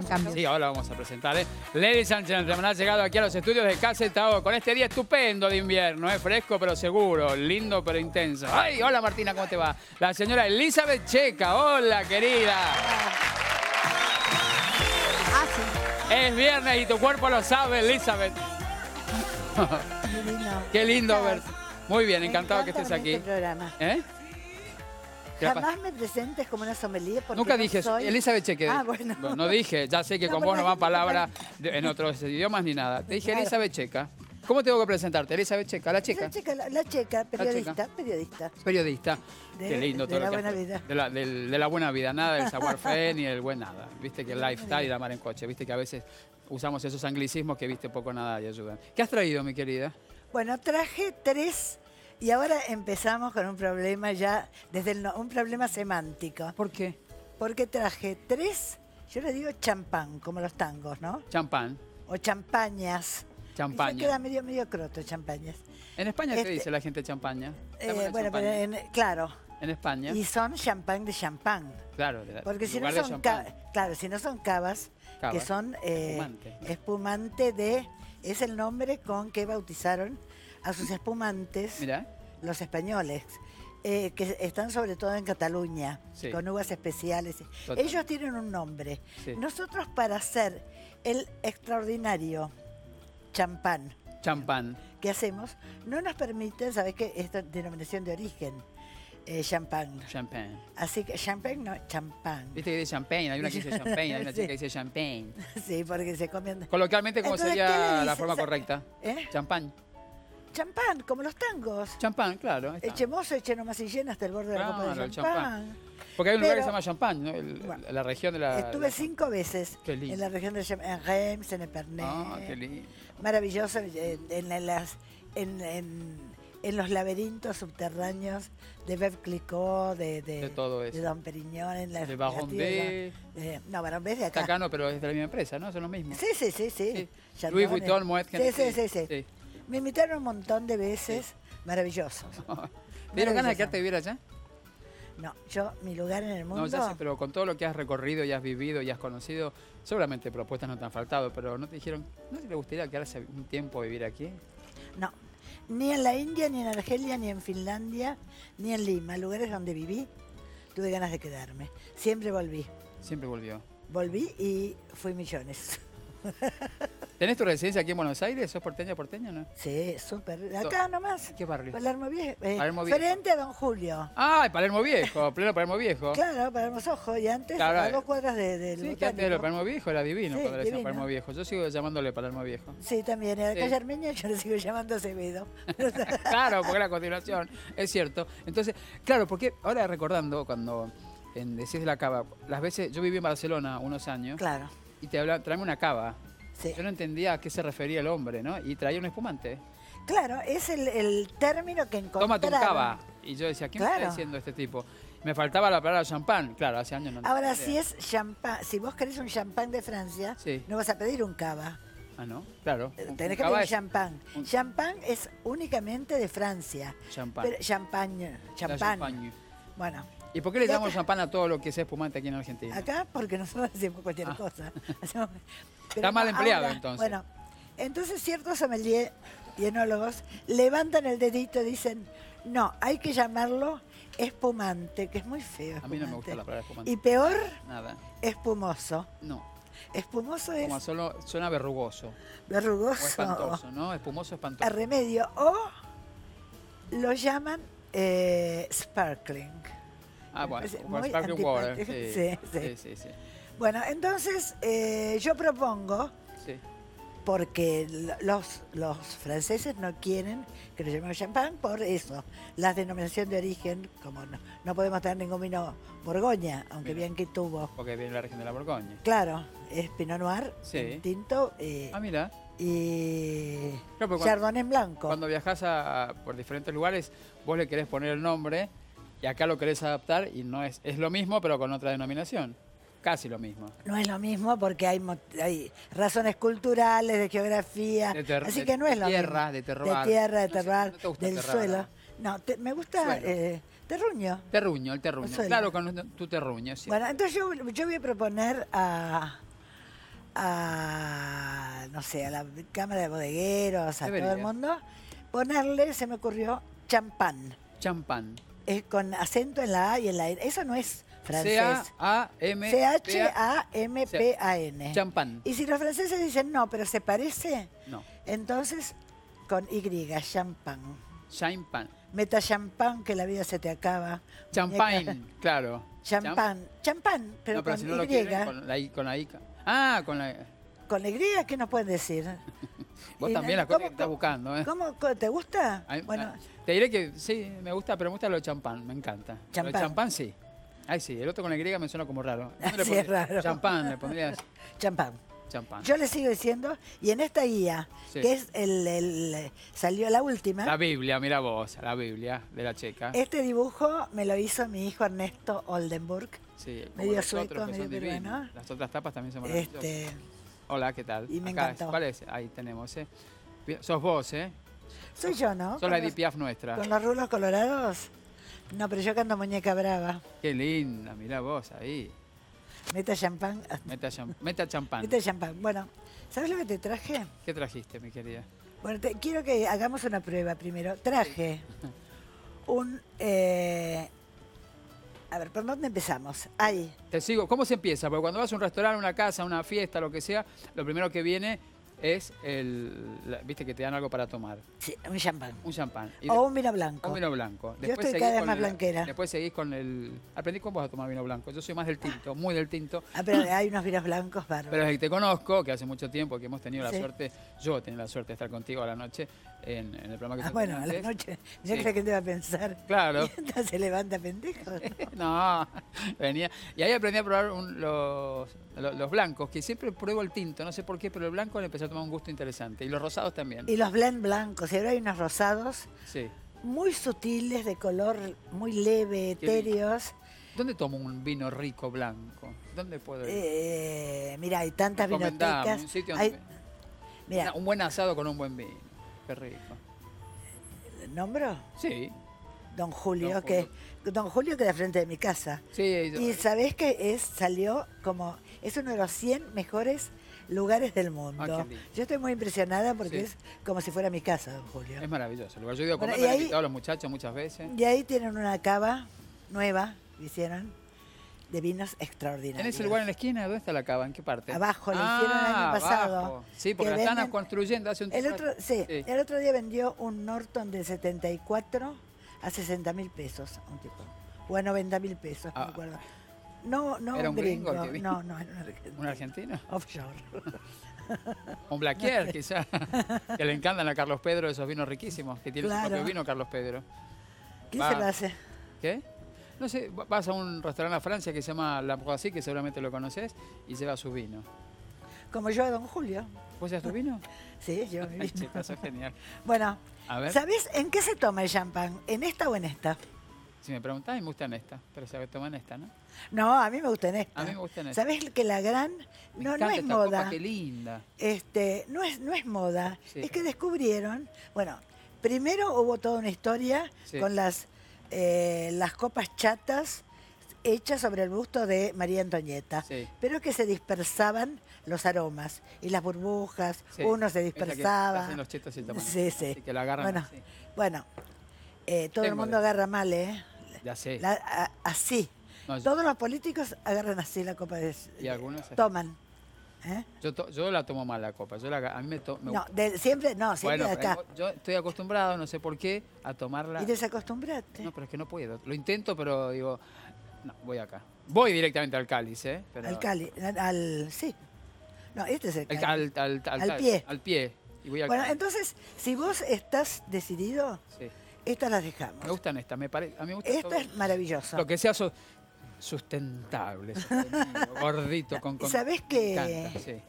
cambio. Sí, ahora vamos a presentar. ¿eh? Ladies and gentlemen, ha llegado aquí a los estudios de Casetao con este día estupendo de invierno, ¿eh? fresco pero seguro, lindo pero intenso. ¡Ay! Hola Martina, ¿cómo te va? La señora Elizabeth Checa, hola querida. Ah, sí. Es viernes y tu cuerpo lo sabe, Elizabeth. Qué lindo ver. Muy bien, encantado que estés aquí. Este programa. ¿Eh? Jamás me presentes como una sommelier porque Nunca no dije eso. soy- Elizabeth Cheque. Ah, bueno. No dije, ya sé que No, con vos no la van palabras de- en otros idiomas ni nada. Te dije Claro. Elizabeth Checa. ¿Cómo tengo que presentarte? Elizabeth Checa, la checa. La checa, la, la checa, periodista, checa. periodista. Periodista. De- Qué lindo de todo la buena vida. De la, del- de la buena vida, nada del savoir-faire ni del buen nada. Viste que el lifestyle y la mar en coche. Viste que a veces usamos esos anglicismos que viste poco nada y ayudan. ¿Qué has traído, mi querida? Bueno, traje tres y ahora empezamos con un problema ya, desde el no- un problema semántico. ¿Por qué? Porque traje tres, yo le digo champán, como los tangos, ¿no? Champán. O champañas. Champaña. Ya queda medio, medio croto, champañas. En España, ¿qué Este- dice la gente champaña? Eh, bueno, pero en- claro. En España. Y son champán de champán. Claro, de Porque si no son claro, si no son cavas, que son eh, Espumante. espumante de es el nombre con que bautizaron a sus espumantes los españoles. eh, que están sobre todo en Cataluña, Sí. con uvas especiales. Total. Ellos tienen un nombre. Sí. Nosotros para hacer el extraordinario champán Champán. que hacemos, no nos permiten, ¿sabes qué? Esta denominación de origen, eh, champán. Champagne. Así que champán no, champán. Viste que dice champagne, hay una que dice champagne, hay una chica que dice champagne. Sí, porque se comen. Coloquialmente, ¿cómo Entonces, ¿qué le sería la forma correcta? ¿Eh? Champán. Champán, como los tangos. Champán, claro. Echemos, eche nomás y llena hasta el borde de la copa Claro, de el champán. Porque hay un lugar que se Pero- llama Champagne, ¿no? El- Bueno, la región de la... Estuve la- cinco veces Qué lindo. en la región de Champagne, en Reims, en Epernay. Ah, qué lindo. Maravilloso, en, en- en las, en, en- en los laberintos subterráneos de Veuve Clicquot, de, de, De todo eso. de Don Periñón, en la De castillo B. de- de- no, Barón B es de acá. acá no, pero es de la misma empresa, ¿no? Son lo mismo. Sí, sí, sí, sí. Sí. Louis eh. Vuitton, Moet Sí, Hennessy. sí, sí, sí. Me invitaron un montón de veces, maravillosos. ¿Te dieron ganas de quedarte a vivir allá? No, yo, mi lugar en el mundo. No, ya sé, pero con todo lo que has recorrido y has vivido y has conocido, seguramente propuestas no te han faltado, pero ¿no te dijeron, ¿no te gustaría quedarse un tiempo a vivir aquí? No, ni en la India, ni en Argelia, ni en Finlandia, ni en Lima, lugares donde viví, tuve ganas de quedarme. Siempre volví. Siempre volvió. Volví y fui millones. ¿Tenés tu residencia aquí en Buenos Aires? ¿Sos porteña, porteña no? Sí, súper. Acá nomás. ¿Qué barrio? Palermo Viejo. eh, Palermo Viejo. Frente a Don Julio. ¡Ay, Palermo Viejo! Pleno Palermo Viejo. Claro, Palermo Sojo. Y antes, Claro, a eh. dos cuadras de, del Sí, que antes Botánico. Palermo Viejo era divino Sí, cuando le. Palermo Viejo. Yo sigo llamándole Palermo Viejo. Sí, también. En la calle Armenia yo le sigo llamando Acevedo. claro, porque era a continuación, es cierto. Entonces, claro, porque ahora recordando cuando en Decís de la Cava, las veces, yo viví en Barcelona unos años. Claro. Y te hablan, tráeme una cava. Sí. Yo no entendía a qué se refería el hombre, ¿no? Y traía un espumante. Claro, es el, el término que encontraron. Tómate un cava. Y yo decía, ¿qué me está diciendo este tipo? Me faltaba la palabra champán. Claro, hace años no Ahora, tenía si es champán, si vos querés un champán de Francia, Sí. no vas a pedir un cava. Ah, ¿no? Claro. Un Tenés que pedir champán. un- Champán es únicamente de Francia. Champán. Champagne. Champán. champagne. Bueno, ¿Y por qué le damos champán a todo lo que es espumante aquí en Argentina? acá porque nosotros hacemos cualquier Ah. cosa. Hacemos- Está mal empleado, ahora, entonces. Bueno, entonces ciertos sommelier y enólogos levantan el dedito y dicen, no, hay que llamarlo espumante, que es muy feo. A mí no me gusta la palabra espumante. Y peor, Nada. espumoso. No. Espumoso es Como solo suena verrugoso. O verrugoso. espantoso, ¿no? Espumoso, a espantoso. remedio o lo llaman eh, sparkling. Ah, bueno, muy water. antipático. Sí, Sí, sí, sí. sí. Bueno, entonces eh, yo propongo, porque los, los franceses no quieren que lo llamemos champán por eso, la denominación de origen, como no, no podemos tener ningún vino Borgoña, aunque bien que tuvo. Porque viene la región de la Borgoña. Claro, es Pinot Noir, tinto eh, Ah, mira. y Claro, Chardonnay en blanco. Cuando viajas a, por diferentes lugares, vos le querés poner el nombre y acá lo querés adaptar y no es, es lo mismo, pero con otra denominación. Casi lo mismo. No es lo mismo porque hay, hay razones culturales, de geografía, De así que no es lo tierra, mismo. de terroir. De tierra, de No sé, terroir, no te gusta del suelo. No, te- me gusta eh, terruño. Terruño, el terruño. suelo. Claro, con tu terruño, sí. Bueno, entonces yo, yo voy a proponer a, a, no sé, a la Cámara de Bodegueros, a todo el mundo, ponerle, se me ocurrió, champán, Champán. Eh, con acento en la A y en la E. Eso no es francés. C-H-A-M-P-A-N. Champán. Y si los franceses dicen no, pero se parece, No. entonces con Y, champán. Champán. Meta champán que la vida se te acaba. Champagne, claro. Champán. Champán, pero no, pero con si no lo Y. quieren, con la I. Con la I. Ah, con la Con Y, ¿qué nos pueden decir? Vos también las cosas ¿cómo- que estás buscando, ¿eh? ¿Cómo, ¿Te gusta? Ay, Bueno, Te diré que sí, me gusta, pero me gusta lo de champán, me encanta. Lo Champán. de champán sí. Ay, sí, el otro con la Y me suena como raro. ¿Dónde le Sí, es raro. Champán, le pondrías champán. champán. Yo le sigo diciendo, y en esta guía, Sí. que es el, el- salió la última, La Biblia, mira vos, la Biblia de la checa. este dibujo me lo hizo mi hijo Ernesto Oldenburg. Sí, medio sueco, medio peruano. Las otras tapas también son maravillosas. Este, Hola, ¿qué tal? y me Acá, encantó. ¿Cuál es? Ahí tenemos, ¿eh? Sos vos, ¿eh? soy yo, ¿no? Sos la Edith Piaf nuestra. Con los rulos colorados. No, pero yo canto muñeca brava. Qué linda, mira vos ahí. Meta champán. Meta, cham- meta champán. Meta champán. Bueno, ¿sabes lo que te traje? ¿Qué trajiste, mi querida? Bueno, te- quiero que hagamos una prueba primero. Traje un... eh, a ver, ¿por dónde empezamos? Ahí. Te sigo. ¿Cómo se empieza? Porque cuando vas a un restaurante, una casa, una fiesta, lo que sea, lo primero que viene es el. la- Viste que te dan algo para tomar. Sí, un champán. Un champán. Y O de- un vino blanco. un vino blanco. Yo estoy seguís cada vez con más el- blanquera. Después seguís con el. Aprendí con vos a tomar vino blanco. Yo soy más del tinto, muy del tinto. Ah, pero hay unos vinos blancos bárbaros. Pero desde que te conozco, que hace mucho tiempo que hemos tenido la Sí. suerte, yo he tenido la suerte de estar contigo a la noche en, en el programa que Ah, bueno, a la noche. Yo Sí. creo que te va a pensar. Claro. Entonces se levanta pendejo. No, venía. Y ahí aprendí a probar un- los, lo- los blancos, que siempre pruebo el tinto, no sé por qué, pero el blanco le empezó a tomar un gusto interesante. Y los rosados también. Y los blend blancos. Y ahora hay unos rosados Sí. muy sutiles, de color muy leve, etéreos. ¿Dónde tomo un vino rico blanco? ¿Dónde puedo ir? Eh, mira, hay tantas vinotecas. un sitio Hay- mira, un buen asado con un buen vino. Qué rico. ¿nombro? Sí. Don Julio, Don que Don Julio queda frente de mi casa. Sí, yo- Y sabés que es salió como es uno de los 100 mejores lugares del mundo. Ah. Yo estoy muy impresionada porque Sí. es como si fuera mi casa, Don Julio. es maravilloso. el lugar. Yo he ido a Bueno, comer, y ahí- invitado a los muchachos muchas veces. Y ahí tienen una cava nueva, hicieron, de vinos extraordinarios. ¿En ese lugar en la esquina? ¿Dónde está la cava? ¿En qué parte? Abajo, la hicieron el año Ah, pasado. abajo. Sí, porque que la están construyendo hace un El tiempo. otro, sí, Sí. el otro día vendió un Norton de 74 a 60 mil pesos un tipo. O a 90 mil pesos, no Ah. me acuerdo. No, no ¿Era un gringo gringo. que no, no, era un argentino. ¿Un argentino? Offshore. Un Blackier, quizá. que le encantan a Carlos Pedro esos vinos riquísimos, que tiene su Claro. propio vino Carlos Pedro. ¿Quién Va. se lo hace? ¿Qué? No sé, va- vas a un restaurante a Francia que se llama La Croatie, que seguramente lo conoces, y lleva su vino. Como yo a don Julio. ¿Vos ya tu vino? Sí, yo mi vino. sos genial. Bueno, A ver. ¿sabés en qué se toma el champán? ¿En esta o en esta? Si me preguntás, me gusta en esta, pero se toma en esta, ¿no? No, a mí me gusta en esta. A mí me gusta en esta. ¿Sabés que la gran Me no, no es esta moda? copa, qué linda. Este, no es, no es moda, Sí. es que descubrieron, bueno, primero hubo toda una historia Sí. con las, eh, las copas chatas hechas sobre el busto de María Antonieta, Sí. pero que se dispersaban los aromas y las burbujas, Sí, uno se que dispersaba. hacen los chetos y el tamaño. Sí, sí. Así que la agarran bueno, así. bueno eh, todo el mundo de- agarra mal, ¿eh? Ya sé. La- a- así. No, yo- Todos los políticos agarran así la copa de... Y algunos así. Toman. ¿Eh? Yo, to- yo la tomo mal la copa. Yo la, a mí me, to- me No, de- siempre, no, siempre Bueno, acá. yo estoy acostumbrado, no sé por qué, a tomarla. Y desacostumbrate. No, pero es que no puedo. Lo intento, pero digo, no, voy acá. Voy directamente al cáliz, ¿eh? Pero- Al cali, al, al- sí. No, este es el ca- al, pie. Al pie. Y voy Bueno, cáliz. entonces, si vos estás decidido, Sí. estas las dejamos. Me gustan estas, me parece. A mí me gusta Esto todo. es maravilloso. Lo que sea su- sustentable, sostenido, gordito, con, con ¿Sabés sí.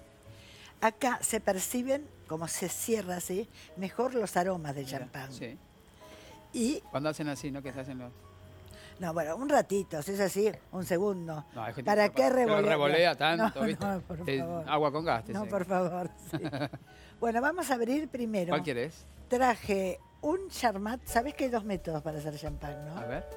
Acá se perciben, como se cierra así, mejor los aromas del champán. Sí. Y, Cuando hacen así, ¿no? Que se hacen los... no, bueno, un ratito, si es así, un segundo. No, hay gente ¿Para que- qué revolea? revolea tanto, No, ¿viste? no, por Eh, favor. agua con gas. No, sé. por favor. sí. bueno, vamos a abrir primero. ¿Cuál quieres? Traje un charmat. ¿Sabés que hay dos métodos para hacer champán, no? A ver,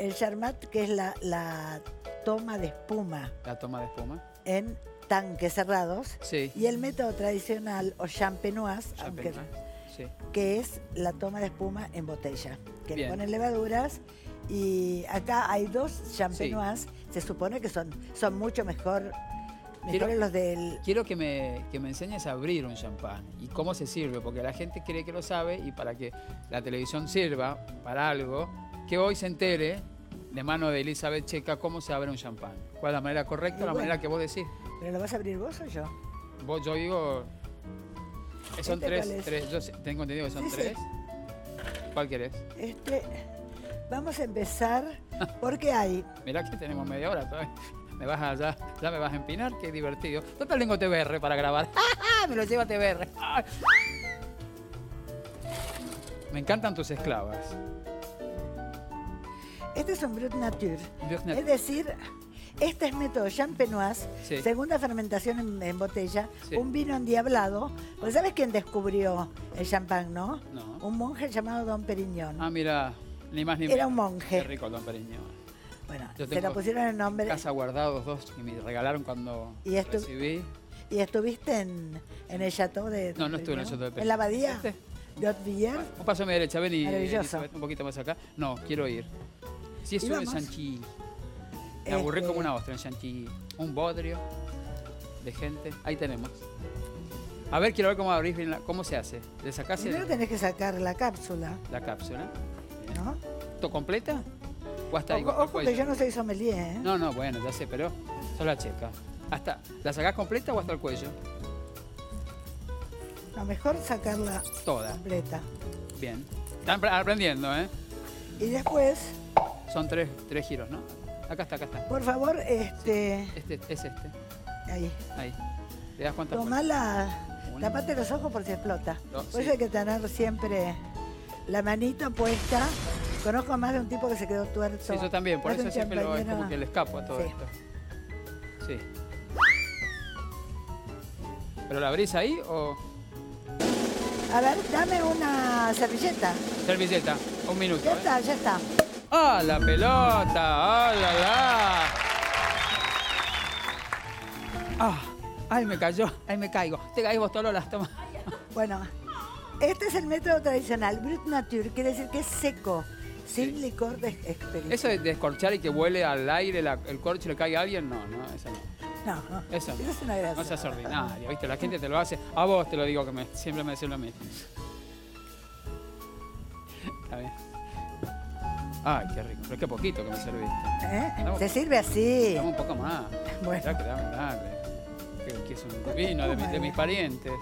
El charmat, que es la, la toma de espuma la toma de espuma. en tanques cerrados. Sí. Y el método tradicional o champenoise, aunque- Sí. que es la toma de espuma en botella. Que le Bien. ponen levaduras y acá hay dos champenoise. Se supone que son, son mucho mejor, Quiero- los del... Quiero que me, que me enseñes a abrir un champán y cómo se sirve, porque la gente cree que lo sabe y para que la televisión sirva para algo, que hoy se entere de mano de Elizabeth Checa cómo se abre un champán. ¿Cuál es la manera correcta Y o la bueno. manera que vos decís? ¿Pero lo vas a abrir vos o yo? Vos, yo digo. eh, Son ¿Este tres, es? tres. Yo tengo entendido que son Sí, sí. tres. ¿Cuál querés? Este, vamos a empezar porque hay... Mirá que tenemos media hora todavía. Me vas a, ya, ya me vas a empinar, qué divertido. Total tengo TBR para grabar. Me lo lleva TBR. Me encantan tus esclavas. Este es un Brut Nature. Brut Nature. Es decir, este es método champenoise, Sí. segunda fermentación en, en botella, Sí. un vino endiablado. Pues ¿Sabes quién descubrió el champán, no? No. Un monje llamado Don Periñón. Ah, mira, ni más ni Era menos. un monje. Qué rico Don Periñón. Bueno, se lo pusieron el nombre. En casa guardados dos que me regalaron cuando Y recibí. ¿Y estuviste en, en el chateau de No, no estuve en el Periñón? chateau de ¿En la Periñón. abadía? ¿De Hautevillers? Un paso a mi derecha, ven y Maravilloso. Elizabeth, un poquito más acá. No, quiero ir. Si es ¿Y uno en? Chantilly. Me aburrí Este- como una ostra en Chantilly. Un bodrio de gente. Ahí tenemos. A ver, quiero ver cómo abrís bien la- cómo se hace. Le sacás el- Primero tenés que sacar la cápsula, la cápsula. ¿no? ¿To completa? ¿O hasta ahí? Ojo, ojo que yo no soy sommelier, ¿eh? No, no, bueno, ya sé, pero solo la checa. Hasta, ¿La sacás completa o hasta el cuello? Lo mejor sacarla Toda. completa. Bien. Están apre- aprendiendo, ¿eh? Y después, Son tres, tres giros, ¿no? Acá está, acá está. por favor, este, Este es este. ahí, Ahí. ¿Te das cuenta? toma la... Una. Tapate los ojos por si explota. No, Por sí. eso hay que tener siempre la manito puesta. Conozco más de un tipo que se quedó tuerto. Sí, yo también, por eso siempre lo, es como que le escapo a todo Sí. esto. Sí. ¿Pero la abrís ahí o A ver, dame una servilleta. servilleta? Un minuto. Ya ¿eh? está, ya está. ¡Ah, la pelota! ¡Ah, la, la! ¡Ah! ¡Ay, me cayó! ¡Ay, me caigo! Te caes vos, Tololas, toma. Bueno, este es el método tradicional. Brut Nature quiere decir que es seco, sin licor de expedición. Eso de descorchar y que vuele al aire la- el corcho y le caiga a alguien, no, no, eso no. No, no. Eso no. Eso es una gracia. No seas ordinario, ¿viste? La gente te lo hace. A vos te lo digo que me, siempre me decís lo mismo. Está bien. Ay, qué rico. Pero qué poquito que me serviste. ¿Eh? Dame- Se sirve así. Dame un poco más. Bueno. Ya que dame, dale. Que, que es un vino de, mi- de mis parientes.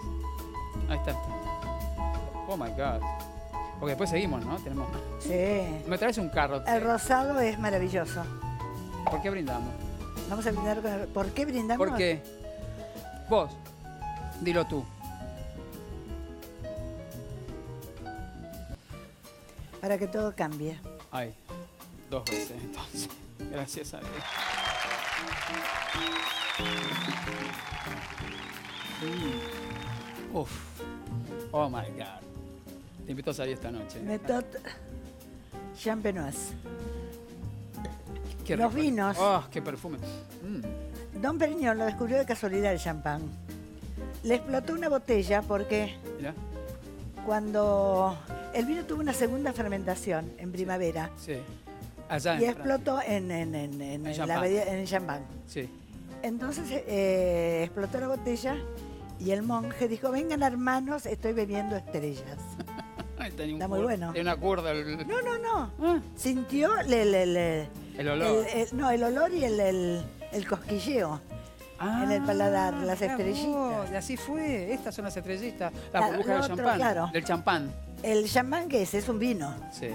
Ahí está. Oh my God. Porque después seguimos, ¿no? Tenemos. Sí. Me traes un carro. El rosado es maravilloso. ¿Por qué brindamos? Vamos a brindar con el... ¿Por qué brindamos? ¿Por qué? Vos, dilo tú. Para que todo cambie. Ay, dos veces entonces. Gracias a Dios. Mm. Uf. Oh my God. Te invito a salir esta noche. Méthode champenoise. Qué Los rico. vinos. Oh, qué perfume. Mm, Don Periñón lo descubrió de casualidad el champán. Le explotó una botella porque Mira. cuando el vino tuvo una segunda fermentación en primavera Sí. Allá y explotó en, en- en- en En la champán. medida- en el champán. Sí. Entonces eh, explotó la botella y el monje dijo, vengan hermanos, estoy bebiendo estrellas. Un Está muy bueno. Tiene una curda. el- No, no, no. Sintió le- le- le- El olor. el- el- no, el olor y el, el- el cosquilleo en el paladar, las estrellitas. vos, y así fue. Estas son las estrellitas. La- La burbuja del champán. claro. Del champán. El champán que es, es un vino. Sí.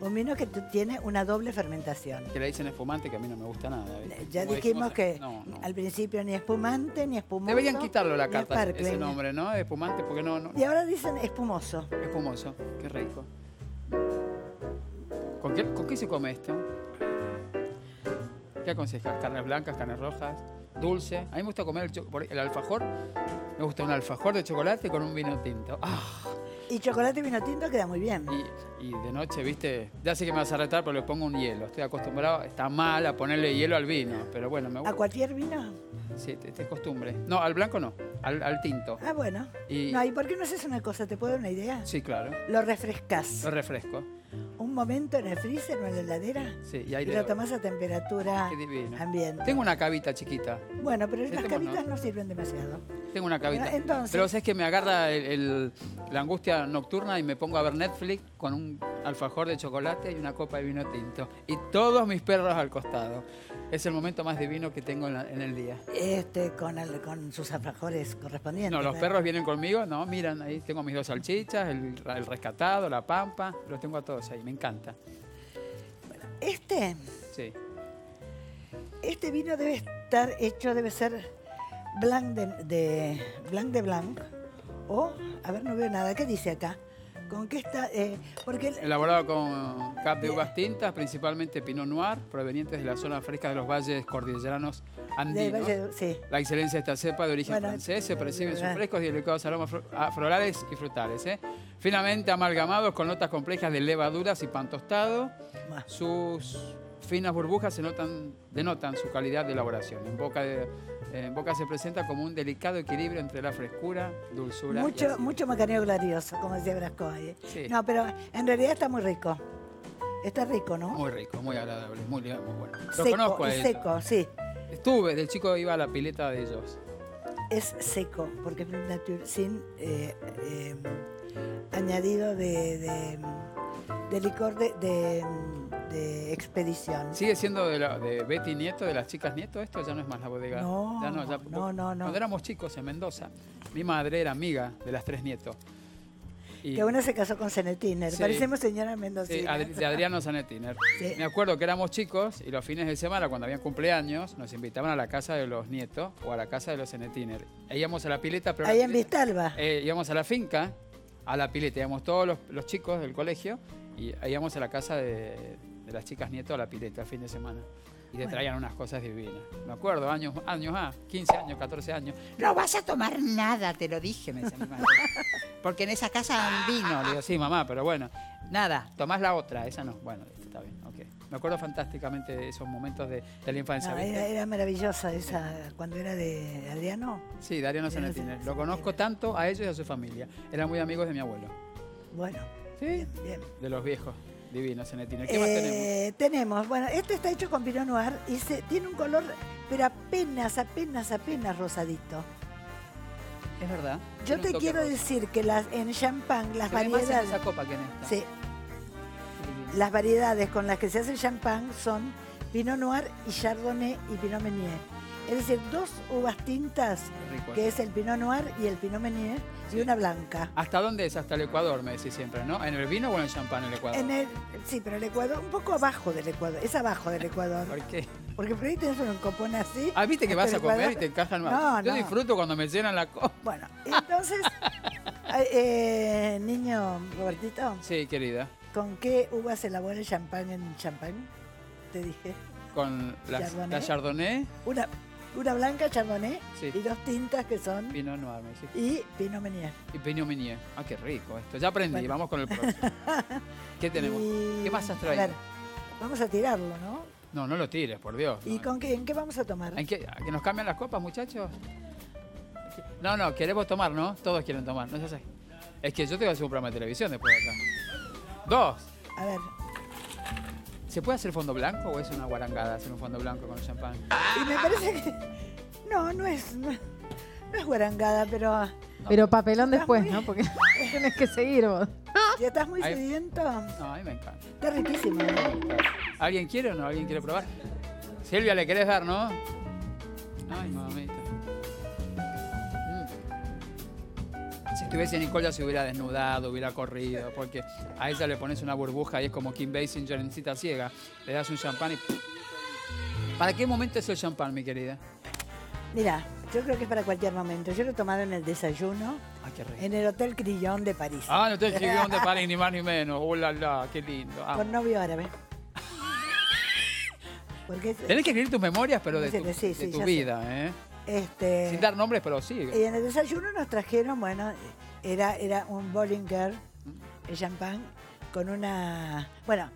Un vino que tiene una doble fermentación. Que le dicen espumante que a mí no me gusta nada. ¿viste? Ya Como dijimos que No, no. al principio ni espumante, ni espumoso. Deberían quitarlo la carta, ese nombre, ¿no? Espumante, porque no, no. Y ahora dicen espumoso. Espumoso, qué rico. ¿Con qué, con qué se come esto? ¿Qué aconsejas? ¿Carnes blancas, carnes rojas? ¿Dulce? A mí me gusta comer el, el alfajor. Me gusta un alfajor de chocolate con un vino tinto. ¡Ah! Y chocolate y vino tinto queda muy bien. Y de noche, viste, ya sé que me vas a retar, pero le pongo un hielo. Estoy acostumbrado, está mal a ponerle hielo al vino, pero bueno, me ¿A gusta. cualquier vino? Sí, te- te es costumbre. No, al blanco no, al, al tinto. Ah, bueno. Y- No, ¿y por qué no haces una cosa? ¿Te puedo dar una idea? Sí, claro. Lo refrescas. Lo refresco. Un momento en el freezer o en la heladera. Sí, y Y ahí lo le tomás a temperatura ambiente. Tengo una cavita chiquita. Bueno, pero las tengo, cabitas ¿no? no sirven demasiado. Tengo una cavita. Bueno, entonces- Pero sabes que me agarra el- el- la angustia nocturna y me pongo a ver Netflix con un alfajor de chocolate y una copa de vino tinto. Y todos mis perros al costado. Es el momento más divino que tengo en, la- en el día. Este, con, el- con sus alfajores correspondientes. No, los ¿verdad? perros vienen conmigo, no, miran ahí, tengo mis dos salchichas, el, el rescatado, la pampa, los tengo a todos ahí, me encanta. Este, Sí. este vino debe estar hecho, debe ser blanc de, de blanc de blanc. O, a ver, no veo nada. ¿Qué dice acá? ¿Con qué está? Eh, porque Elaborado con cap de uvas tintas, principalmente Pinot Noir, provenientes de la zona fresca de los valles cordilleranos andinos. Valle- sí. La excelencia de esta cepa de origen Bueno, francés se percibe en sus frescos y delicados aromas ah, florales y frutales. ¿eh? Finamente amalgamados con notas complejas de levaduras y pan tostado, sus finas burbujas se notan, denotan su calidad de elaboración. En boca, de- en boca se presenta como un delicado equilibrio entre la frescura, dulzura y mucho, acidez. mucho macaneo glorioso, como decía Brasco. ahí. Sí. No, pero en realidad está muy rico. Está rico, ¿no? Muy rico, muy agradable, muy, muy bueno. Lo seco, conozco a seco, sí. Estuve, del chico iba a la pileta de ellos. Es seco, porque es sin eh, eh, añadido de, de, de licor de, de, de expedición. ¿Sigue siendo de, la- de Betty Nieto, de las chicas Nieto esto? Ya no es más la bodega. No, Ya ya- no, no, no. Cuando éramos chicos en Mendoza, mi madre era amiga de las tres Nieto. Y- Que una se casó con Senetiner. Sí. Parecemos señora Sí, Mendocina. Adri- de Adriano Zanetiner. Sí. Me acuerdo que éramos chicos y los fines de semana, cuando habían cumpleaños, nos invitaban a la casa de los nietos o a la casa de los Zanetiner. E íbamos a la pileta, pero... Ahí en Vistalba. eh, íbamos a la finca, a la pileta, íbamos todos los, los chicos del colegio y íbamos a la casa de, de las chicas nietos a la pileta el fin de semana. Y te Bueno. traían unas cosas divinas. Me acuerdo, años, años, ah, 15 años, 14 años. No vas a tomar nada, te lo dije, me decía mi madre. Porque en esa casa vino. Le digo, sí, mamá, pero bueno, nada, tomás la otra, esa no. Bueno, está bien, ok. Me acuerdo fantásticamente de esos momentos de, de la infancia. No, era, era maravillosa esa, cuando era de Adriano. Sí, de Zanetiner. Zanetiner. Lo conozco tanto a ellos y a su familia. Eran muy amigos de mi abuelo. Bueno, Sí, bien. de los viejos. Divinos Zanetiner. ¿Qué más tenemos? Eh, tenemos, bueno, este está hecho con Pinot Noir y se, tiene un color, pero apenas, apenas, apenas rosadito. Es verdad. Yo te quiero rosa. decir que las, en champán, las Se ve más en variedades. esa copa que en esta. Sí, las variedades con las que se hace el champán son Pinot Noir y Chardonnay y Pinot Meunier. Es decir, dos uvas tintas, Rico. que es el Pinot Noir y el Pinot Meunier, y una blanca. ¿Hasta dónde es? Hasta el Ecuador, me decís siempre, ¿no? ¿En el vino o en el champán el Ecuador? En el, sí, pero el Ecuador, un poco abajo del Ecuador, es abajo del Ecuador. ¿Por qué? Porque por ahí tenés un copón así. Ah, viste que vas a comer y te encajan más. No, Yo no. disfruto cuando me llenan la copa. Bueno, entonces, eh, niño Robertito, Sí, querida. ¿con qué uva se elabora el champán en champán? Te dije. Con la Chardonnay. la Chardonnay, Una, una blanca chardonnay Sí. y dos tintas que son Pinot Noir, me y Pinot Meunier. Y Pinot Meunier. Ah, qué rico esto. Ya aprendí, Bueno. vamos con el próximo. ¿Qué tenemos? Y- ¿Qué más has a traído? ver, vamos a tirarlo, ¿no? No, no lo tires, por Dios. ¿Y con qué, en qué vamos a tomar? ¿En qué? ¿A ¿Que nos cambian las copas, muchachos? No, no, queremos tomar, ¿no? Todos quieren tomar, no sé Es que yo te voy a hacer un programa de televisión después de acá. Dos. A ver, ¿Se puede hacer fondo blanco o es una guarangada hacer un fondo blanco con champán? y me parece que... No, no es, no, es- no es guarangada, pero Pero papelón Estás después, muy- ¿no? Porque tienes que seguir vos. si estás muy Ahí- sediento, No, a mí me encanta. está riquísimo. ¿no? ¿Alguien quiere o no? ¿Alguien quiere probar? Silvia, ¿le querés dar, no? Ay, mamita. Si estuviese Nicole ya se hubiera desnudado, hubiera corrido, porque a ella le pones una burbuja y es como Kim Basinger en cita ciega. Le das un champán y... ¿Para qué momento es el champán, mi querida? Mira, yo creo que es para cualquier momento. Yo lo he tomado en el desayuno Ay, qué rico. en el Hotel Crillon de París. Ah, no te escribió de París, ni más ni menos. ¡Oh, la, la! ¡Qué lindo! Ah. Con novio árabe. Porque es- Tenés que escribir tus memorias, pero de tu, Sí, sí, de sí, tu ya sé. vida, ¿eh? Este, Sin dar nombres, pero sí. y en el desayuno nos trajeron, bueno, era, era un Bollinger, el champán, con una, bueno,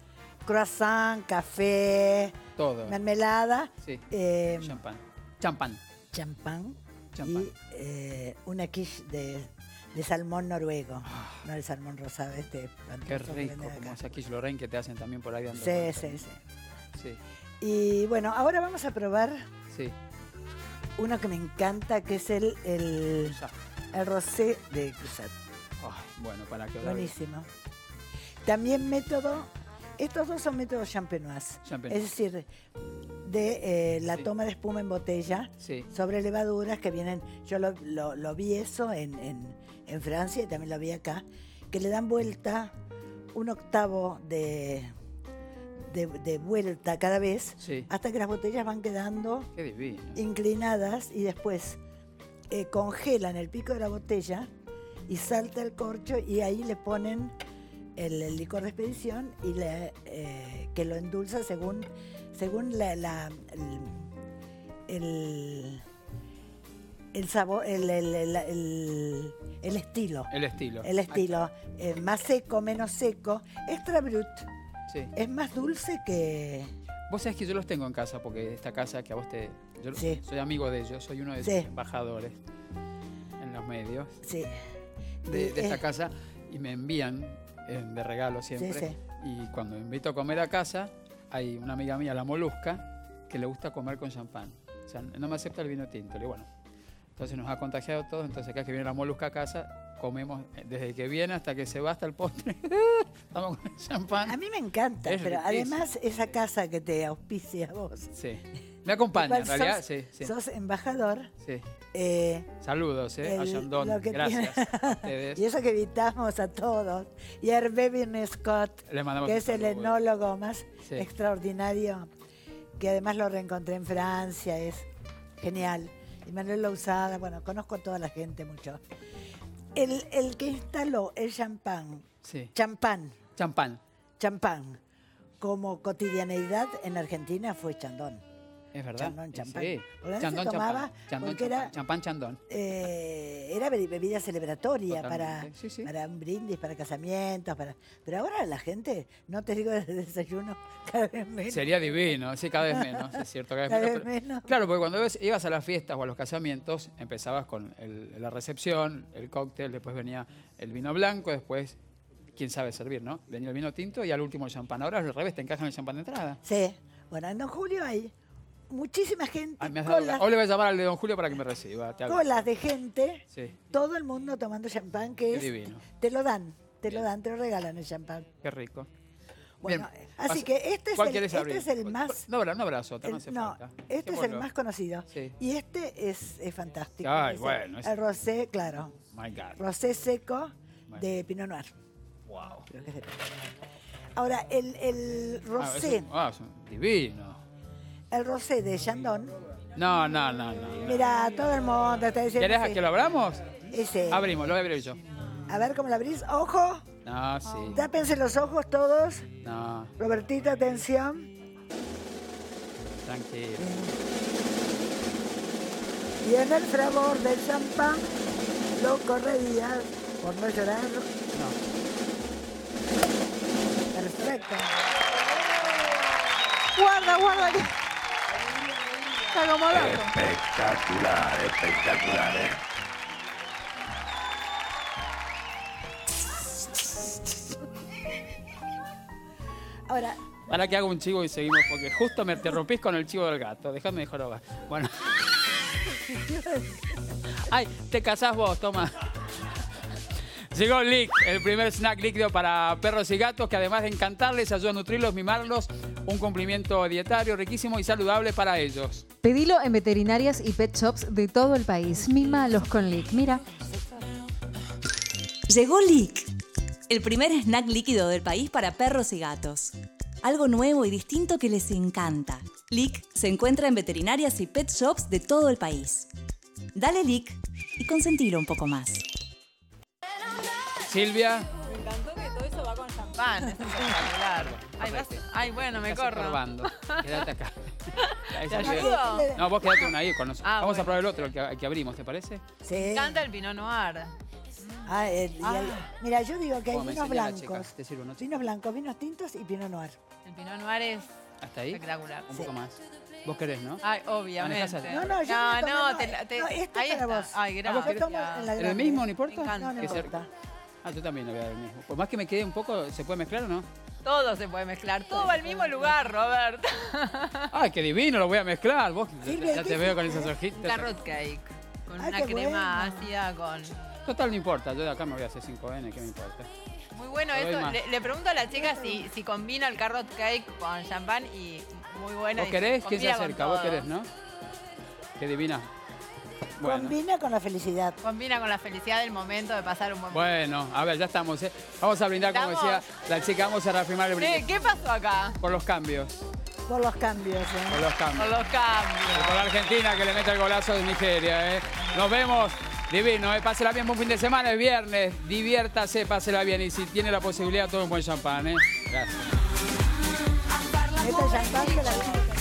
croissant, café, Todo. mermelada, Sí. eh, Champán. Champán. champán Champán. y eh, una quiche de, de salmón noruego, no el salmón rosado, este Ah. Qué rico, como esa quiche Lorraine que te hacen también por ahí dando Sí, sí, sí. Sí, Y bueno, ahora vamos a probar sí. Uno que me encanta, que es el, el, el rosé de Cruzat. Bueno, para que Buenísimo. También método, estos dos son métodos champenois. Champenois. Es decir, de eh, la Sí. toma de espuma en botella Sí. sobre levaduras que vienen, yo lo, lo- lo vi eso en, en- en Francia y también lo vi acá, que le dan vuelta un octavo de, de, de vuelta cada vez Sí. hasta que las botellas van quedando inclinadas y después eh, congelan el pico de la botella y salta el corcho y ahí le ponen el, el licor de expedición y le, eh, que lo endulza según, según la, la- el, el, el sabor, el, el- el- el- el estilo. El estilo. El estilo. eh, más seco, menos seco. Extra brut. Sí. Es más dulce que... Vos sabés que yo los tengo en casa, porque esta casa que a vos te... Yo Sí. soy amigo de ellos, soy uno de sus embajadores en los medios Sí. de, de esta casa y me envían eh, de regalo siempre. sí. Y cuando invito a comer a casa, hay una amiga mía, la Molusca, que le gusta comer con champán. O sea, no me acepta el vino tinto. Le digo, bueno, entonces nos ha contagiado todos, entonces cada que viene la Molusca a casa, comemos desde que viene hasta que se va hasta el postre. Estamos con el champán. A mí me encanta, Es pero riquísimo. además esa casa que te auspicia vos. Sí. Me acompaña, en realidad, sos, sí, sí. sos embajador. sí. eh, Saludos, ¿eh? a el- Yandón. Gracias tiene- a ustedes. y eso que invitamos a todos. Y a Hervé Scott, Le que es el enólogo más Sí. extraordinario, que además lo reencontré en Francia, es genial. Y Manuel Lousada, bueno, conozco a toda la gente mucho. El, el que instaló el champán, Sí. champán, Champán. champán, como cotidianeidad en Argentina fue Chandón. Es verdad. Chandón, champán. Sí. Chandón, se tomaba champán. Chandón, porque champán. era- Champán, chandón. Eh, era be- bebida celebratoria para, Totalmente, sí, sí. para un brindis, para casamientos, para pero ahora la gente, no te digo desde el desayuno, cada vez menos. Sería divino, sí, cada vez menos, es cierto, cada vez Cada menos. vez pero- menos. Claro, porque cuando ibas- ibas a las fiestas o a los casamientos, empezabas con el- la recepción, el cóctel, después venía el vino blanco, después, quién sabe servir, ¿no? Venía el vino tinto y al último el champán. Ahora al revés, te encajan el champán de entrada. Sí, bueno, en Don Julio hay muchísima gente, Ay, me has dado- colas, Hoy le voy a llamar al de Don Julio para que me reciba. te colas de gente, Sí, todo el mundo tomando champán, que qué es, divino, te lo dan, te lo Bien. dan, te lo regalan el champán. qué rico. Bueno, Bien, así que este es, ¿cuál el, este abrir? es el más... No, habrá- no abrazo, no el- hace no, falta. este es el Dejémoslo. más conocido. Sí. Y este es, es fantástico. Ay, Es el- bueno, es- El rosé, claro. My God. Rosé seco de Pinot Noir. Wow. Ahora, el, el Ah, es rosé, un- ah, es un divino. El rosé de Chandon. No, no, no, no. Mira, todo el mundo está diciendo. ¿Querés que lo abramos? Ese. Abrimos, lo voy a abrir yo. A ver cómo lo abrís. Ojo, No, sí. tápense los ojos todos. No, Robertito, atención. tranquilo. Y en el fragor del champán lo correrías por no llorar. No. Perfecto. Guarda, guarda. Que- Está como loco. Espectacular, espectacular. ¿eh? Ahora, Para que haga un chivo y seguimos, porque justo me te rompís con el chivo del gato. Déjame de jorobar. Bueno. Ay, te casás vos, toma. Llegó Lick, el primer snack líquido para perros y gatos que además de encantarles, ayuda a nutrirlos, mimarlos, un cumplimiento dietario riquísimo y saludable para ellos. Pedilo en veterinarias y pet shops de todo el país. Mimalos con Lick. Mira. Llegó Lick, el primer snack líquido del país para perros y gatos. Algo nuevo y distinto que les encanta. Lick se encuentra en veterinarias y pet shops de todo el país. Dale Lick y consentilo un poco más. Silvia, Me encantó que todo eso va con champán. Es espectacular. Ay, vas- ay, bueno, me estás corro. estorbando. Quédate acá. Ahí ¿Te se? No, vos quedate una ahí con nosotros. Ah, Vamos a bueno. probar el otro, el que, el que abrimos, ¿te parece? sí. Me encanta el Pinot Noir. Ah, el- y el- mira, yo digo que hay me vinos enseña la blancos. chica. Te sirvo, ¿no? Vinos blancos, vinos tintos y Pinot Noir. El Pinot Noir es ¿Hasta ahí? espectacular. Un poco más. ¿Vos querés, no? Ay, obviamente. Manejás. No, no, yo No, estoy no, te, te- no, esto ahí es para está. vos. Ay, ¿A vos gracias. Yo tomo en la ¿El grande. mismo, no importa? Me encanta. No, no Que sea- importa. Ah, yo también lo voy a dar el mismo. Por más que me quede un poco, ¿se puede mezclar o no? Todo se puede mezclar. Todo va al mismo lugar, Robert. ¡Ay, qué divino! Lo voy a mezclar. Vos ya ¿qué te veo con esas hojitas. Carrot cake. Con Ay, una crema bueno. ácida con. Total, no importa. Yo de acá me voy a hacer 5N, ¿qué me importa? Muy bueno Te eso. Le, le pregunto a la chica si, si combina el carrot cake con champán y muy buena. ¿Vos querés? ¿Quién se acerca? ¿Vos querés, no? Qué divina. Bueno. Combina con la felicidad. Combina con la felicidad del momento de pasar un buen momento. Bueno, a ver, ya estamos. ¿eh? Vamos a brindar, como decía la chica, vamos a reafirmar el ¿Qué, brindis. ¿Qué pasó acá? Por los cambios. Por los cambios. ¿eh? Por los cambios. Con los cambios. Por la Argentina que le mete el golazo de Nigeria. ¿eh? Nos vemos. Divino, ¿eh? pásela bien, buen fin de semana, es viernes. Diviértase, pásela bien. Y si tiene la posibilidad, todo un buen champán. ¿eh? Gracias. Este champán que la